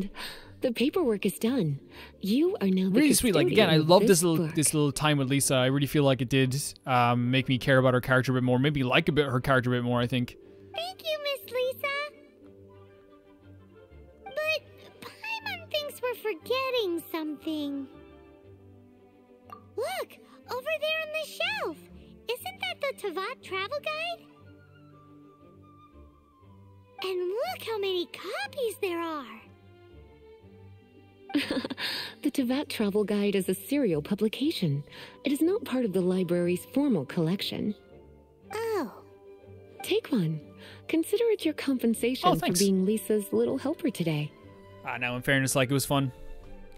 The paperwork is done. You are now the really sweet. Like again, I love this little book. this little time with Lisa. I really feel like it did um, make me care about her character a bit more. Maybe like a bit her character a bit more. I think. Thank you, Miss Lisa. But Paimon thinks we're forgetting something. Look, over there on the shelf. Isn't that the Teyvat travel guide? And look how many copies there are. The Teyvat Travel Guide is a serial publication. It is not part of the library's formal collection. Oh. Take one. Consider it your compensation Oh, for being Lisa's little helper today. Ah, now in fairness, like it was fun.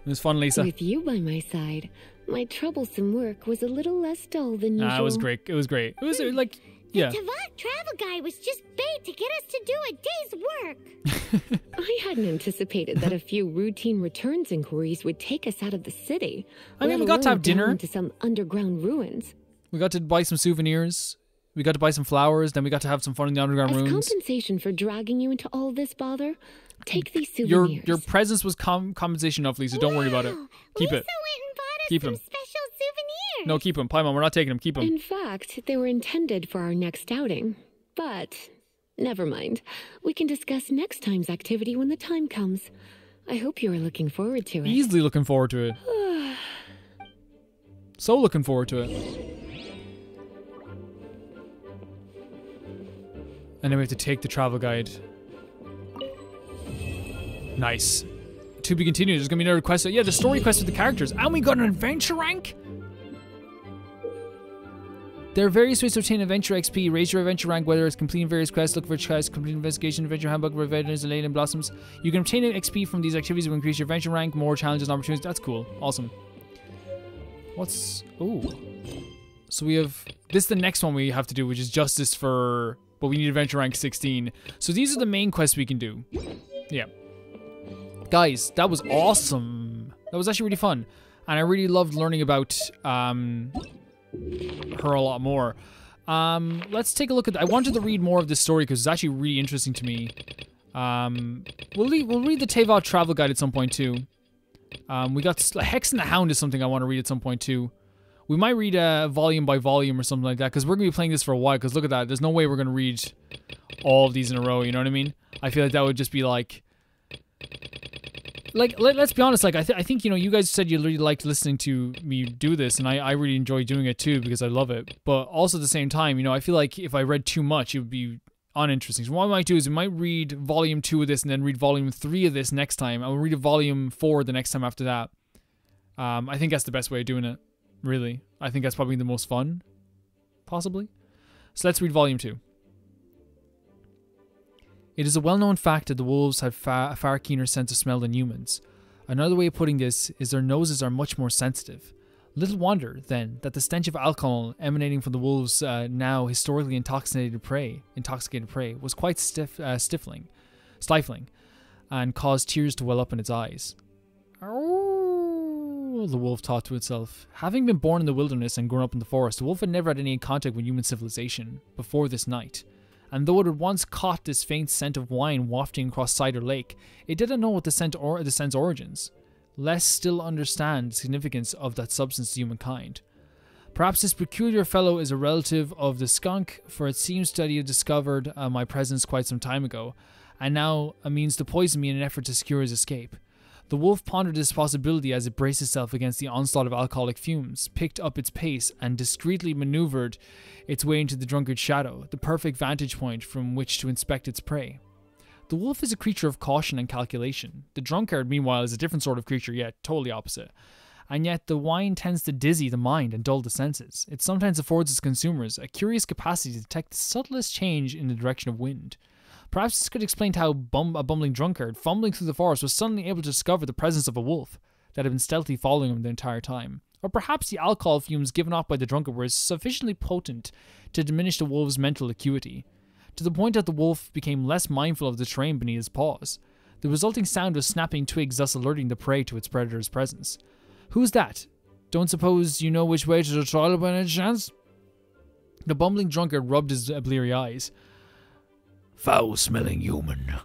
It was fun, Lisa. With you by my side, my troublesome work was a little less dull than usual. Ah, it was great. It was great. It was uh, like, yeah. Teyvat travel guide was just bait to get us to do a day's work. I hadn't anticipated that a few routine returns inquiries would take us out of the city. I mean, we got to have dinner. to some underground ruins. We got to buy some souvenirs. We got to buy some flowers. Then we got to have some fun in the underground As ruins. compensation for dragging you into all this bother, take these souvenirs. your your presence was com- compensation enough, Lisa. Don't worry about it. Keep Lisa it. went and bought us Keep some them. special souvenirs. No, keep them. Paimon, we're not taking them. Keep them. In fact, they were intended for our next outing. But never mind. We can discuss next time's activity when the time comes. I hope you are looking forward to it. Easily looking forward to it. So looking forward to it. And then we have to take the travel guide. Nice. To be continued. There's gonna be another quest. Yeah, the story quest with the characters. And we got an adventure rank? There are various ways to obtain adventure XP. Raise your adventure rank, whether it's completing various quests, look for quests, complete investigation, adventure handbook, revenants, and Ley Line Blossoms. You can obtain XP from these activities to increase your adventure rank, more challenges and opportunities. That's cool. Awesome. What's oh? So we have this is the next one we have to do, which is justice for but we need adventure rank 16. So these are the main quests we can do. Yeah. Guys, that was awesome. That was actually really fun. And I really loved learning about um, her a lot more. Um, let's take a look at. I wanted to read more of this story because it's actually really interesting to me. Um, we'll read, we'll read the Teyvat travel guide at some point too. Um, we got Hex and the Hound is something I want to read at some point too. We might read uh, volume by volume or something like that because we're gonna be playing this for a while. Because look at that, there's no way we're gonna read all of these in a row. You know what I mean? I feel like that would just be like like let, us be honest like I, th- I think you know you guys said you really liked listening to me do this and I, I really enjoy doing it too because i love it. But also at the same time you know i feel like if i read too much it would be uninteresting. So what i might do is we might read volume two of this and then read volume three of this next time. I will read a volume four the next time after that. Um, i think that's the best way of doing it really. I think that's probably the most fun possibly. So let's read volume two it is a well known fact that the wolves have a far keener sense of smell than humans. Another way of putting this is their noses are much more sensitive. Little wonder, then, that the stench of alcohol emanating from the wolves' uh, now historically intoxicated prey, intoxicated prey, was quite stiff, uh, stifling, stifling, and caused tears to well up in its eyes. Oh, the wolf thought to itself. Having been born in the wilderness and grown up in the forest, the wolf had never had any contact with human civilization before this night and though it had once caught this faint scent of wine wafting across Cider Lake, it didn't know what the scent or the scent's origins, less still understand the significance of that substance to humankind. Perhaps this peculiar fellow is a relative of the skunk, for it seems that he had discovered uh, my presence quite some time ago, and now uh, means to poison me in an effort to secure his escape. The wolf pondered this possibility as it braced itself against the onslaught of alcoholic fumes, picked up its pace, and discreetly maneuvered its way into the drunkard's shadow, the perfect vantage point from which to inspect its prey. The wolf is a creature of caution and calculation. The drunkard, meanwhile, is a different sort of creature, yet totally opposite. And yet, the wine tends to dizzy the mind and dull the senses. It sometimes affords its consumers a curious capacity to detect the subtlest change in the direction of wind. Perhaps this could explain how bum- a bumbling drunkard, fumbling through the forest, was suddenly able to discover the presence of a wolf that had been stealthily following him the entire time. Or perhaps the alcohol fumes given off by the drunkard were sufficiently potent to diminish the wolf's mental acuity, to the point that the wolf became less mindful of the terrain beneath his paws. The resulting sound was snapping twigs, thus alerting the prey to its predator's presence. Who's that? Don't suppose you know which way to the toilet by any chance? The bumbling drunkard rubbed his bleary eyes. Foul smelling human.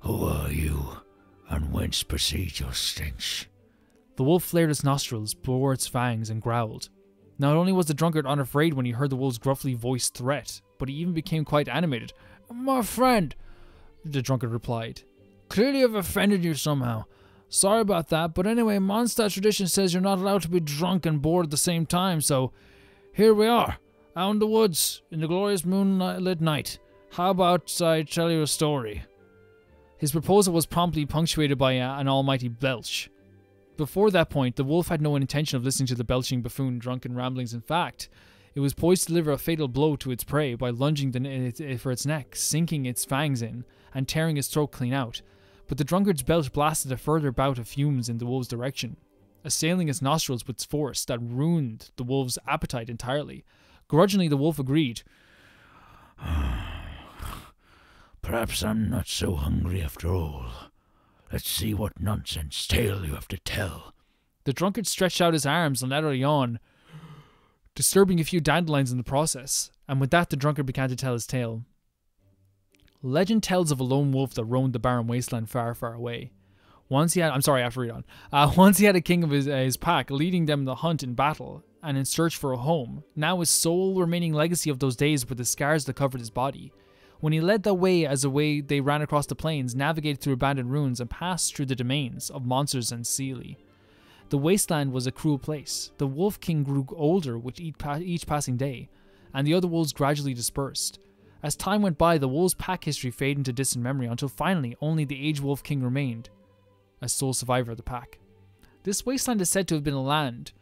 Who are you, and whence proceeds your stench? The wolf flared its nostrils, bore its fangs, and growled. Not only was the drunkard unafraid when he heard the wolf's gruffly voiced threat, but he even became quite animated. My friend, the drunkard replied. Clearly I've offended you somehow. Sorry about that, but anyway, Mondstadt tradition says you're not allowed to be drunk and bored at the same time, so here we are, out in the woods, in the glorious moonlit night. How about I tell you a story? His proposal was promptly punctuated by an almighty belch. Before that point, the wolf had no intention of listening to the belching buffoon drunken ramblings. In fact, it was poised to deliver a fatal blow to its prey by lunging for its neck, sinking its fangs in, and tearing its throat clean out. But the drunkard's belch blasted a further bout of fumes in the wolf's direction, assailing its nostrils with force that ruined the wolf's appetite entirely. Grudgingly, the wolf agreed. Perhaps I'm not so hungry after all. Let's see what nonsense tale you have to tell. The drunkard stretched out his arms and let out a yawn, disturbing a few dandelions in the process, and with that the drunkard began to tell his tale. Legend tells of a lone wolf that roamed the barren wasteland far, far away. Once he had, I'm sorry, I have to read on. Uh, once he had a king of his, uh, his pack, leading them the hunt in battle and in search for a home. Now his sole remaining legacy of those days were the scars that covered his body. When he led the way as a way they ran across the plains, navigated through abandoned ruins, and passed through the domains of monsters and Seelie. The wasteland was a cruel place. The Wolf King grew older with each passing day, and the other wolves gradually dispersed. As time went by, the wolves' pack history faded into distant memory until finally only the aged Wolf King remained, as sole survivor of the pack. This wasteland is said to have been a land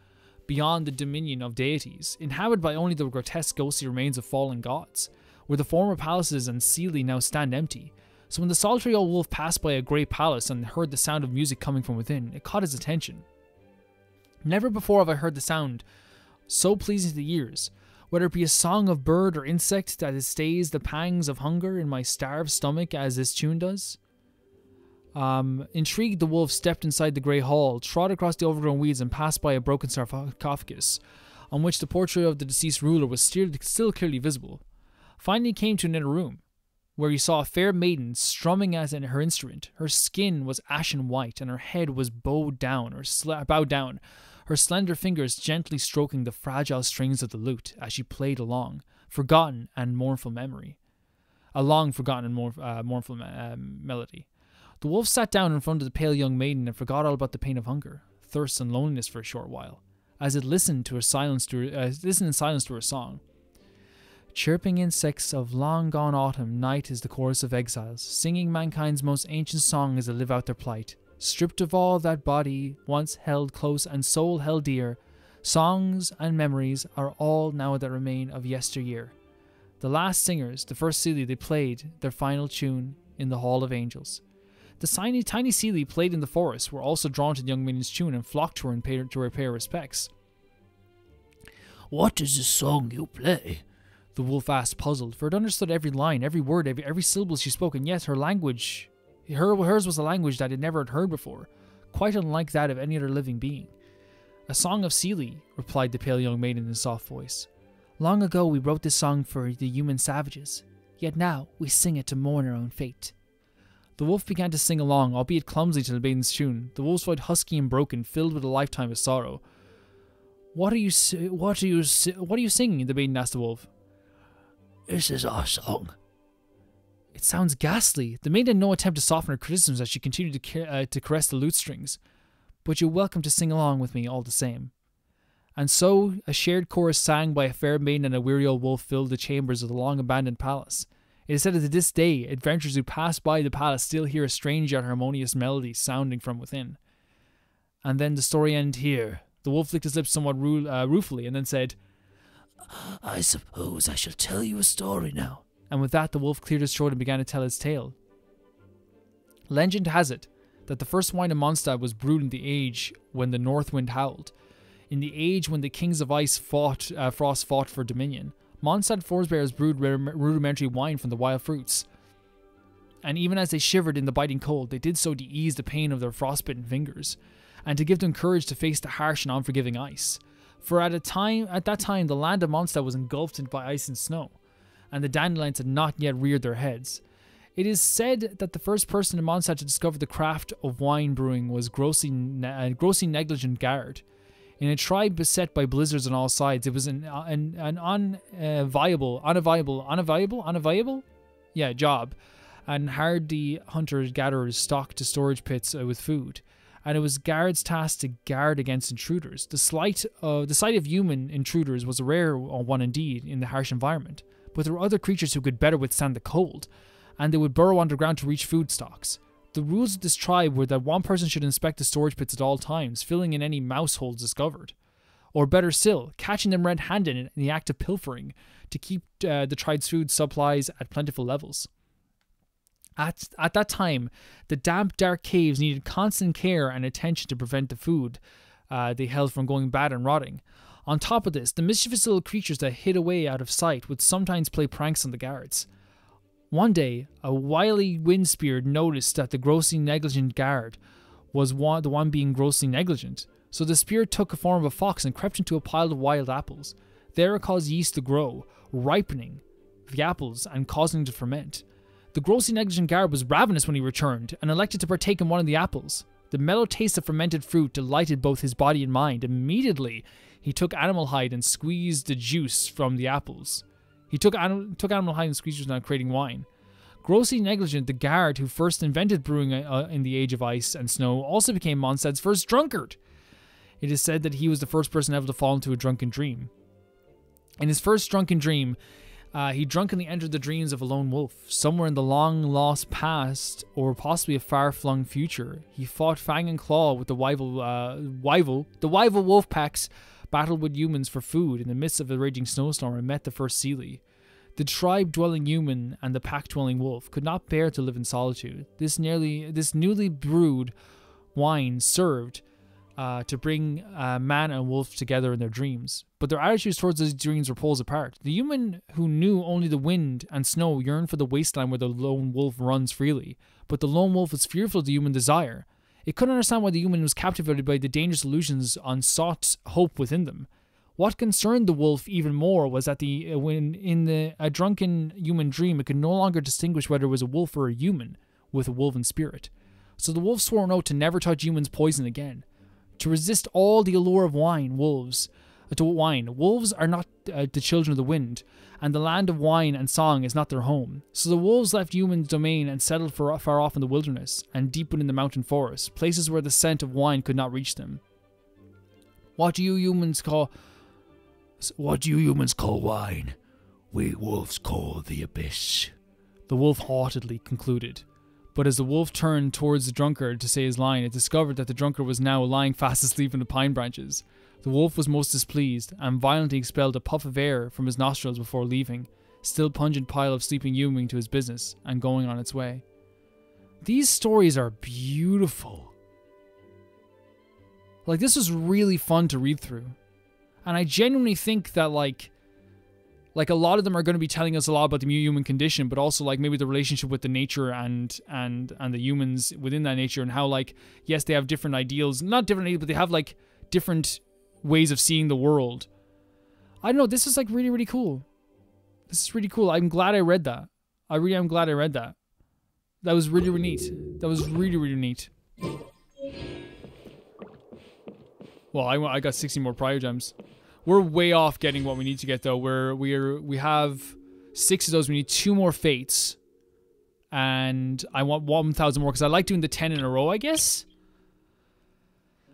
beyond the dominion of deities, inhabited by only the grotesque ghostly remains of fallen gods where the former palaces and Seelie now stand empty. So when the solitary old wolf passed by a grey palace and heard the sound of music coming from within, it caught his attention. Never before have I heard the sound so pleasing to the ears. whether it be a song of bird or insect that stays the pangs of hunger in my starved stomach as this tune does? Um, intrigued, the wolf stepped inside the grey hall, trod across the overgrown weeds, and passed by a broken sarcophagus, on which the portrait of the deceased ruler was still, still clearly visible. Finally, came to an inner room, where he saw a fair maiden strumming as in her instrument. Her skin was ashen white, and her head was bowed down, or bowed down, her slender fingers gently stroking the fragile strings of the lute as she played along, forgotten and mournful memory. A long forgotten and uh, mournful uh, melody. The wolf sat down in front of the pale young maiden and forgot all about the pain of hunger, thirst, and loneliness for a short while, as it listened to her silence to her, uh, listened in silence to her song. Chirping insects of long gone autumn, night is the chorus of exiles, singing mankind's most ancient song as they live out their plight. Stripped of all that body once held close and soul held dear, songs and memories are all now that remain of yesteryear. The last singers, the first Seelie, they played their final tune in the Hall of Angels. The tiny, tiny Seelie played in the forest were also drawn to the young maiden's tune and flocked to her and paid her to her pay her respects. What is the song you play? The wolf asked, puzzled, for it understood every line, every word, every, every syllable she spoke, and yet her language, her, hers was a language that it never had heard before, quite unlike that of any other living being. A song of Seelie, replied the pale young maiden in a soft voice. Long ago we wrote this song for the human savages, yet now we sing it to mourn our own fate. The wolf began to sing along, albeit clumsily, to the maiden's tune. The wolf's voice husky and broken, filled with a lifetime of sorrow. What are you? What are you? What are you singing? The maiden asked the wolf. This is our song. It sounds ghastly. The maiden had no attempt to soften her criticisms as she continued to, uh, to caress the lute strings. But you're welcome to sing along with me all the same. And so, a shared chorus sang by a fair maiden and a weary old wolf filled the chambers of the long abandoned palace. It is said that to this day, adventurers who pass by the palace still hear a strange yet harmonious melody sounding from within. And then the story ended here. The wolf licked his lips somewhat uh, ruefully and then said, I suppose I shall tell you a story now. and with that the wolf cleared his throat and began to tell his tale. Legend has it that the first wine of Mondstadt was brewed in the age when the north wind howled, in the age when the kings of ice fought, uh, frost fought for dominion. Mondstadt Forsbears brewed rudimentary wine from the wild fruits, and even as they shivered in the biting cold, they did so to ease the pain of their frostbitten fingers, and to give them courage to face the harsh and unforgiving ice. For at a time, at that time, the land of Mondstadt was engulfed by ice and snow, and the dandelions had not yet reared their heads. It is said that the first person in Mondstadt to discover the craft of wine brewing was grossly, ne- uh, grossly negligent Gard. In a tribe beset by blizzards on all sides, it was an uh, an, an unviable, unviable, unviable, unviable, yeah, job, and hardy hunter gatherers stocked to storage pits uh, with food. And it was guards tasked to guard against intruders. The slight, uh, the sight of human intruders was a rare one indeed in the harsh environment, but there were other creatures who could better withstand the cold, and they would burrow underground to reach food stocks. The rules of this tribe were that one person should inspect the storage pits at all times, filling in any mouse holes discovered. Or better still, catching them red handed in the act of pilfering to keep uh, the tribe's food supplies at plentiful levels. At, at that time, the damp, dark caves needed constant care and attention to prevent the food uh, they held from going bad and rotting. On top of this, the mischievous little creatures that hid away out of sight would sometimes play pranks on the guards. One day, a wily wind spirit noticed that the grossly negligent guard was one, the one being grossly negligent. So the spirit took the form of a fox and crept into a pile of wild apples. There it caused yeast to grow, ripening the apples and causing them to ferment. The grossly negligent guard was ravenous when he returned and elected to partake in one of the apples. The mellow taste of fermented fruit delighted both his body and mind. Immediately, he took animal hide and squeezed the juice from the apples. He took, anim- took animal hide and squeezed it now creating wine. Grossly negligent, the guard who first invented brewing uh, in the age of ice and snow also became Mondstadt's first drunkard. It is said that he was the first person ever to fall into a drunken dream. In his first drunken dream, uh, he drunkenly entered the dreams of a lone wolf. Somewhere in the long lost past, or possibly a far flung future, he fought fang and claw with the Wyvil, uh, rival, the Wyvil wolf packs, battled with humans for food in the midst of a raging snowstorm, and met the first Seelie. The tribe dwelling human and the pack dwelling wolf could not bear to live in solitude. This nearly, this newly brewed wine served uh, to bring uh, man and wolf together in their dreams. But their attitudes towards those dreams were poles apart. The human who knew only the wind and snow yearned for the wasteland where the lone wolf runs freely. But the lone wolf was fearful of the human desire. It couldn't understand why the human was captivated by the dangerous illusions and sought hope within them. What concerned the wolf even more was that the uh, when in the a drunken human dream, it could no longer distinguish whether it was a wolf or a human with a wolven spirit. So the wolf swore an oath to never touch humans' poison again. To resist all the allure of wine, wolves, uh, to wine, wolves are not uh, the children of the wind, and the land of wine and song is not their home. So the wolves left humans' domain and settled for, far off in the wilderness and deep within the mountain forests, places where the scent of wine could not reach them. What do you humans call? What do you humans call wine? We wolves call the abyss. The wolf haughtily concluded. But as the wolf turned towards the drunkard to say his line, it discovered that the drunkard was now lying fast asleep in the pine branches. The wolf was most displeased and violently expelled a puff of air from his nostrils before leaving, still pungent pile of sleeping human to his business and going on its way. These stories are beautiful. Like this was really fun to read through. And I genuinely think that like like a lot of them are going to be telling us a lot about the human condition but also like maybe the relationship with the nature and and and the humans within that nature and how like yes they have different ideals not different ideals but they have like different ways of seeing the world. I don't know this is like really really cool. This is really cool. I'm glad i read that. I really am glad i read that. That was really really neat. That was really really neat. Well i, I got 60 more primogems we're way off getting what we need to get though. We're we're we have six of those. We need two more fates, and I want one thousand more because I like doing the ten in a row. I guess,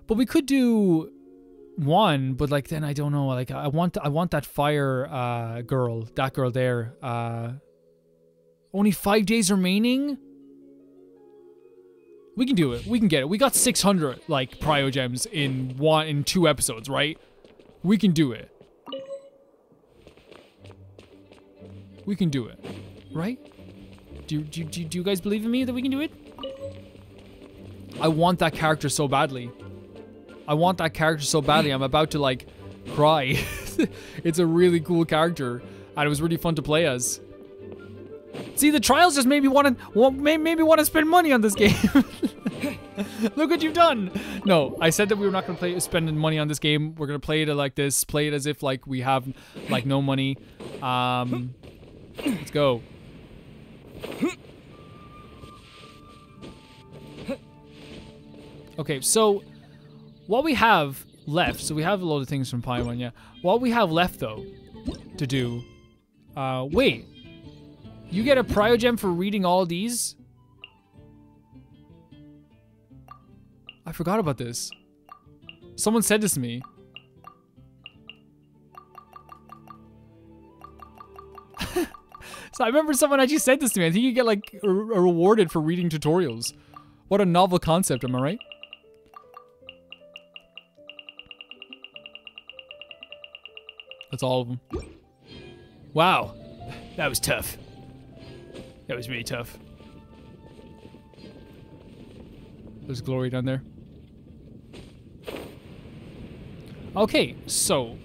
but we could do one. But like then I don't know. Like I want I want that fire uh, girl, that girl there. Uh, only five days remaining. We can do it. We can get it. We got 600 like primogems in one in two episodes, right? We can do it. We can do it. Right? Do, do, do, do you guys believe in me that we can do it? I want that character so badly. I want that character so badly. I'm about to, like, cry. it's a really cool character, and it was really fun to play as. See, the trials just made me want to made me want to spend money on this game. Look what you've done. No, I said that we were not going to play spending money on this game. We're going to play it like this. Play it as if like we have like no money. Um, let's go. Okay, so what we have left, so we have a lot of things from Paimon, yeah. What we have left though to do, uh, wait, you get a Primogem for reading all these? I forgot about this. Someone said this to me. so I remember someone actually said this to me. I think you get like rewarded for reading tutorials. What a novel concept, am I right? That's all of them. Wow. That was tough. That was really tough. There's glory down there. Okay, so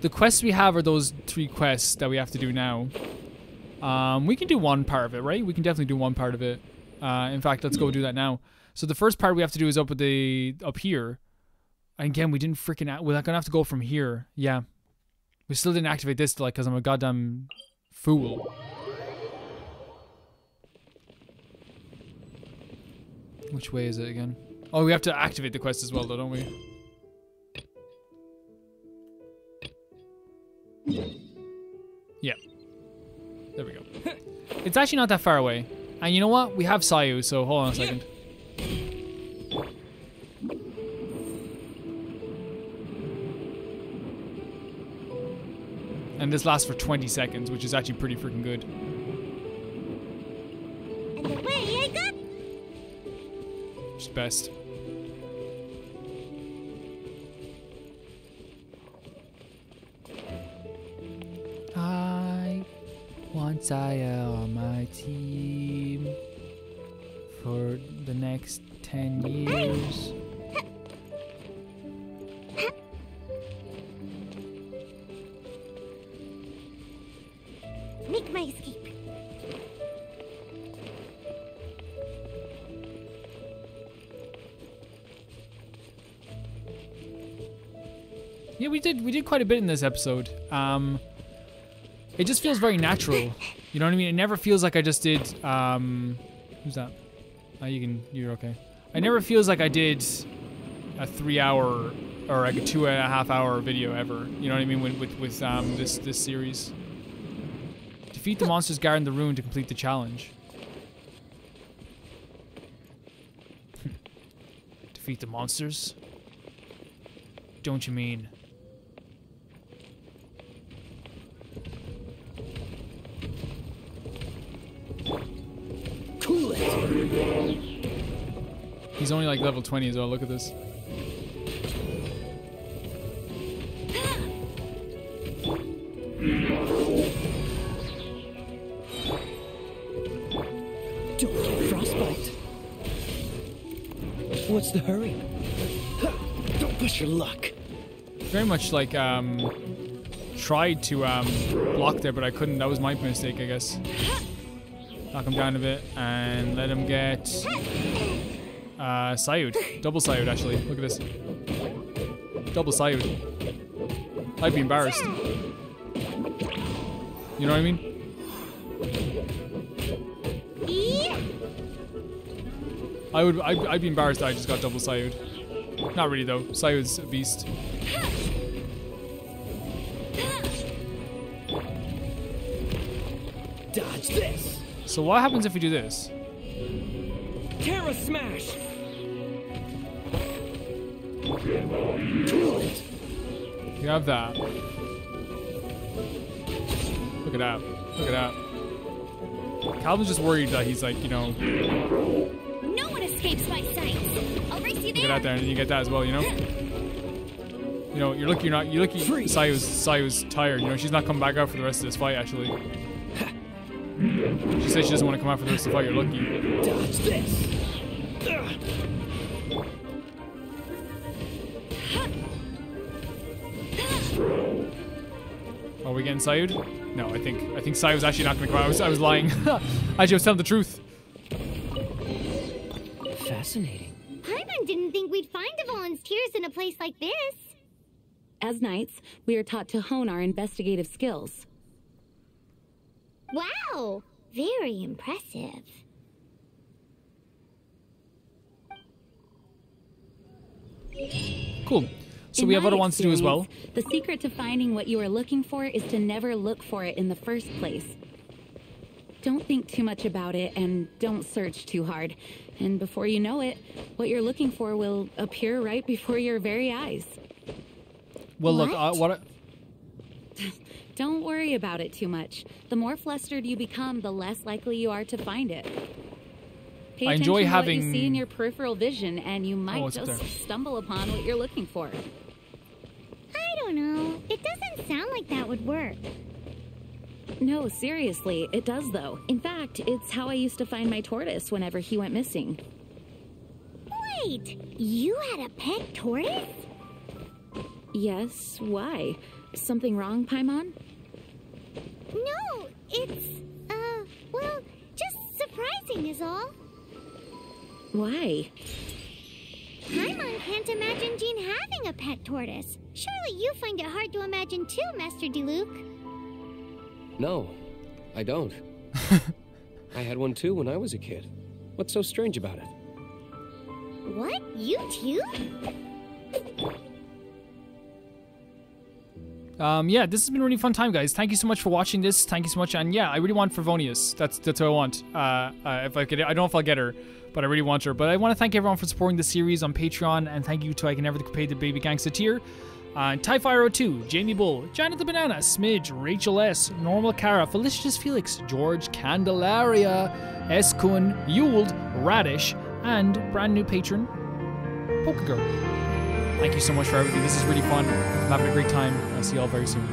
the quests we have are those three quests that we have to do now. Um, we can do one part of it, right? We can definitely do one part of it. Uh, in fact, let's go do that now. So the first part we have to do is up at the up here. And again, we didn't freaking. We're not gonna have to go from here. Yeah, we still didn't activate this like because I'm a goddamn fool. Which way is it again? Oh, we have to activate the quest as well, though, don't we? Yeah. There we go. It's actually not that far away. And you know what? We have Sayu, so hold on a second. And this lasts for 20 seconds, which is actually pretty freaking good. Just best. I want Zaya on my team for the next 10 years. Make my escape. Yeah, we did we did quite a bit in this episode. Um it just feels very natural. You know what I mean? It never feels like I just did. Um, who's that? Oh, you can. You're okay. It never feels like I did a three-hour or like a two and a half hour video ever. You know what I mean? With with, with um, this this series. Defeat the monsters guarding the ruin to complete the challenge. Defeat the monsters? Don't you mean? He's only like level 20 as well. Look at this. Don't get frostbite. What's the hurry? Don't push your luck. Very much like um tried to um block there, but I couldn't. That was my mistake, I guess. Knock him down a bit and let him get uh Sayud. Double Sayud actually. Look at this. Double Sayud. I'd be embarrassed. You know what I mean? I would I'd, I'd be embarrassed that I just got double Sayud. Not really though. Sayud's a beast. Dodge this. So what happens if we do this? Terra smash. You have that. Look at that. Look at that. Calvin's just worried that he's like, you know, No one escapes my sight. I'll race you look at there. that there, and you get that as well, you know? You know, you're lucky you're not you're lucky Sayu's Sayu's tired, you know, she's not coming back out for the rest of this fight actually. She says she doesn't want to come out for the rest of the fight, you're lucky. Dodge this. Are we getting Sayud? No, I think I think Sayu's actually not gonna come out. I was, I was lying. actually I was telling the truth. Fascinating. Paimon didn't think we'd find the volunteers in a place like this. As knights, we are taught to hone our investigative skills. Wow, very impressive. Cool. So In we have other ones to do as well. The secret to finding what you are looking for is to never look for it in the first place. Don't think too much about it and don't search too hard. And before you know it, what you're looking for will appear right before your very eyes. Well look, uh, what Don't worry about it too much. The more flustered you become, the less likely you are to find it. Pay I attention enjoy to what you see in your peripheral vision, and you might it's up just there. stumble upon what you're looking for. I don't know. It doesn't sound like that would work. No, seriously, it does though. In fact, it's how I used to find my tortoise whenever he went missing. Wait, you had a pet tortoise? Yes, why? Something wrong, Paimon? No, it's, uh, well, just surprising is all. Why? Paimon can't imagine Jean having a pet tortoise. Surely you find it hard to imagine too, Master Diluc. No, I don't. I had one too when I was a kid. What's so strange about it? What? You too? Um, yeah, this has been a really fun time, guys. Thank you so much for watching this. Thank you so much. And yeah, I really want Favonius. That's that's what I want. Uh, uh, if I could, I don't know if I'll get her, but I really want her. But I want to thank everyone for supporting the series on Patreon, and thank you to I Can Never Pay the Baby Gangsta tier. Uh, Typhiro 2, Jamie Bull, Janet the Banana, Smidge, Rachel S, Normal Cara, Felicitas Felix, George Candelaria, S. Kun, Yuled, Radish, and brand new patron, Poker Girl. Thank you so much for everything. This is really fun. I'm having a great time. I'll see you all very soon.